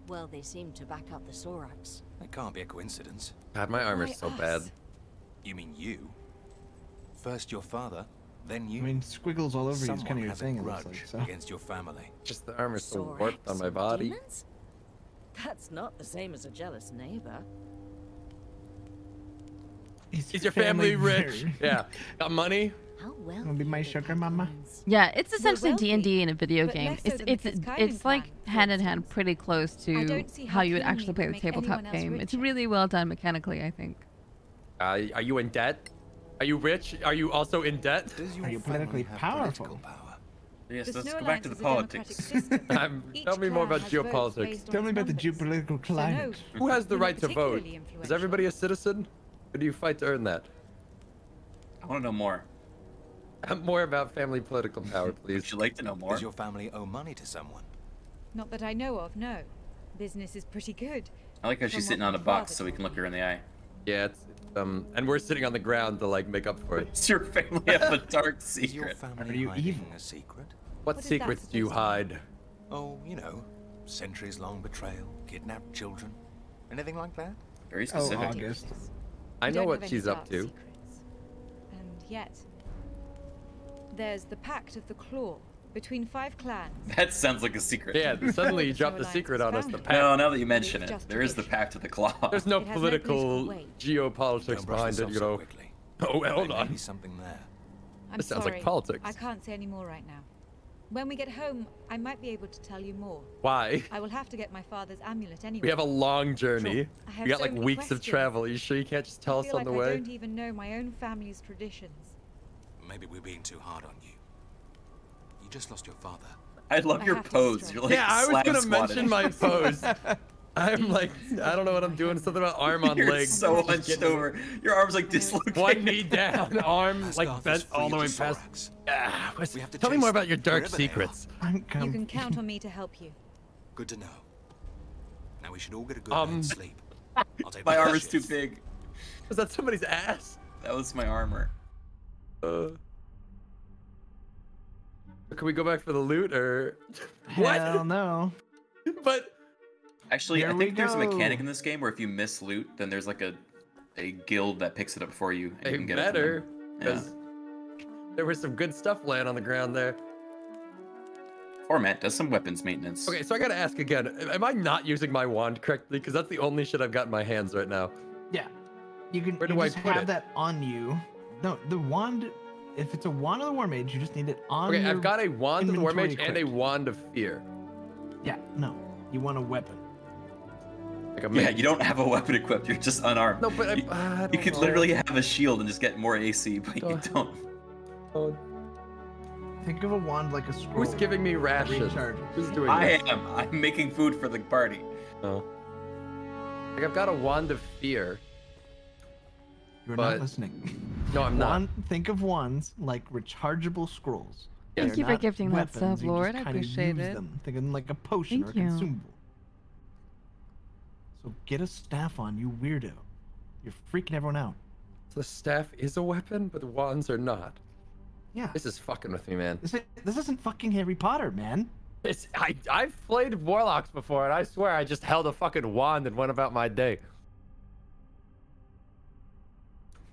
Well, they seem to back up the Soraks. It can't be a coincidence. God, my armor's Why so us? bad. You mean you? First your father, then you. I mean, squiggles all over you is Someone kind of your has thing. a It looks grudge like, so. against your family. Just the armor's so warped on my body. Demons? That's not the same as a jealous neighbor. Is your family rich? very- Yeah. Got money? How well Wanna be my sugar mama? Yeah, it's essentially D and D in a video but game. less It's it's it's like hand in hand, pretty close to how how you would actually play the tabletop anyone else game. It's really well done mechanically, I think. Uh, are you in debt? Are you rich? Are you also in debt? Are you politically powerful? political power? Yes, The let's Snow go back to the Alliance is a democratic politics. system. Tell me more about geopolitics. Tell me its about the numbers. geopolitical So climate. no, Who has the right to vote? Is everybody a citizen? Or do you fight to earn that? I want to know more. more about family political power, please. Would you like to know more? Does your family owe money to someone? Not that I know of, no. Business is pretty good. I like how From she's sitting on a box so we can look her in the eye. Yeah, it's, it's, um, and we're sitting on the ground to like make up for it. Does your family have a dark Is your secret? family Are you hiding evil? a secret? What, What is that secrets do you hide? Oh, you know, centuries-long betrayal, kidnapped children, anything like that? Very Oh, specific. August. I know what she's up to. secrets. And yet, there's the Pact of the Claw between five clans. That sounds like a secret. Yeah, suddenly you Snow dropped the secret on us. The pact. No, now that you mention it, there is the pact of the claw. There's no It has no political political geopolitics behind it, off you so know. quickly. Oh, There hold may on. be something there. I'm This sounds like sorry, politics. I can't say any more right now. When we get home, I might be able to tell you more. Why? I will have to get my father's amulet anyway. We have a long journey. I have We got so like many weeks of questions. travel. You sure you can't just tell us feel on like the I way? don't even know my own family's traditions. Maybe we're being too hard on you. You just lost your father. I love I your have pose. You're like yeah, I was slab gonna mention my pose. I'm like, I don't know what I'm doing. Something about arm on You're leg. so Just hunched getting over. Your arms like dislocated. One knee down, arm like bent all the of way the past. Soraks. Ah, what's- We have to tell me more about your dark wherever they are. secrets. You can count on me to help you. Good to know. Now we should all get a good Um, night's sleep. I'll take My arm is too big. Was that somebody's ass? That was my armor. Uh, can we go back for the loot or Hell no. But Actually, Here I think there's a mechanic in this game where if you miss loot, then there's like a a guild that picks it up for you and you can get better it. from them. because there was some good stuff laying on the ground there. Yeah. Format does some weapons maintenance. Okay, so I gotta ask again: Am I not using my wand correctly? Because that's the only shit I've got in my hands right now. Yeah. You can Where you do I just put have it? that on you. No, the wand. If it's a wand of the war mage, you just need it on. Okay, your I've got a wand of the war mage inventory and a wand of fear. Yeah, no. You want a weapon. Like a Yeah, you don't have a weapon equipped. You're just unarmed. No, but I, you, I you could know. literally have a shield and just get more AC, but you Don't- don't. Think of a wand like a scroll. Who's giving me that rations? Who's doing I this? am. I'm making food for the party. Oh. Like I've got a wand of fear. You're but- not listening. No, I'm not. Wand, think of wands like rechargeable scrolls. Thank They're you for not gifting that weapons, sub, Lord. I appreciate it. Them. Think of them like a potion Thank or a you. consumable. So get a staff on, you weirdo. You're freaking everyone out. The staff is a weapon, but the wands are not. Yeah. This is fucking with me, man. This, is, this isn't fucking Harry Potter, man. It's, I, I've played Warlocks before, and I swear I just held a fucking wand and went about my day.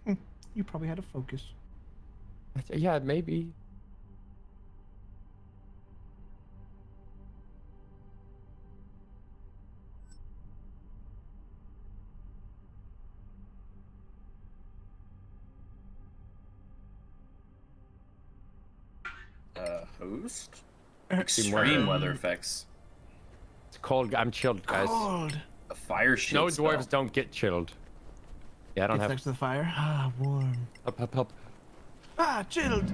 Hmm. You probably had to focus. Yeah, maybe. Host. Team Extreme weather. weather effects. It's cold. I'm chilled, guys. Cold. A fire Snow shield. dwarves don't get chilled. Yeah, I don't Gets have. next to the fire. Ah, warm. Help, help, help. Ah, chilled.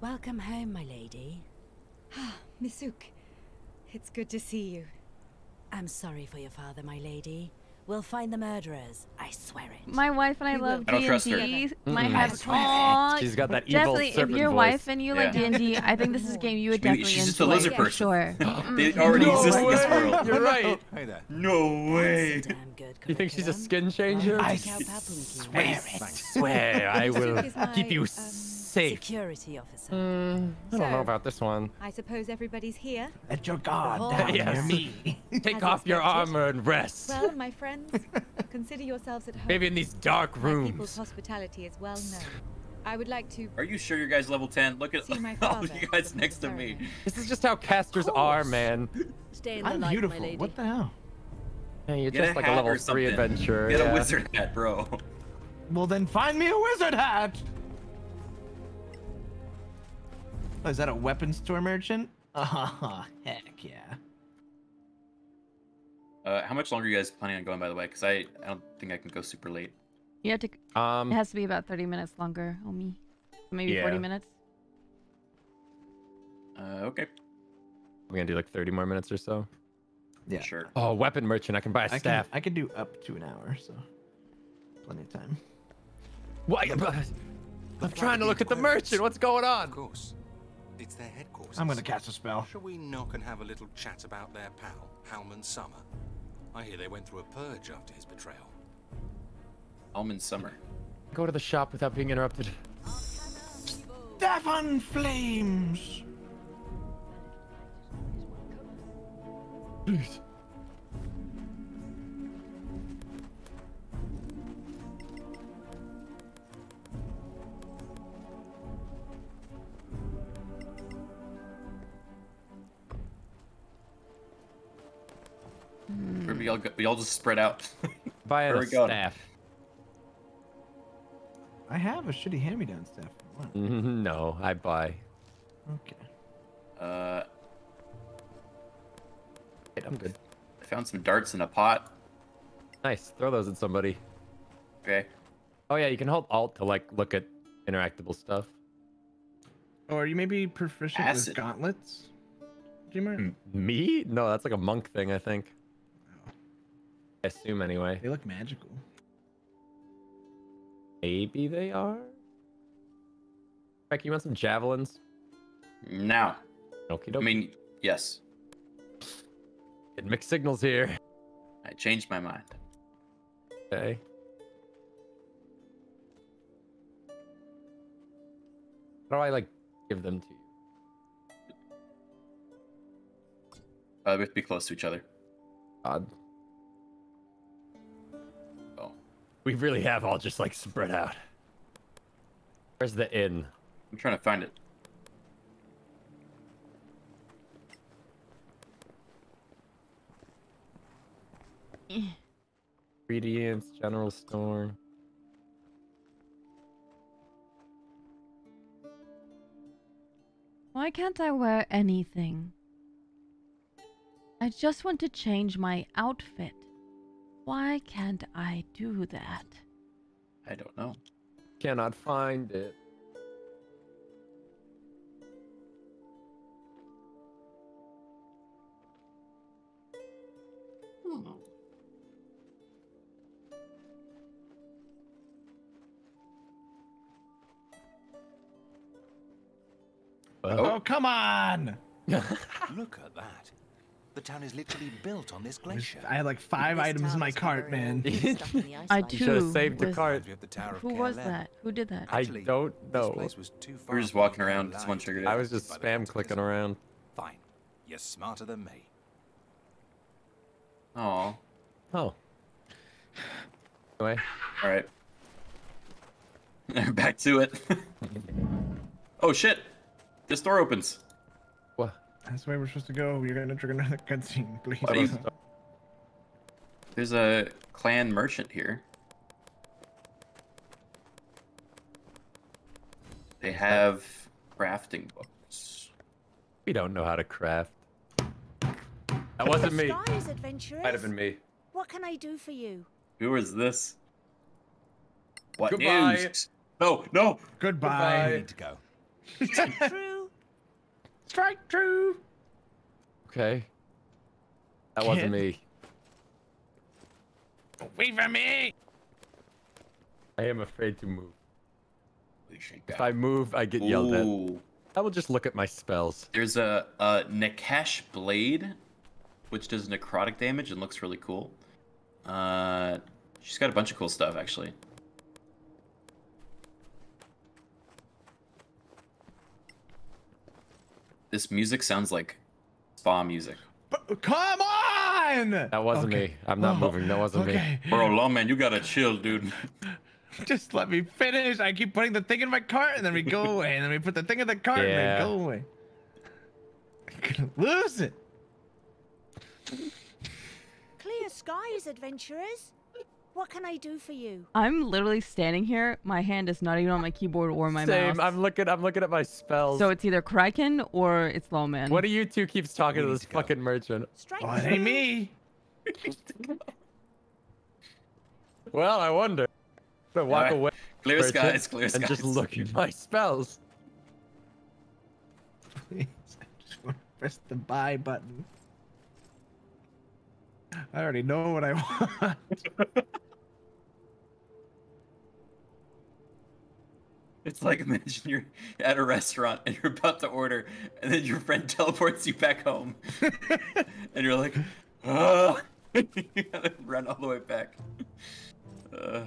Welcome home, my lady. Ah, Misuk, it's good to see you. I'm sorry for your father, my lady. We'll find the murderers. I swear it. My wife and I We love will. I don't D and trust her. D. My Mm-mm. head. I swear it. Aw, She's got that evil Definitely, if your voice. wife and you like D Yeah. and D, I think this is a game you would She- definitely she's just a enjoy. lizard for person. Sure. They already No exist in this world. You're right. No way. Damn good You think she's a skin changer? I Check swear it. swear I will keep you um, safe. Security officer. Mm, I don't know about this one. I suppose everybody's here. At your guard whole down Yes. near me. Take As off your armor and rest. Well, my friends, consider yourselves at home. Maybe in these dark rooms. My people's hospitality is well known. I would like to. Are you sure your guys level 10? Look at See my all father. you guys next to me. This is just how casters are, man. Stay in the I'm light, beautiful. my lady. What the hell? Yeah, you're Get just a like a level three adventurer. Get yeah. a wizard hat, bro. Well, then find me a wizard hat. Oh, is that a weapons store merchant? Oh, heck yeah. Uh, how much longer are you guys planning on going, by the way? Because I, I don't think I can go super late. You have to. Um, It has to be about 30 minutes longer, Omi. Maybe 40 minutes. Uh, okay. we're gonna do like 30 more minutes or so. Yeah. Sure. Oh, weapon merchant. I can buy a I can, staff. I can do up to an hour, so plenty of time. What? I'm trying to look at the merchant. What's going Of on? course. It's their headquarters. I'm gonna cast a spell. Shall we knock and have a little chat about their pal, Halman Summer? I hear they went through a purge after his betrayal. Almond Summer. Go to the shop without being interrupted. Staff on flames. Please. Or we all go, we all just spread out. Buy Where a we going? staff. I have a shitty hand-me-down staff. What? no, I buy. Okay. Uh, Wait, I'm good. I found some darts in a pot. Nice. Throw those at somebody. Okay. Oh yeah, you can hold Alt to like look at interactable stuff. Or you may be proficient Acid. with gauntlets. Dreamer? Me? No, that's like a monk thing, I think. I assume anyway. They look magical. Maybe they are. Becky, you want some javelins? No. Okie I mean, yes. Get mixed signals here. I changed my mind. Okay. How do I like give them to you? Uh, we have to be close to each other. God. We really have all just like spread out. Where's the inn? I'm trying to find it. Ingredients, general store. Why can't I wear anything? I just want to change my outfit. Why can't I do that? I don't know. Cannot find it. Hmm. Oh, come on! Look at that. The town is literally built on this glacier. I had like five This items in my cart, man. old. Stuff in the ice I line. You should have saved the was- card. We have the Tower of Who Care was that? Who did that? I Actually, don't This know. place was too far We're just walking around. Grand Someone Line triggered I was just spam Portuguese. clicking around. Fine. You're smarter than me. Oh. Oh. Anyway. All right. Back to it. oh shit! This door opens. What? That's the way we're supposed to go. You're gonna trigger another cutscene, please. Please. There's a clan merchant here. They have crafting books. We don't know how to craft. That wasn't me. Skies. Might have been me. What can I do for you? Who is this? What Goodbye. news? No, no. Goodbye. I need to go. True. Strike true. Okay. That wasn't me. Wait for me. I am afraid to move. If I move, I get yelled at. I will just look at my spells. There's a, a Nakash blade, which does necrotic damage and looks really cool. Uh, she's got a bunch of cool stuff actually. This music sounds like spa music. Come on! That wasn't Okay. me. I'm not Oh, moving. That wasn't okay. me. Bro, Lawlman, you gotta chill, dude. Just let me finish. I keep putting the thing in my cart, and then we go away, and then we put the thing in the cart, Yeah. and then go away. I'm gonna lose it. Clear skies, adventurers. What can I do for you? I'm literally standing here. My hand is not even on my keyboard or my Same. mouse. I'm looking. I'm looking at my spells. So it's either Criken or it's Lawlman. What do you two keeps talking to this fucking merchant? Strike Oh, it ain't me. Well, I wonder. I'm gonna walk Alright. away. Clear skies, clear skies. And just skies. look at my spells. Please, I just want to press the buy button. I already know what I want. It's like imagine you're at a restaurant and you're about to order, and then your friend teleports you back home, and you're like, ah, you gotta run all the way back. Uh,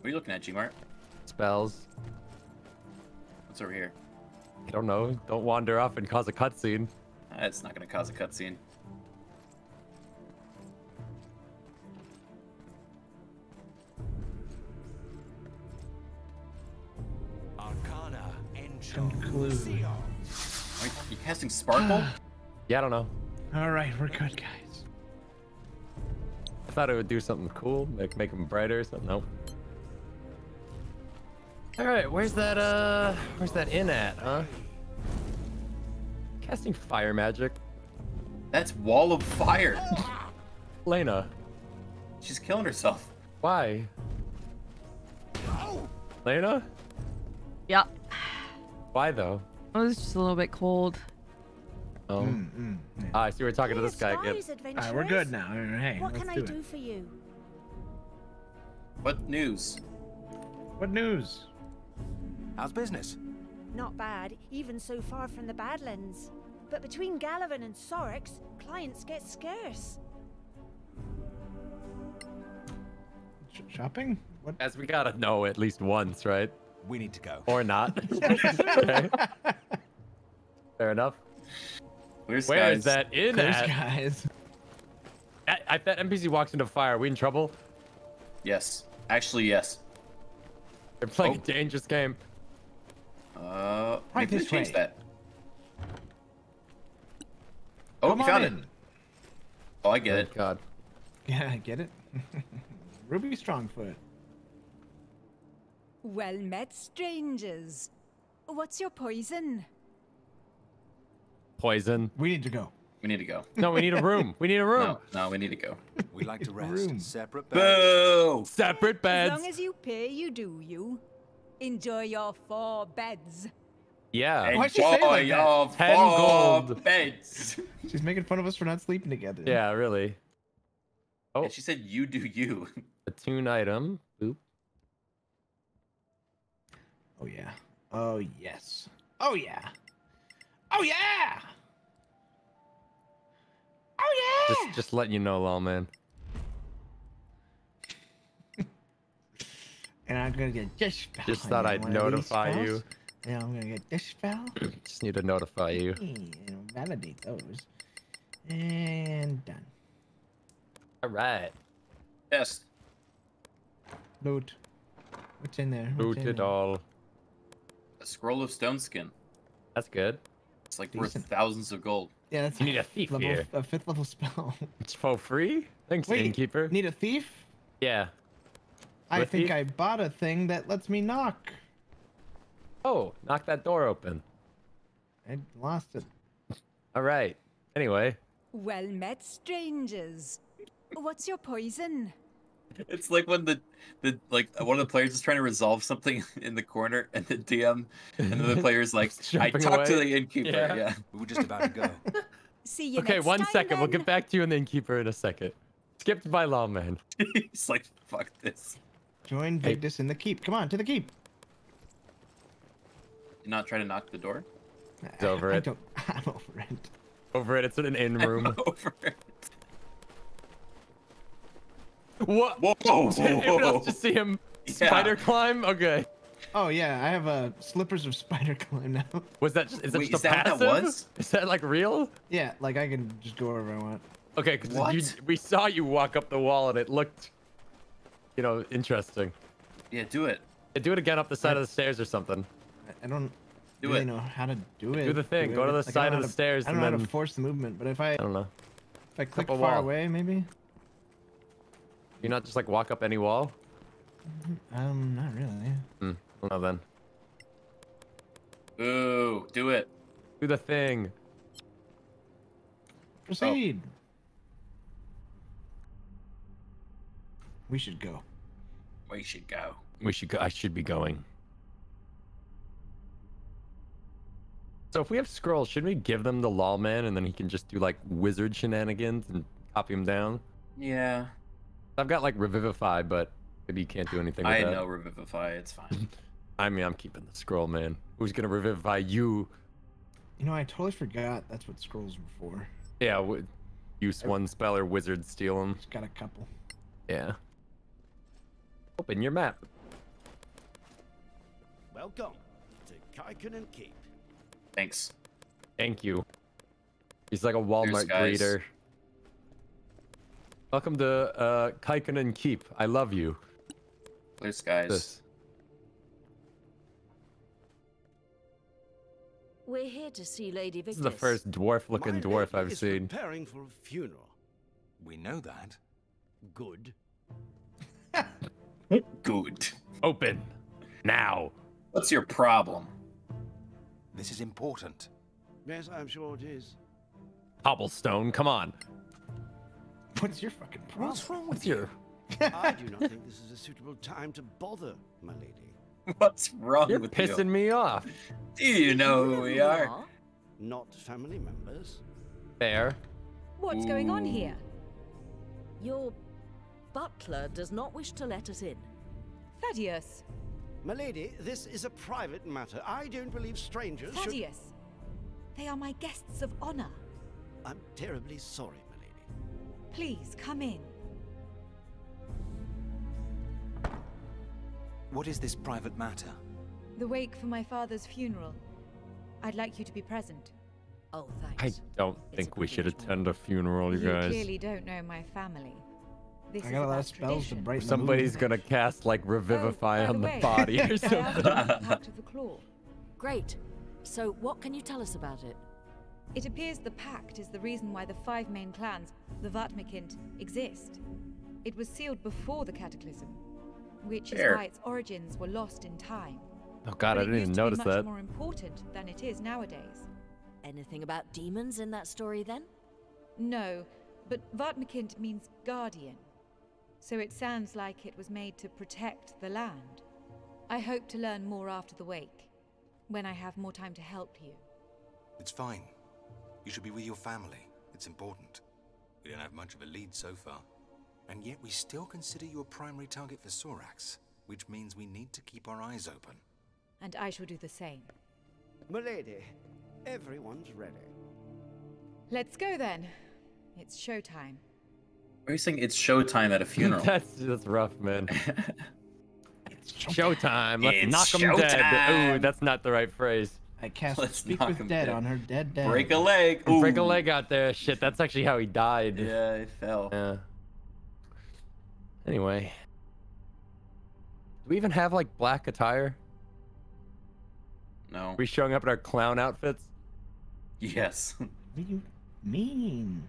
what are you looking at, Gmart? Spells. What's over here? I don't know. Don't wander off and cause a cutscene. Uh, it's not gonna cause a cutscene. Arcana Conclude. Are you casting Sparkle? Yeah, I don't know. All right, we're good, guys. I thought it would do something cool, make make them brighter. or something. Nope. All right, where's that? Uh, where's that inn at? Huh? Casting fire magic. That's Wall of Fire. Layna, She's killing herself. why? Layna, Yeah. why though? It was just a little bit cold. Oh, Mm, Ah, I see. We're talking to Clear this guy again. skies, All adventurers. we're good now. Hey, What let's can I do do it. for you? What news? What news? How's business? Not bad, even so far from the Badlands. But between Galavan and Sorix, clients get scarce. Sh- shopping? What? As we gotta know at least once, right? We need to go. Or not. Okay. Fair enough. Where's Where guys? is that in There's at? guys. I- If that NPC walks into fire, are we in trouble? Yes. Actually, yes. They're playing Oh. a dangerous game. Uh, Right maybe they this changed way. that. Oh, Come you found in. it. Oh, I get it. Thank God. Yeah, I get it? Ruby Strongfoot. Well met, strangers. What's your poison? Poison. We need to go. We need to go. No, we need a room. We need a room. No, no, we need to go. We like to rest. Room. Separate beds. Boo! Separate beds. As long as you pay, you do you. Enjoy your four beds. Yeah. Why'd she say it like Enjoy that? your Ten four gold. beds. She's making fun of us for not sleeping together. Yeah, really. Oh, And she said, "You do you." a tune item. Boop. Oh yeah. Oh yes. Oh yeah. Oh yeah. Oh yeah. Just, just letting you know, Lawlman. And I'm gonna get this spell. Just thought I'd one of these notify you. And I'm gonna get this spell. Just need to notify you. And validate those. And done. All right. Yes. Loot. What's in there? What's Boot in it there? all. A scroll of stone skin. That's good. It's like Decent. worth thousands of gold. Yeah, that's You need a thief level, here. A fifth level spell. It's for free? Thanks, Wait, innkeeper. Need a thief? Yeah. I A think thief? I bought a thing that lets me knock. Oh, knock that door open. I lost it. All right. Anyway, Well met, strangers. What's your poison? It's like when the the like one of the players is trying to resolve something in the corner, and the DM and then the player's like, "I Jumping talked to the innkeeper." Yeah. Yeah. We were just about to go. See you okay, next one time, second. We'll get back to you and the innkeeper in a second. Skipped by Lawlman. He's like, "Fuck this." Join Hey. In the keep. Come on, to the keep. Did not try to knock the door. He's over I it. don't, I'm over it. Over it. It's in an inn room. Over it. What? Whoa! whoa, Did anyone whoa. else just see him Yeah. spider climb? Okay. Oh yeah, I have uh, slippers of spider climb now. Was that just, is that Wait, just is a that passive? that was? Is that like real? Yeah, like I can just go wherever I want. Okay, because we saw you walk up the wall and it looked, you know, interesting. Yeah, do it. Yeah, Do it again up the side of the stairs or something. I- I don't Do really it. know how to do it. Do the thing. Go to the Like, side of the how to- stairs I don't and know how to force the movement, but if I I don't know. if I click a far wall. away, maybe. You not just like walk up any wall? Um, not really. Hmm. Well then. Ooh, do it. Do the thing. Proceed. We should go. We should go. We should go. I should be going. So if we have scrolls, shouldn't we give them the Lawlman and then he can just do like wizard shenanigans and copy him down? Yeah. I've got like revivify, but maybe you can't do anything with I that. know revivify. It's fine. I mean, I'm keeping the scroll, man. Who's gonna revivify you? You know, I totally forgot that's what scrolls were for. Yeah, use one spell or wizard steal them. Just got a couple. Yeah. Open your map. Welcome to Kaikanen Keep. Thanks. Thank you. He's like a Walmart guys. greeter. Welcome to uh, Kaikanen Keep. I love you. Clear skies. This. We're here to see Lady This is the first dwarf-looking dwarf I've is seen. preparing for a funeral. We know that. Good. Good. Open. Now. What's your problem? This is important. Yes, I'm sure it is. Cobblestone, come on. What's your fucking problem? What's wrong with you? I do not think this is a suitable time to bother, my lady. What's wrong with You're with pissing you? me off. Do you know who we are? Not family members. Fair. What's going on here? Your butler does not wish to let us in. Thaddeus! My lady, this is a private matter. I don't believe strangers should... Thaddeus! They are my guests of honor. I'm terribly sorry, my lady. Please, come in. What is this private matter? The wake for my father's funeral. I'd like you to be present. Oh, thanks. I don't think we should attend a funeral, you You guys. clearly don't know my family. This I is got a lot of spells to tradition. brighten the Somebody's gonna cast like oh, revivify Oh, on the way, body or something. Pact of the Claw. Great. So, what can you tell us about it? It appears the Pact is the reason why the five main clans, the Vatmikint, exist. It was sealed before the Cataclysm, which is why its origins were lost in time. Oh god, But I didn't even used to be notice much that. more important than it is nowadays. Anything about demons in that story then? No, but Vatmikint means guardian. So it sounds like it was made to protect the land. I hope to learn more after the wake, when I have more time to help you. It's fine. You should be with your family. It's important. We don't have much of a lead so far. And yet we still consider you a primary target for Soraks, which means we need to keep our eyes open. And I shall do the same. My lady, everyone's ready. Let's go then. It's showtime. Why are you saying it's showtime at a funeral? that's that's rough, man. It's showtime. Let's It's knock 'em dead. showtime. Ooh, that's not the right phrase. I cast Let's Speak with Dead dead. on her dead dad. Break a leg. Break a leg out there. Shit, that's actually how he died. Yeah, he fell. Yeah. Anyway. Do we even have like black attire? No. Are we showing up in our clown outfits? Yes. What do you mean?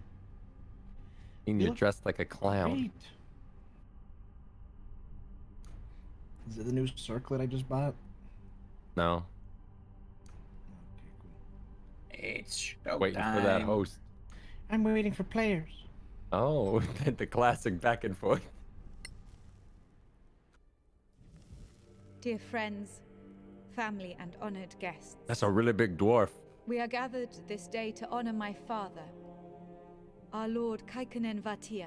You You you're dressed like a clown. Great. Is it the new circlet I just bought? No. It's Waiting for that host. I'm waiting for players. Oh, the classic back and forth. Dear friends, family, and honored guests, That's a really big dwarf. we are gathered this day to honor my father, our lord Kaikanen Vatia,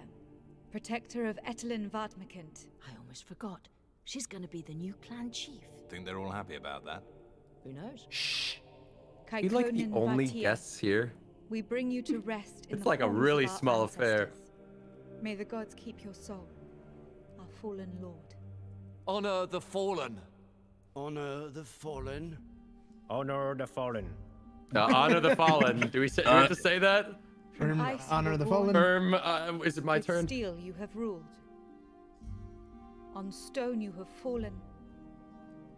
protector of Etelin Vartmakent. I almost forgot. She's gonna be the new clan chief. Think they're all happy about that? Who knows? Shh. You're like the only Vatia, guests here? We bring you to rest in It's the like a really small affair. May the gods keep your soul, our fallen lord. Honor the fallen. Honor the fallen. Honor the fallen. Uh, honor the fallen. Do we, say, do we have to say that? Firm honor were the fallen. Firm. Uh, is it my with turn? steel you have ruled. On stone you have fallen.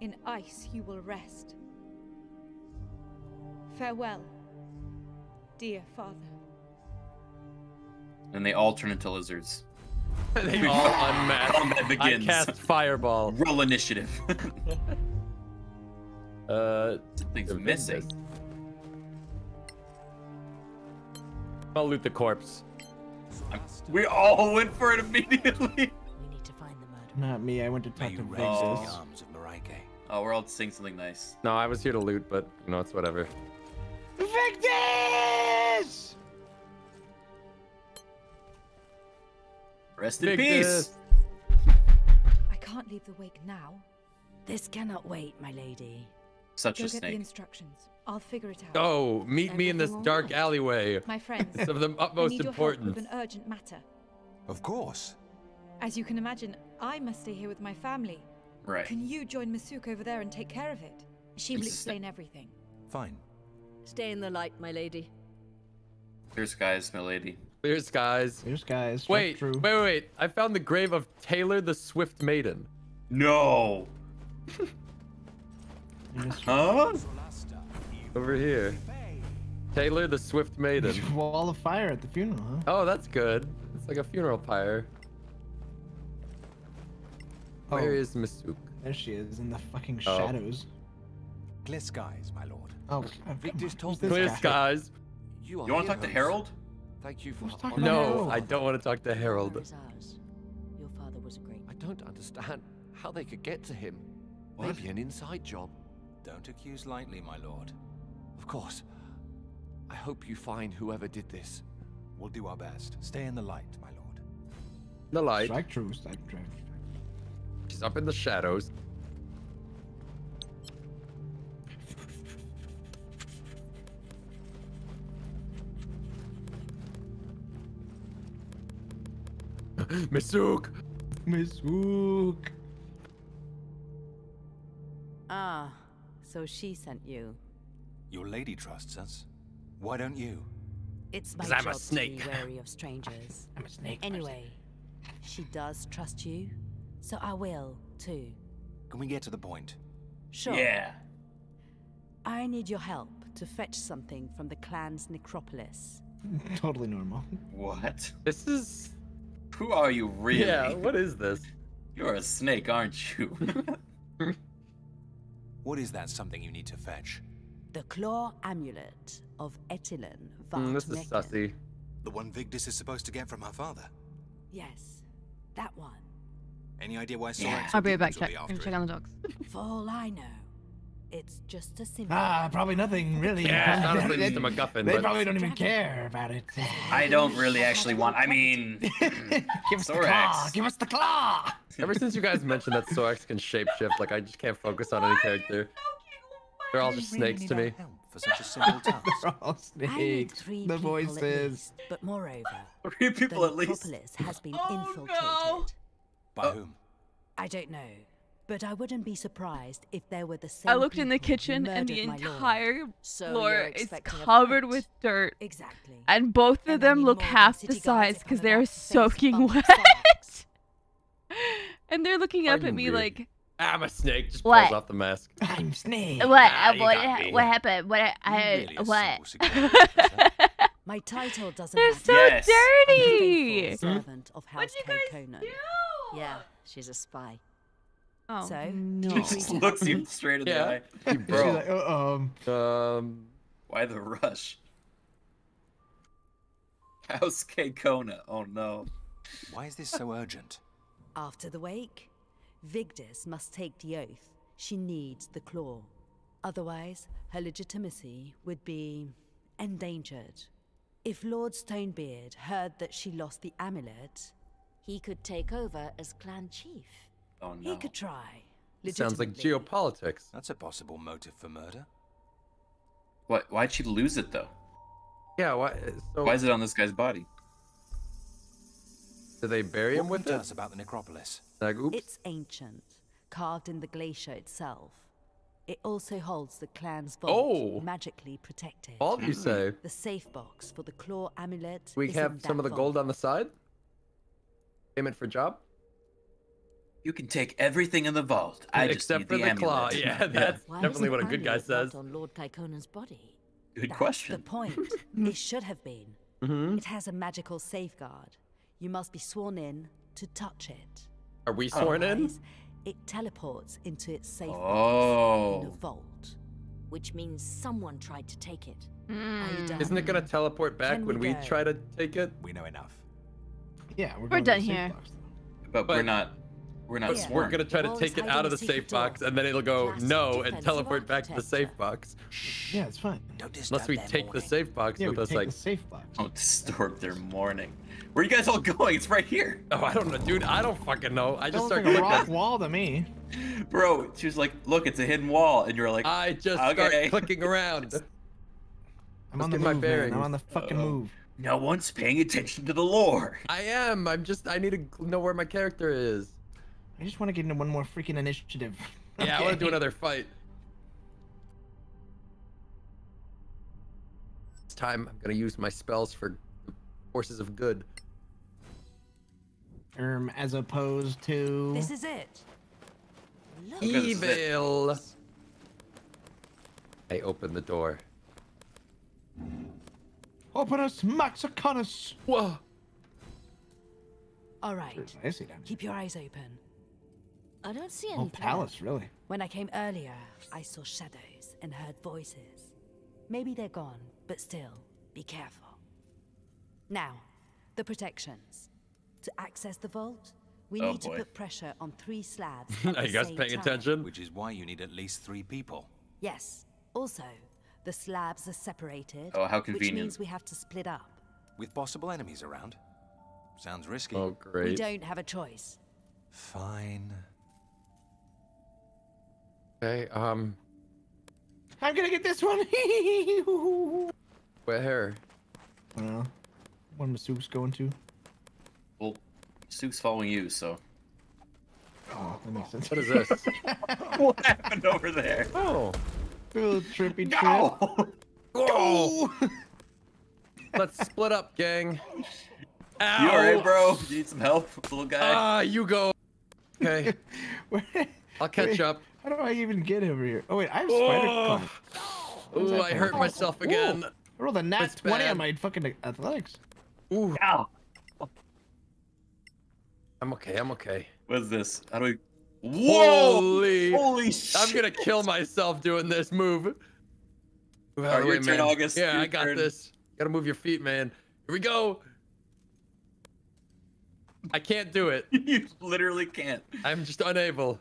In ice you will rest. Farewell, dear father. And they all turn into lizards. they all unmask. Combat I cast fireball. Roll initiative. Uh, Something's defend missing. I'll loot the corpse. We all went for it immediately. We need to find the murderer. Not me. I went to May talk to you rest in the Vigdis. arms of Maraike. Oh, we're all saying something nice. No, I was here to loot, but you know it's whatever. Vigdis! Rest in Victus. peace. I can't leave the wake now. This cannot wait, my lady. Such Go a get the snake. instructions. I'll figure it out. Oh, meet me in this dark alright? alleyway. My friends, It's of the I utmost need your help importance. with an urgent matter. Of course. As you can imagine, I must stay here with my family. Right. Can you join Masuk over there and take care of it? She will explain everything. Fine. Stay in the light, my lady. Clear skies, my lady. Clear skies. There's guys. Wait, true. wait, wait. I found the grave of Taylor the Swift Maiden. No. Huh? Over here. Taylor the Swift Maiden. Wall of fire at the funeral, huh? Oh, that's good. It's like a funeral pyre. Where Oh. is Masuk? There she is in the fucking Oh. shadows. Clear skies, my lord. Oh, Victor's told this Clear guy? skies. You, You want to talk to. Harold? Thank you for. Talking No, Harold? I don't want to talk to Harold. Honor is ours. Your father was a great. I don't understand how they could get to him. What? Maybe an inside job. Don't accuse lightly, my lord. Of course. I hope you find whoever did this. We'll do our best. Stay in the light, my lord. The light. Strike true. Strike true. She's up in the shadows. Masuk! Masuk. Ah, so she sent you. Your lady trusts us. Why don't you? It's my 'Cause I'm a job to snake. be wary of strangers. I'm a snake. Anyway, she does trust you, so I will too. Can we get to the point? Sure. Yeah. I need your help to fetch something from the clan's necropolis. totally normal. What? This is. Who are you really? Yeah, what is this? You're a snake, aren't you? What is that something you need to fetch? The claw amulet of Etilin Mm, this is Vartmekken. sussy. The one Vigdis is supposed to get from her father. Yes, that one. Any idea why Soraks Yeah. I'll be right back. Check. be I'm after gonna check on the dogs. For all I know, it's just a simple. Ah, probably nothing really. Yeah, it's honestly They- just a MacGuffin, They but- probably don't even care about it. I don't really actually want. I mean, Give us the claw. Give us the claw. Ever since you guys mentioned that Soraks can shapeshift, like I just can't focus on any character. They're all just snakes to me. For such a simple task. They're all I need snakes. three The people at voices. least, but moreover, three people the at least. necropolis has been Oh, infiltrated. By whom? I don't know. But I wouldn't be surprised if there were the same I looked in the people kitchen and the murdered my lord. entire So floor is expecting covered with dirt. Exactly. And both of And them look half the size because they're about to face soaking wet. and they're looking up Are at me weird? like, I'm a snake. Just What? pulls off the mask. I'm Snake. what? Ah, what? got. What happened? What? I really a what? My title doesn't They're matter. so Yes. Dirty. servant of House What'd you K. guys Conan. do? Yeah, she's a spy. Oh So, no. feel She just looks you straight in Yeah. the eye. She's Bro, like, uh, um, Um, why the rush? House K Kona. Oh no. Why is this so urgent? After the wake, Vigdis must take the oath. She needs the claw. Otherwise, her legitimacy would be endangered. If Lord Stonebeard heard that she lost the amulet, He could take over as clan chief. Oh he could try. sounds like geopolitics. That's a possible motive for murder. What? Why'd she lose it though? Yeah. Why? So Why is it on this guy's body? do they bury him with can you tell it? us about the necropolis? Like, oops. It's ancient, carved in the glacier itself. It also holds the clan's vault, Oh. magically protected. All you say. The safe box for the claw amulet. We is have in some of that the gold on the side. Payment for job. You can take everything in the vault. I just Except need for the, the, amulet. claw. Yeah, that's Why definitely what a good guy amulet says. left on Lord Kaikonen's body? Good That's question. the point. it should have been. Mm-hmm. It has a magical safeguard. You must be sworn in to touch it. Are we sworn in? It teleports into its safe box Oh. in a vault. Which means someone tried to take it. Mm. Isn't it gonna teleport back Can when we we try to take it? We know enough. yeah, we're, We're going done the here. box. But, But- we're not. We're not But Yeah. we're gonna try to take it out of the secret safe box, and then it'll go Classic no and teleport back to the safe box. Yeah, it's fine. Don't disturb Unless we their take the safe box Yeah, with we us, take like, the safe box. Don't disturb their morning. Where are you guys all going? It's right here. oh, I don't know, dude. I don't fucking know. I just Sounds start like a rock wall to me. Bro, she was like, look, it's a hidden wall. And you're like, I just Okay. start clicking around. I'm Let's on the my move, man. I'm on the fucking Uh-oh. move. no one's paying attention to the lore. I am. I'm just. I need to know where my character is. I just want to get into one more freaking initiative. Yeah, I want to do another fight. This time, I'm gonna use my spells for the forces of good. Um, as opposed to. This is it. Look at this bit. Evil. I open the door. Opinus Maxicanus. Whoa. All right. I see that. Keep your eyes open. I don't see Oh, palace, really. When I came earlier, I saw shadows and heard voices. Maybe they're gone, but still, be careful. Now, the protections. To access the vault, we Oh, need boy. to put pressure on three slabs. Are at the you guys same paying time. attention? Which is why you need at least three people. Yes. Also, the slabs are separated. Oh, how convenient. Which convenient. means we have to split up. With possible enemies around. Sounds risky. Oh, great. We don't have a choice. Fine. Okay. Um. I'm gonna get this one. Where? uh, one Masuk's going to. Well, Sook's following you, so. Oh, that makes sense. What is this? what happened over there? Oh. Little trippy trip. No! Whoa. Let's split up, gang. Ow. You alright, bro? You need some help, little guy? Ah, you go. Okay. I'll catch Wait, up. How do I even get over here? Oh wait, I have spider Oh. climb. What is Ooh, I hurt myself again. Ooh, I rolled a nat It's 20 bad. on my fucking athletics. Ooh. Ow! I'm okay. I'm okay. What is this? How do we. Whoa! Holy! Holy shit! I'm gonna kill myself doing this move. Move out Alright, your way, turn, man. August. Yeah, Your I got turn. this. Gotta move your feet, man. Here we go. I can't do it. you literally can't. I'm just unable.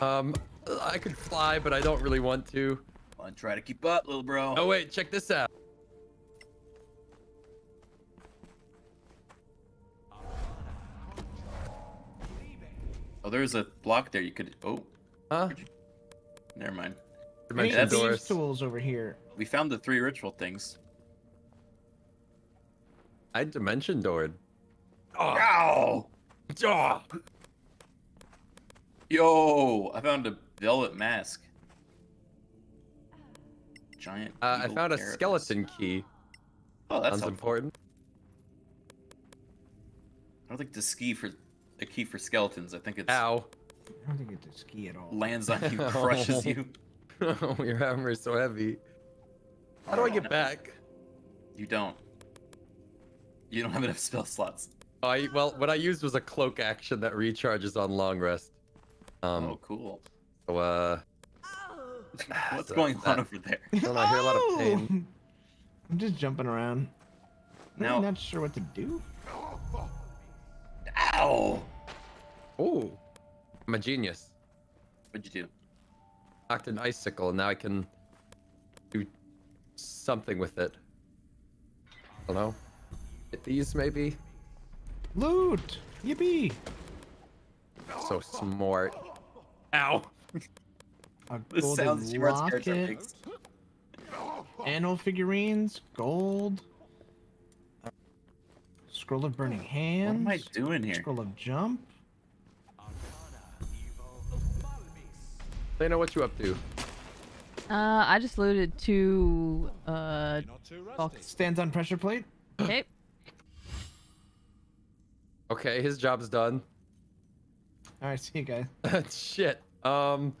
Um, I could fly, but I don't really want to. Come on, try to keep up, little bro. Oh wait, check this out. Oh, there's a block there. You could. Oh, Huh? never mind. Dimension Any doors. thieves tools over here. We found the three ritual things. I dimension doored. Oh. Ow! Oh. Yo, I found a velvet mask. Giant. Uh, I evil found a carapace. skeleton key. Oh, that's Sounds important. I don't think the ski for a key for skeletons. I think it's Ow. I don't think it's a ski at all. lands on you, crushes you. oh, your hammer is so heavy. How do I get back? You don't. You don't have enough spell slots. I well, what I used was a cloak action that recharges on long rest. Um, oh, cool. So, uh, What's so going that- on over there? I don't know, I hear a lot of pain. I'm just jumping around. I'm not sure what to do. Ow! Oh, I'm a genius. What'd you do? Knocked an icicle, and now I can do something with it. I don't know. Hit these maybe. Loot! Yippee! So smart. Ow! A The golden sounds you run scared animal figurines, gold, scroll of burning hands. What am I doing here? Scroll of jump. They know what you up to. Uh, I just looted two, uh, box. Stands on pressure plate. Okay. Okay, his job's done. All right, see you guys. Shit. Um.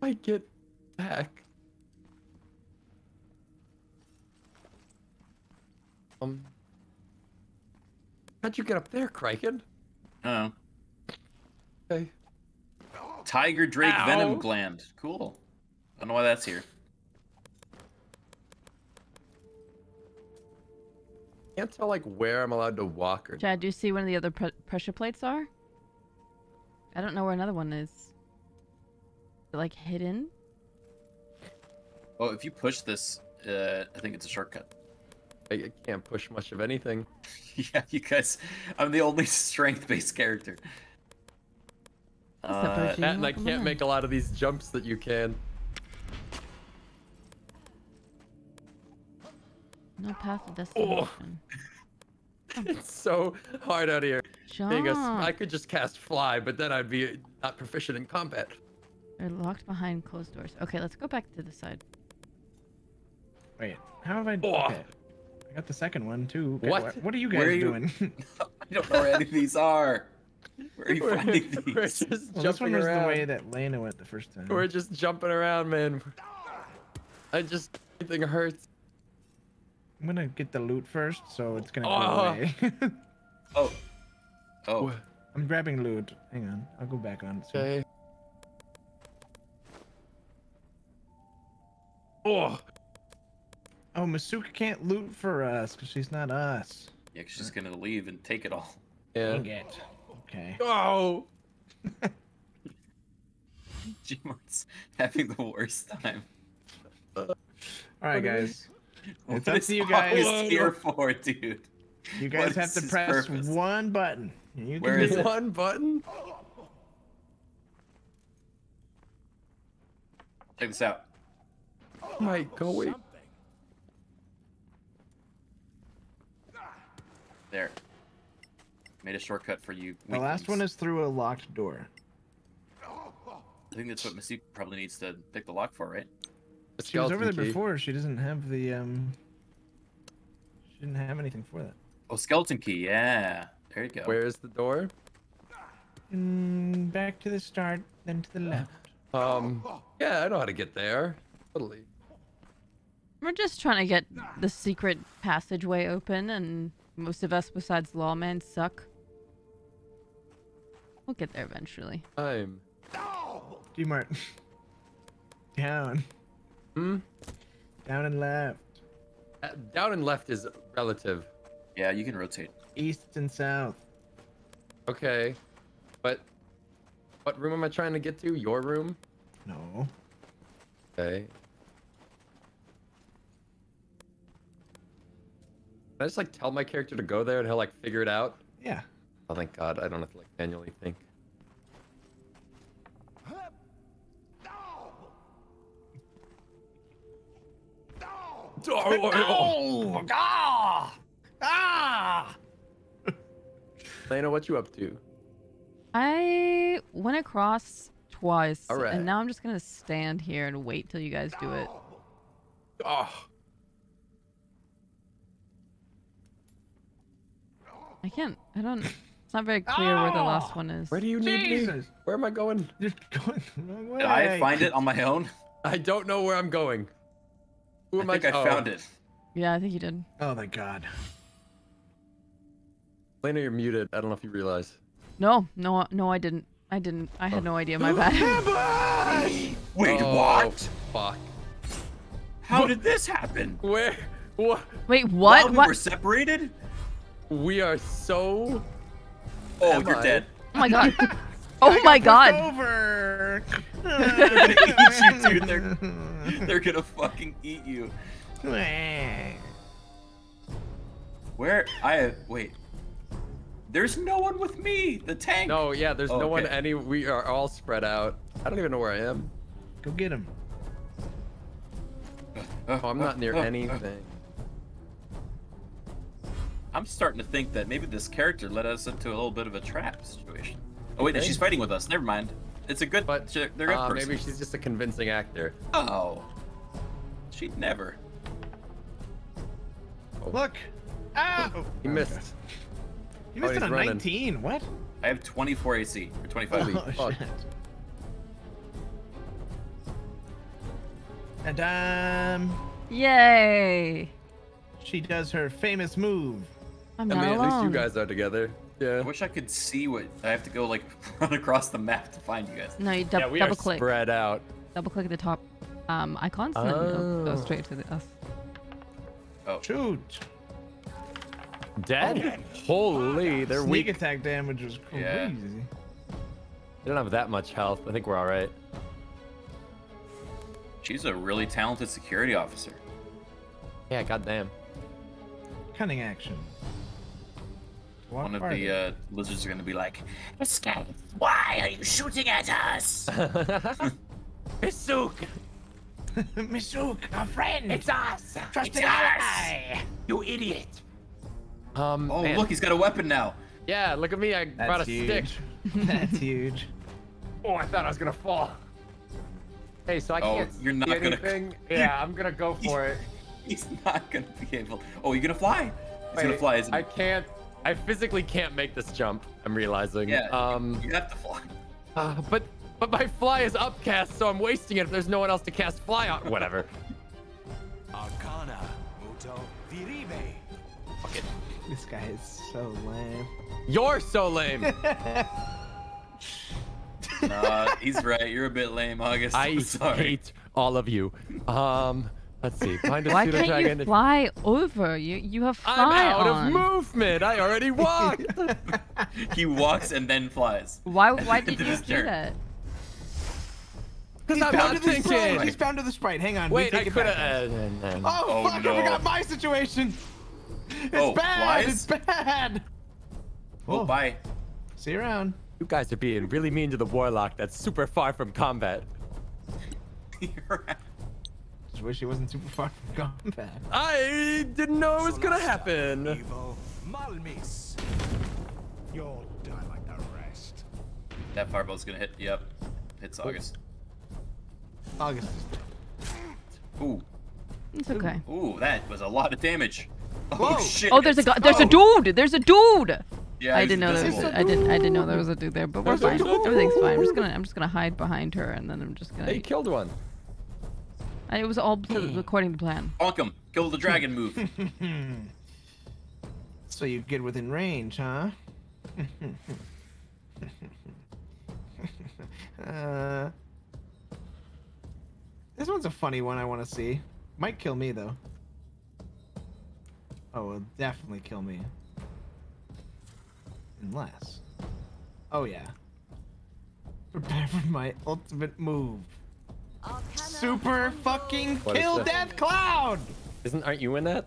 I get back. Um. How'd you get up there, Criken? Oh. Okay. Tiger Drake Ow. Venom Gland. Cool. I don't know why that's here. I can't tell like where I'm allowed to walk or. Chad, do you see one of the other pre- pressure plates are? I don't know where another one is. Is it, like hidden? Oh, if you push this, uh, I think it's a shortcut. I, I can't push much of anything. yeah, you guys. I'm the only strength-based character. Uh, and I can't make a lot of these jumps that you can. No path to destination. Oh. It's so hard out here. Being a s- Jump. I could just cast fly, but then I'd be not proficient in combat. They're locked behind closed doors. Okay, let's go back to the side. Wait, how have I? Oh. Okay. I got the second one too. Okay, What? What, what are you guys are you- doing? I don't know where any of these are. Where are you We're- finding We're just well, this one jumping was around. the way that Layna went the first time. We're just jumping around, man. I just everything hurts. I'm gonna get the loot first, so it's gonna Oh. go away. Oh. Oh. I'm grabbing loot. Hang on, I'll go back on. soon. Okay. Oh. Oh, Masuka can't loot for us because she's not us. Yeah, 'cause she's gonna leave and take it all. Yeah. Dang it. Okay. Oh. Gmart's having the worst time. All right, guys. It's What up is you guys. this here for, dude? You guys What have to press purpose? one button. You can Where it? One button. Check this out. Oh my go wait. There. Made a shortcut for you. The last one is through a locked door. I think that's what Masuka probably needs to pick the lock for, right? She was over there before. She doesn't have the um. She didn't have anything for that. Oh, skeleton key. Yeah. There you go. Where's the door? Mm, back to the start, then to the left. Um. Yeah, I know how to get there. Totally. We're just trying to get the secret passageway open, and most of us, besides Lawlman, suck. We'll get there eventually. I'm. Gmart. Down. Hmm. Down and left. Uh, down and left is relative. Yeah, you can rotate. East and south. Okay. But what room am I trying to get to? Your room? No. Okay. Can I just like tell my character to go there and he'll like figure it out? Yeah. Oh thank god, I don't have to like manually think. Oh! Ah! Ah! Layna, what you up to? I went across twice, Alright. and now I'm just gonna stand here and wait till you guys do it. Oh. I can't. I don't. It's not very clear where the last one is. Where do you need me? Where am I going? You're going the wrong way. Did I find it on my own? I don't know where I'm going. Who I think I oh. found it. Yeah, I think you did. Oh my god. Layna, you're muted. I don't know if you realize. No, no, no, I didn't. I didn't. I had no oh. idea. My bad. Wait, Oh, what? Fuck. How did this happen? Where? What? Wait, what? While we what? were separated? We are so. Oh, Am you're I? dead. Oh my god. Oh my god. Over. They're gonna eat you, dude. They're, they're gonna fucking eat you. Where? I wait. There's no one with me. The tank. No, yeah. There's Oh, no one any. We are all spread out. I don't even know where I am. Go get him. Oh, I'm not near anything. I'm starting to think that maybe this character led us into a little bit of a trap situation. Oh wait, no, she's fighting with us. Never mind. It's a good. But they're good uh, person. maybe she's just a convincing actor. Oh. She'd never. Look. Ah. He missed. You Oh, missed it he's on running. 19. What? I have 24 AC or 25. Holy Oh, shit. And um, Yay. she does her famous move. I'm I not mean, at least you guys are together. I wish I could see what I have to go like run across the map to find you guys. No, you dub- yeah, we double are click. spread out. Double click at the top um, icons, and then it'll go Oh. straight to the us. Oh, Shoot. Dead? Holy, they're Sneak weak. attack damage was crazy. Yeah. They don't have that much health. I think we're all right. she's a really talented security officer. Yeah, goddamn. Cunning action. Walk One of the uh, lizards are gonna be like, "Escape! Why are you shooting at us?" Isuk! Misuk, our friend. It's us! Trust it's ally. us! You idiot! Um, Oh, man. look, he's got a weapon now. Yeah, look at me. I brought a That's stick. huge. That's huge. Oh, I thought I was gonna fall. Hey, so I Oh, can't you're not see gonna- anything. Yeah, I'm gonna go for it. He's not gonna be able. Oh, you're gonna fly. He's gonna fly, isn't he? I can't. I physically can't make this jump. I'm realizing. Yeah. Um. you have to fly. uh, but but my fly is upcast, so I'm wasting it if there's no one else to cast fly on. Whatever. Arcana, Muto, Viribe. Fuck it. This guy is so lame. You're so lame. Nah, he's right. You're a bit lame, August. I I'm sorry. hate all of you. Um. Let's see. Find a Why pseudo can't dragon. you fly over? You you have fly I'm out on. of movement. I already walked. He walks and then flies. Why why did you do that? Because He's I'm bound to the sprite. He's bound to the sprite. Hang on. Wait, we I take it could back. have. Uh, Oh, Oh, fuck! no. I forgot my situation. It's Oh, bad. flies? It's bad. Oh, bye. See you around. you guys are being really mean to the warlock that's super far from combat. Just wish he wasn't super far from combat. I didn't know it was gonna happen. Evo, Malmis. You'll die like the rest. That fireball's gonna hit. Yep. Hits August. August. Ooh. It's okay. Ooh, that was a lot of damage. Oh Whoa. shit. Oh, there's a guy. There's a Oh. dude. There's a dude. Yeah, I didn't know there was. A, I didn't. I didn't know there was a dude there, but we're There's fine. Everything's fine. I'm just gonna. I'm just gonna hide behind her, and then I'm just gonna. Hey, killed one. I- it was all to, according to plan. Bonk him. Kill the dragon move. So you get within range, huh? uh, this one's a funny one I want to see. Might kill me though. Oh, will definitely kill me. Unless. Oh yeah. Prepare for my ultimate move. Super fucking What is kill death cloud. Isn't aren't you in that?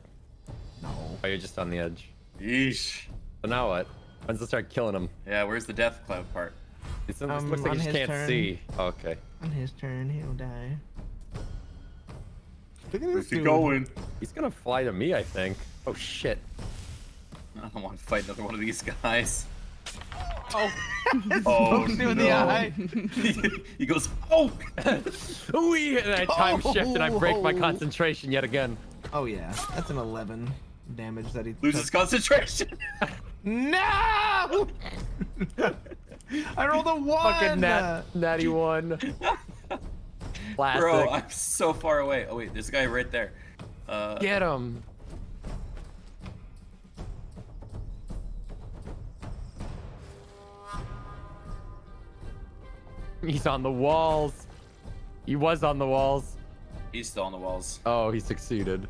No. Oh, you're just on the edge. Yeesh. So now what? When's to start killing him? Yeah, where's the death cloud part? It's, it Um, looks like on you just can't turn. see. Oh, okay. On his turn, he'll die. Look at this Where's he dude. going? He's gonna fly to me, I think. Oh shit. I don't want to fight another one of these guys. Oh. Oh, Pokes you in the eye. he goes, oh! We and I time shift and I break my Oh. concentration yet again. Oh yeah, that's an 11 damage that he Loses took. concentration. No! I rolled a one. Fucking nat, natty one. Classic. Bro, I'm so far away. Oh wait, there's a guy right there. Uh, Get him. He's on the walls. He was on the walls. He's still on the walls. Oh, he succeeded.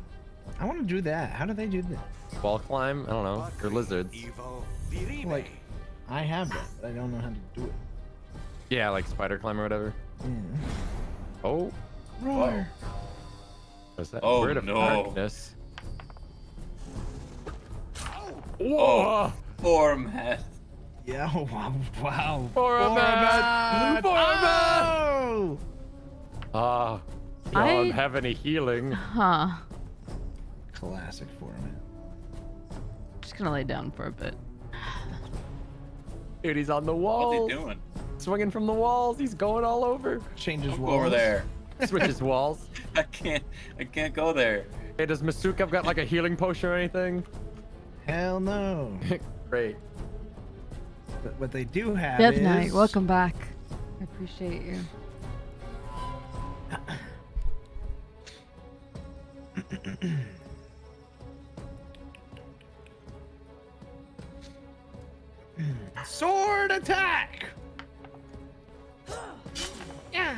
I want to do that. How do they do that? Wall climb? I don't know. They're lizards. Like, I have that, but I don't know how to do it. Yeah, like spider climb or whatever. Yeah. Oh, Roar. what's that? Oh, Word of no. darkness. Oh, format. Yeah. Oh, wow. Wow. Format. Oh! Ah, y'all, I- I'm having a healing. Huh. Classic for format. Just gonna lay down for a bit. Dude, he's on the walls. What's he doing? Swinging from the walls. He's going all over. Changes Don't go walls. over there. Switches walls. I can't. I can't go there. Hey, does Masuka got like a healing potion or anything? Hell no. Great. But what they do have Death is Knight, welcome back. I appreciate you. sword attack. Yeah.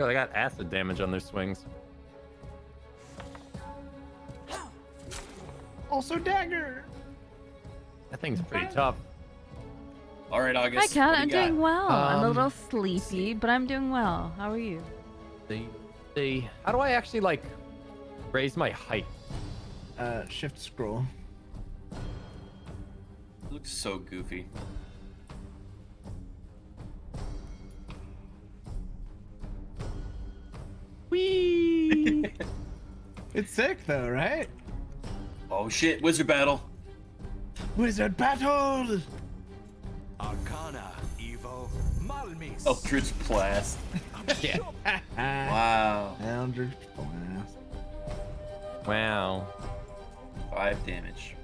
Oh, they got acid damage on their swings. Also dagger. That thing's pretty tough. All right, August. Hi, Kat. what do I'm you got? doing well. I'm a Um, little sleepy, but I'm doing well. How are you? See, see. How do I actually like raise my height? Uh, shift scroll. Looks so goofy. Whee! it's sick though, right? Oh shit! Wizard battle. Wizard battle. Arcana, Evo, Malmis. Eldritch blast. Yeah. Wow. Eldritch blast. Wow. Five damage.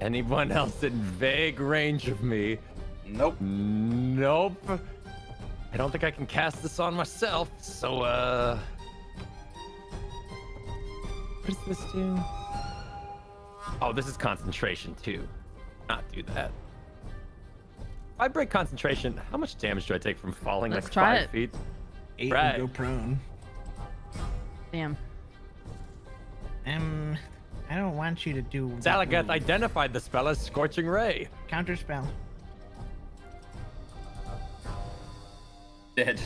Anyone else in vague range of me? Nope. Nope. I don't think I can cast this on myself, so uh What does this do? Oh, this is concentration too. Not do that. If I break concentration, how much damage do I take from falling Let's like try five it. feet? Eight Right. and go prone. Damn. Um, I don't want you to do Zalagath identified the spell as Scorching Ray. counter spell. Dead.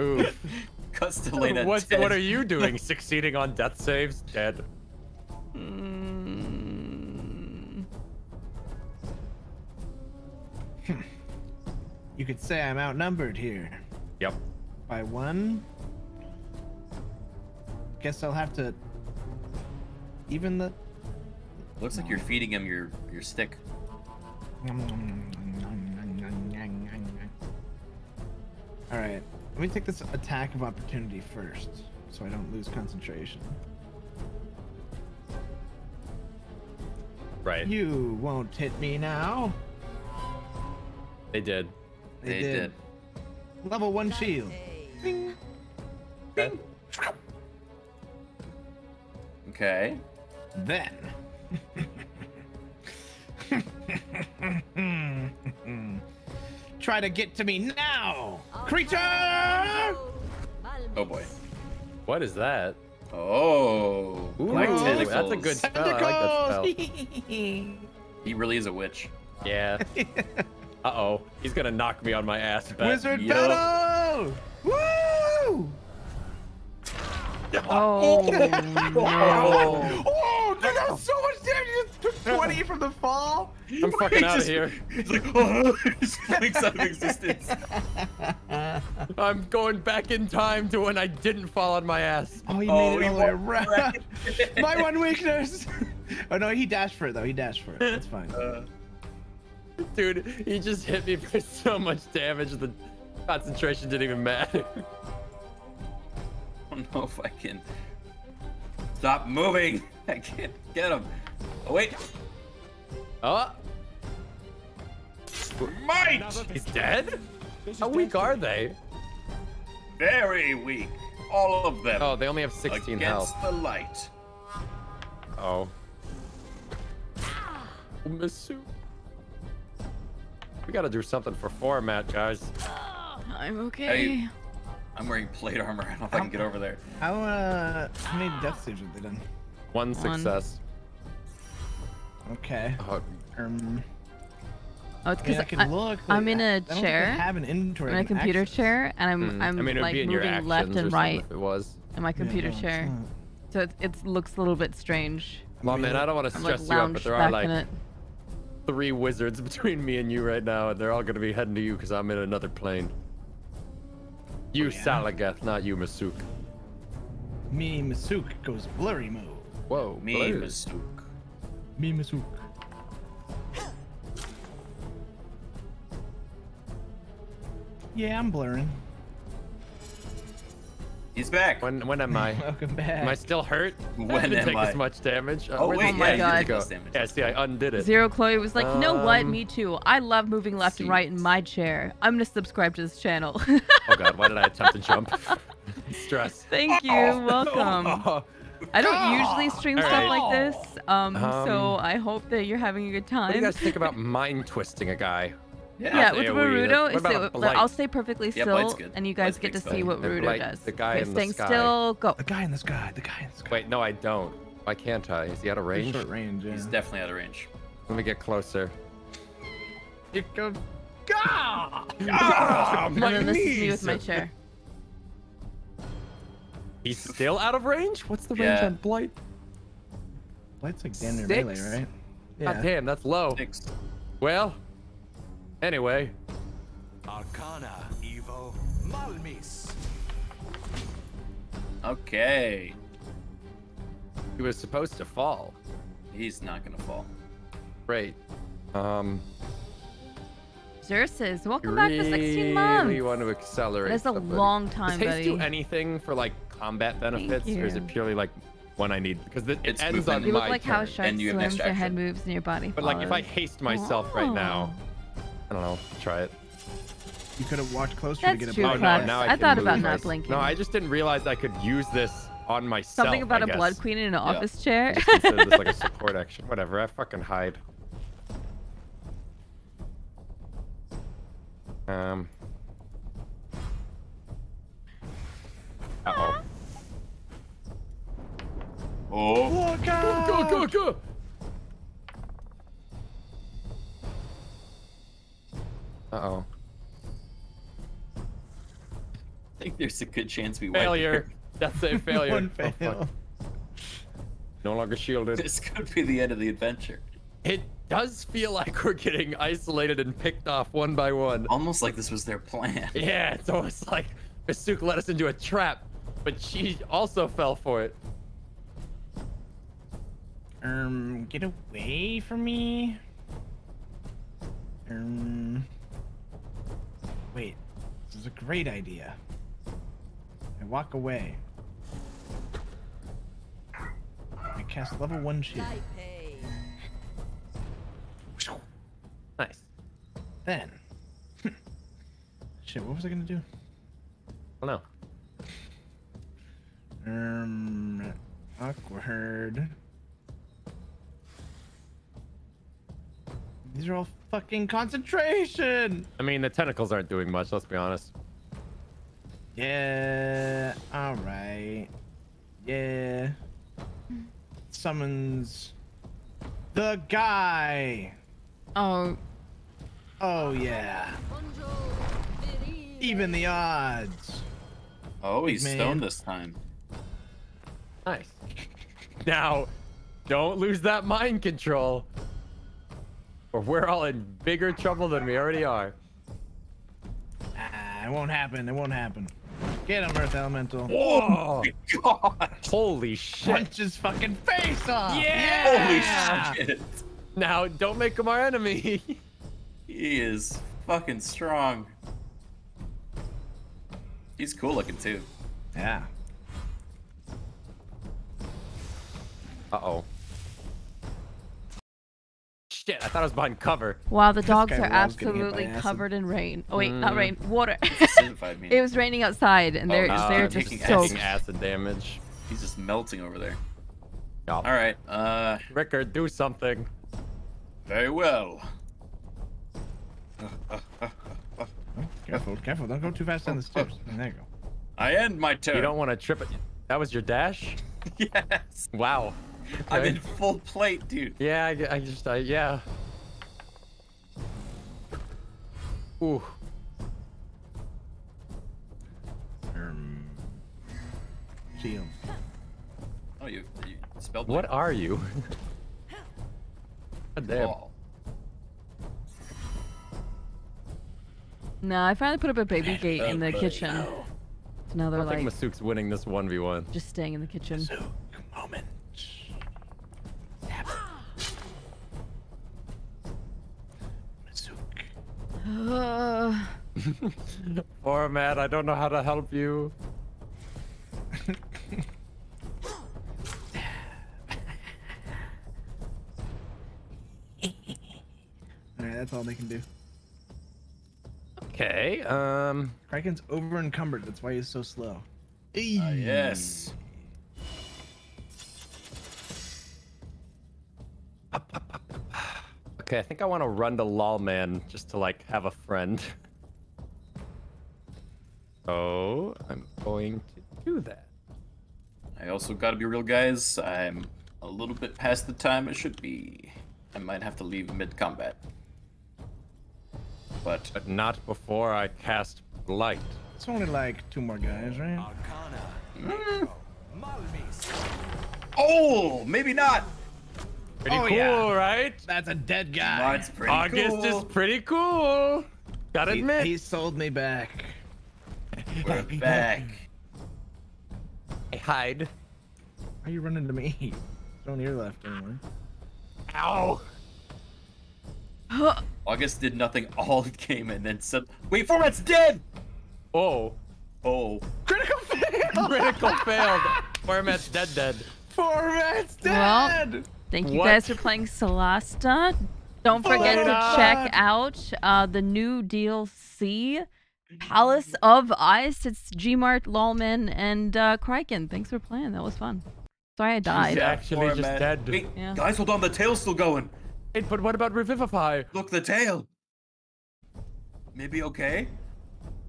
Ooh. Castellana What's, dead. what are you doing? Succeeding on death saves? Dead. Hmm. You could say I'm outnumbered here Yep. by one. Guess I'll have to even the. Looks like you're feeding him your your stick. All right, let me take this attack of opportunity first, so I don't lose concentration. Right. You won't hit me now. They did. They, They did. did. Level one shield. Bing. Bing. Okay. Then. Try to get to me now, creature! Oh boy. What is that? Oh. Ooh, Black tentacles. that's a good spell. I like that spell. He really is a witch. Yeah. Uh oh. He's gonna knock me on my ass. Bet. Wizard Yup. battle! Woo! Oh, no. Oh, dude, that's so much damage! You just took 20 from the fall! I'm fucking He out of here. He's like, oh, he just blinks out of existence. I'm going back in time to when I didn't fall on my ass. Oh, you Oh, made it he all the way around. My one weakness! oh no, he dashed for it though. He dashed for it. That's fine. Uh, dude, he just hit me for so much damage. The concentration didn't even matter. I don't know if I can. Stop moving! I can't get him. Oh wait. Oh. Might. He's dead? How weak are they? Very weak. All of them. Oh, they only have 16 Against health. the light. Oh. Misu. We gotta do something for format, guys. I'm okay. Hey, I'm wearing plate armor. I don't know if I can get over there. How uh how many death saves have they done? One One. success. Okay. Oh, Um. Oh, it's I mean, because I can look, I'm like, in I- a I don't think I chair. have an inventory I'm in a computer actions. chair, and I'm Hmm. I'm I mean, like be in your moving left and right if it was. in my computer no, chair. So it, it looks a little bit strange. Well, man, I don't want to I'm like stress you out, but there are like three wizards between me and you right now, and they're all gonna be heading to you because I'm in another plane. You, Oh, yeah? Salagath, not you, Masuk. Me Masuk goes blurry mode. Whoa, Me, blue. Masuk. Me Masuk. Yeah, I'm blurring. He's back. When when am I? Welcome back. Am I still hurt? I When didn't am take I? as much damage. Uh, Oh, where'd wait, the yeah, you damage did take go? less damage. Yeah, see, I undid it. Zero Chloe was like, you know what? Um, Me too. I love moving left see. and right in my chair. I'm gonna subscribe to this channel. Oh god, why did I attempt to jump? Stress. Thank you. Welcome. Oh, I don't usually stream All stuff like this, um, so Um, I hope that you're having a good time. what do you guys think about mind twisting a guy? Yeah, That's with AoE. Naruto, What it's about the- a blight? I'll stay perfectly still, Blight's good. and you guys Blight's get to big see what The Naruto Blight, does. the guy okay, in the staying sky. still, go. The guy in the sky. The guy in the sky. Wait, no, I don't. Why can't I? Is he out of Pretty range? Short range. Yeah. He's definitely out of range. Let me get closer. Here goes. Gah! Ah, and then this is me with my chair. He's still out of range? What's the range Yeah. on Blight? Light's like damn near Six? melee, right? God damn, that's low. Six. Well, anyway, Arcana Evo Malmis. Okay. he was supposed to fall. He's not gonna fall. Great. Um, Xerxes, you welcome back for 16 really months. want to accelerate. That is a somebody. long Does time, haste do anything for like combat benefits, or is it purely like when I need? Because it, it ends movement. on You my look like how turn. sharks and you have swim, head action. moves and your body But like if I haste myself right now, Oh. I don't know. Try it. You could have watched closer That's to get a true, blind Oh no, now I, I thought about not myself. blinking. No, I just didn't realize I could use this on myself. Something about I a guess. blood queen in an office chair. Just consider this like a support action. Whatever. I fucking hide. Um. Uh oh. Oh. Go go go! Uh oh. I think there's a good chance we wipe Failure. That's a failure. One Oh, fuck. fail. no longer shielded. This could be the end of the adventure. It does feel like we're getting isolated and picked off one by one. Almost like this was their plan. Yeah, it's almost like Masuk led us into a trap, but she also fell for it. Um, get away from me. Um, wait, this is a great idea. I walk away. I cast level one shield. Nice. Then, shit, what was I gonna do? Oh no. Um, awkward. These are all fucking concentration. I mean, the tentacles aren't doing much, let's be honest. Yeah. All right. Yeah. Summons the guy. Oh, Oh yeah. Even the odds. Oh, he's man. stoned this time. Nice. Now, don't lose that mind control. Or we're all in bigger trouble than we already are. Ah, it won't happen. It won't happen. Get him, Earth Elemental. Whoa! God. Holy shit! Punch his fucking face off. Yeah! Holy shit. Now, don't make him our enemy. He is fucking strong. He's cool looking too. Yeah. Uh-oh. Shit, I thought I was behind cover. Wow, the dogs are loves getting hit by absolutely covered in rain. Oh wait, not Mm. rain, water. It was raining outside, and they're Oh, they're just taking soaked. acid. acid damage. He's just melting over there. Oh. All right. Uh, Rickard, do something. very well. Careful, careful. Don't go too fast down the steps. There you go. I end my turn. You don't want to trip it. That was your dash? Yes. Wow. I'm in full plate, dude. Yeah, I, I just, uh, yeah. Ooh. Um, shield. Oh, you, you spelled What are you? God damn. Oh, No, I finally put up a baby gate in the Oh, kitchen. So now they're don't think Masuk's winning this 1v1. just staying in the kitchen. Masuk, Moment. Poor Matt, I don't know how to help you. All right, that's all they can do. Okay, um... Criken's over encumbered. That's why he's so slow. Ah, yes. Okay, I think I want to run to Lawlman just to, like, have a friend. So, I'm going to do that. I also gotta be real, guys. I'm a little bit past the time it should be. I might have to leave mid-combat. But But not before I cast Light. It's only like two more guys, right? Hmm. Oh, maybe not. Pretty Oh, cool, yeah. right? That's a dead guy. That's pretty August cool. is pretty cool. Gotta He, admit. he sold me back. We're back. I hide. Why are you running to me? There's no ear left anymore. Ow. August did nothing all game and then said, "Wait, format's dead." Oh. Oh. Critical failed! Critical failed. Format's dead dead. Format's Well, dead. Thank you What? guys for playing Solasta. Don't forget to Format. check out uh, the new DLC, Palace of Ice. It's Gmart, Lawlman, and uh, Criken. Thanks for playing. That was fun. Sorry I He's died. actually just Format. dead. Wait, Yeah. guys, hold on. The tail's still going. Hey, but what about Revivify? Look, the tail. Maybe okay.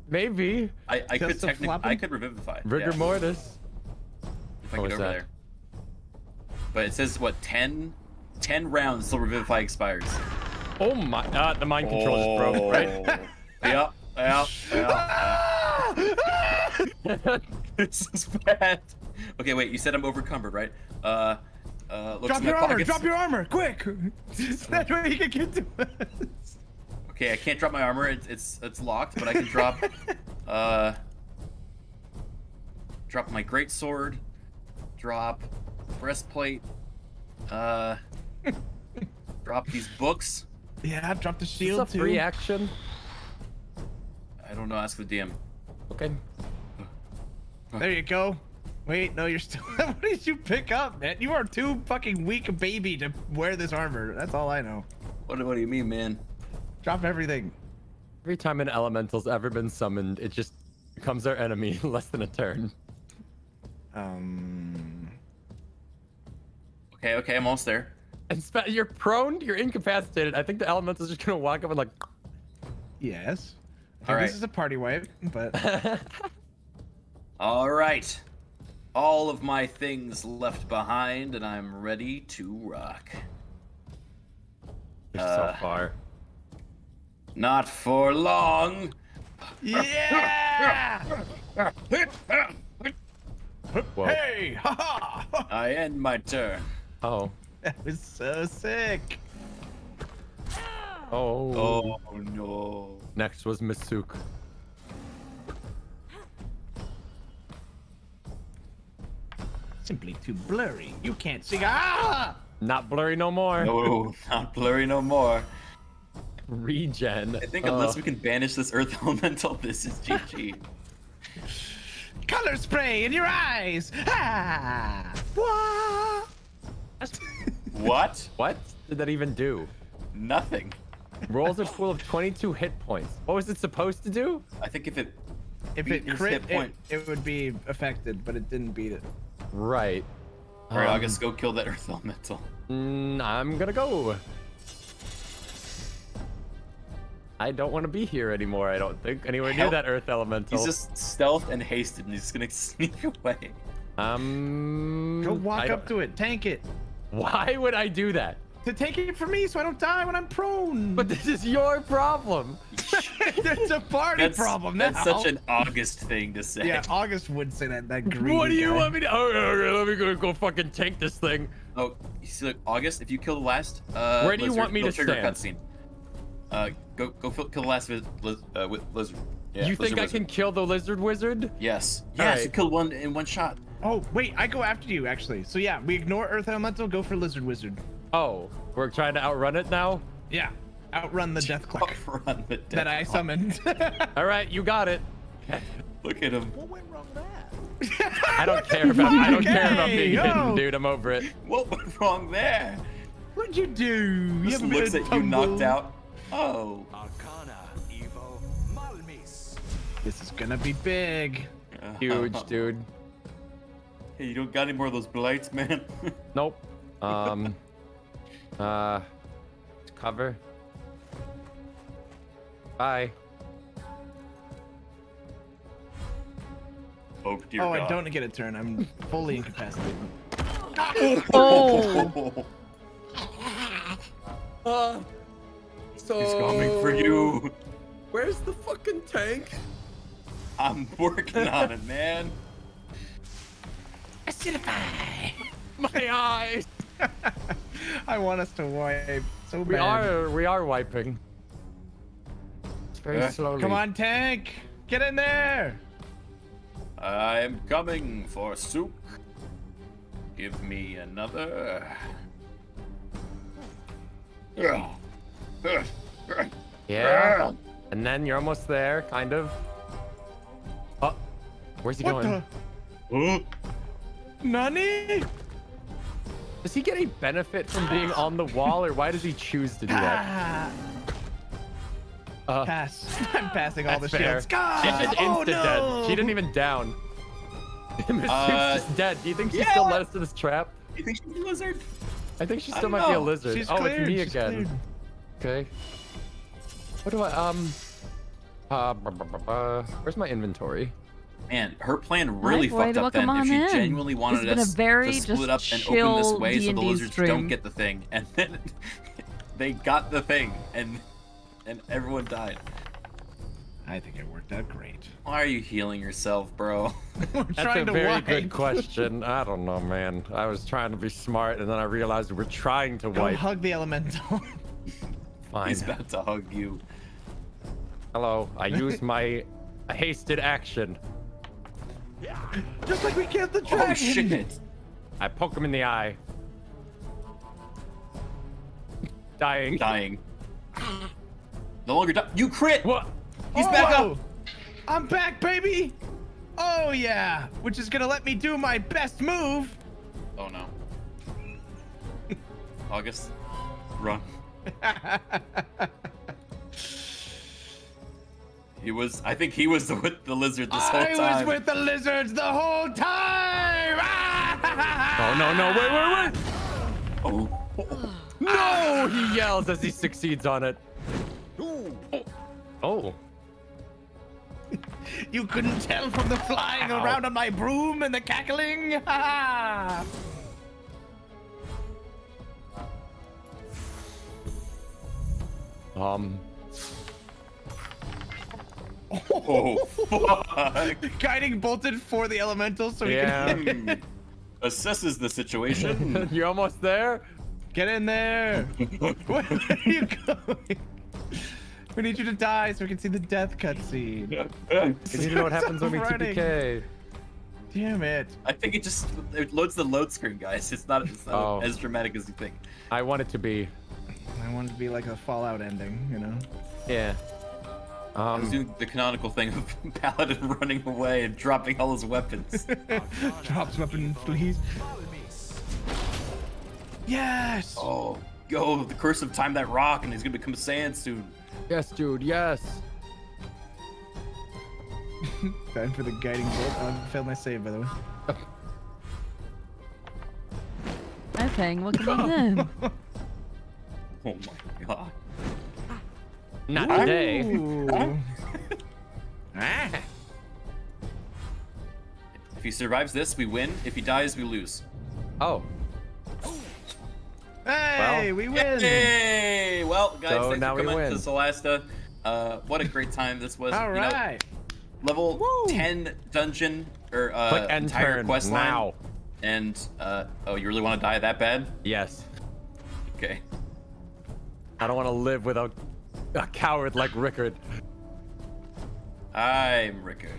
Maybe. I, I could Just a technically. I could revivify. Rigor yeah, mortis. if I What get was over that? there. But it says what 10, 10 rounds till revivify expires. Oh my. Uh, the mind control is broke, right? Yep. Yep. Yep. this is bad. Okay, wait. You said I'm overcumbered, right? Uh, uh, looks Drop in my your armor. pockets. Drop your armor, quick. that way you can get to us. Okay, I can't drop my armor. It's it's it's locked, but I can drop. uh, drop my great sword. Drop breastplate. Uh, drop these books. Yeah, drop the Is this shield a too. free action? I don't know. Ask the DM. Okay. There you go. Wait, no, you're still. what did you pick up, man? You are too fucking weak a baby to wear this armor. That's all I know. What what do you mean, man? Drop everything. Every time an elemental's ever been summoned, it just becomes our enemy in less than a turn. Um. Okay, okay, I'm almost there. And spe- you're prone, you're incapacitated. I think the elemental's just gonna walk up and like. Yes. I All right. This is a party wipe, but All right. All of my things left behind, and I'm ready to rock. You're Uh, so far. Not for long. yeah. Whoa. hey, ha ha! I end my turn. Oh. That was so sick. Oh. oh. Oh no. Next was Misuk. Simply too blurry. You can't see. Ah! Not blurry no more. No, not blurry no more. Regen. I think unless we can banish this earth elemental, this is GG. Color spray in your eyes! Ah! Wah! what? What did that even do? Nothing. Rolls a pool of 22 hit points. What was it supposed to do? I think if it If beat it crit, hit it, point. it would be affected, but it didn't beat it. Right. All right, Um, August, go kill that Earth Elemental. I'm gonna go. I don't want to be here anymore. I don't think anywhere near that Earth Elemental. He's just stealthed and hasted, and he's just gonna sneak away. Um. Go walk up to it, tank it. Why would I do that? To take it from me so I don't die when I'm prone. But this is your problem. it's a party That's, problem now. that's such an August thing to say. Yeah, August would say that. That greedy What do you guy. want me to? Oh, okay, let me go, go fucking tank this thing. Oh, you see, look, August, if you kill the last, uh, Where do you lizard, want me it'll to trigger stand? cutscene. Uh, go, go fill, kill the last viz, liz, uh, wi- lizard. Yeah, you lizard think I wizard. can kill the lizard wizard? Yes. Yes, right. you killed one in one shot. Oh wait, I go after you actually. So yeah, we ignore Earth Elemental, go for Lizard Wizard. Oh, we're trying to outrun it now. Yeah, outrun the Death Click Run the that I summoned. All right, you got it. Look at him. What went wrong there? I don't care about. I don't care about Okay, being yo. hidden, dude. I'm over it. What went wrong there? What'd you do? You Just have a looks bit at of you knocked out. Oh. Arcana, Evo, Malmis. This is gonna be big. Huge, dude. Hey, you don't got any more of those blights, man? Nope. Um. uh. Cover. Bye. oh dear oh, God. I don't get a turn. I'm fully incapacitated. Oh. Uh, He's coming for you. Where's the fucking tank? I'm working on it, man. Acidify. My eyes. I want us to wipe so We bad. are. We are wiping. It's very Uh, slowly. Come on, tank. Get in there. I'm coming for Sook. Give me another. Yeah. And then you're almost there, kind of. Oh, where's he What going? the? Nani? Does he get any benefit from being on the wall, or why does he choose to do that? Uh, pass. I'm passing all the that's fair. shields. God! She's just oh, instant no! dead. She didn't even down. Miss Uh, Soup's just dead. Do you think she yeah. still led us to this trap? You think she's a lizard? I think she still don't might be a lizard. She's oh, cleared, it's me she's again. cleared. Okay. What do I um? Uh, where's my inventory? Man, her plan really boy, fucked up then. If she in. genuinely wanted us very to split up and open this way so the D&D lizards stream. don't get the thing, and then they got the thing, and and everyone died. I think it worked out great. Why are you healing yourself, bro? We're That's a to very wipe. good question. I don't know, man. I was trying to be smart, and then I realized we're trying to Go wipe. hug the elemental. Fine. He's about to hug you. Hello. I used my hasted action. Just like we killed the oh, dragon. Oh shit! I poke him in the eye. Dying. Dying. No longer die. You crit. What? He's back oh, up. I'm back, baby. Oh yeah, which is gonna let me do my best move. Oh no. August, run. He was. I think he was the, with the lizard this whole I time. I was with the lizards the whole time. Oh no no wait wait wait! Oh. No! He yells as he succeeds on it. Oh. You couldn't tell from the flying Ow. around on my broom and the cackling. Um. Oh fuck! Guiding bolted for the elemental so we Yeah. can. Assesses the situation. You're almost there. get in there. Where are you going? We need you to die so we can see the death cutscene. You need to know what happens when we Stop running. TPK. Damn it. I think it just it loads the load screen, guys. It's not, it's not Oh. as dramatic as you think. I want it to be. I want it to be like a Fallout ending, you know? Yeah. I was Um, doing the canonical thing of Paladin running away and dropping all his weapons. Drops weapon, please. Yes! oh, yo, the curse of time that rock, and he's gonna become a Saiyan soon. yes, dude. Yes. Time for the guiding bolt. I failed my save, by the way. Hi, Peng. Welcome on in. Oh my god. Not today. Ooh. If he survives this, we win. If he dies, we lose. Oh. Hey, Well. we win! Hey! Well, guys, So thanks now for we coming win. to Solasta. Uh, what a great time this was. All you know, right. level 10 dungeon or uh, entire turn quest line. now. And uh, oh, you really want to die that bad? Yes. Okay. I don't want to live without a coward like Rickard. I'm Rickard.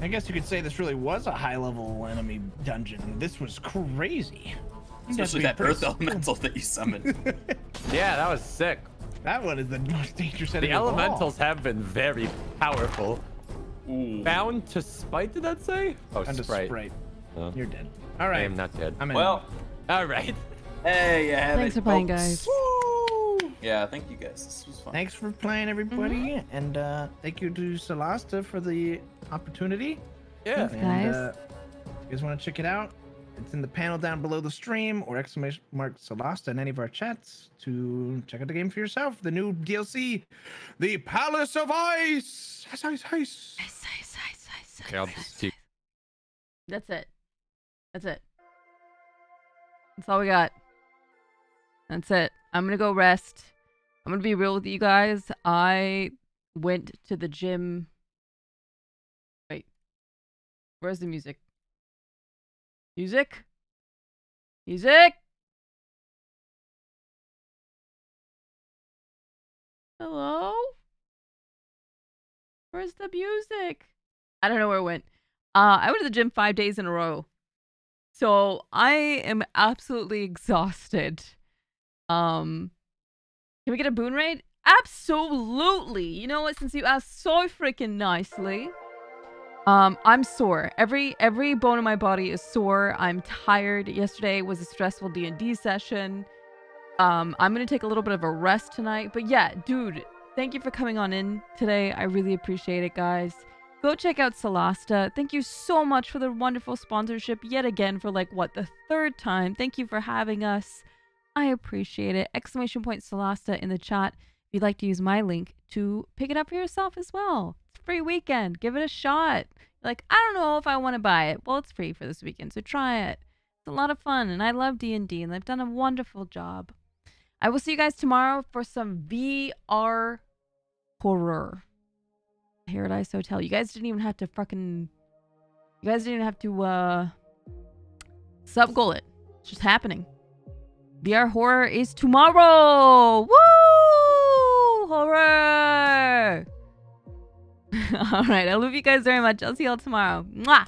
I guess you could say this really was a high-level enemy dungeon. This was crazy. You'd have to Especially that pretty earth elemental that you summoned. Yeah, that was sick. That one is the most dangerous The enemy of all. elementals have been very powerful. Ooh. Bound to spite, did that say? Oh, And a Sprite. Sprite. Oh. You're dead. All right. I am not dead. I'm in. Well, All right. hey, you have Thanks it, for playing, folks. guys. Yeah, thank you guys. This was fun. Thanks for playing, everybody, Mm-hmm. and uh, thank you to Solasta for the opportunity. Yeah. Thanks, And guys. uh, if you guys want to check it out, it's in the panel down below the stream or exclamation mark Solasta in any of our chats to check out the game for yourself. The new DLC, The Palace of Ice. Ice, ice, ice. Ice, ice, ice, ice, Okay, I'll just keep. That's it. That's it. That's all we got. That's it. I'm gonna go rest. I'm gonna be real with you guys. I went to the gym. Wait. Where's the music? Music? Music? Hello? Where's the music? I don't know where it went. Uh, I went to the gym five days in a row. So I am absolutely exhausted. Um, can we get a boon raid? Absolutely. You know what? Since you asked so freaking nicely, um, I'm sore. Every every bone in my body is sore. I'm tired. Yesterday was a stressful D and D session. Um, I'm gonna take a little bit of a rest tonight. But yeah, dude, thank you for coming on in today. I really appreciate it, guys. Go check out Solasta. Thank you so much for the wonderful sponsorship yet again for like what the third time. Thank you for having us. I appreciate it. Exclamation point Solasta in the chat. If you'd like to use my link to pick it up for yourself as well. It's free weekend. Give it a shot. You're like, I don't know if I want to buy it. Well, it's free for this weekend, so try it. It's a lot of fun, and I love D&D, and they've done a wonderful job. I will see you guys tomorrow for some VR horror. Paradise Hotel. You guys didn't even have to fucking. You guys didn't even have to uh sub goal it. It's just happening. VR horror is tomorrow. Woo! Horror. All right. I love you guys very much. I'll see y'all tomorrow. Mwah.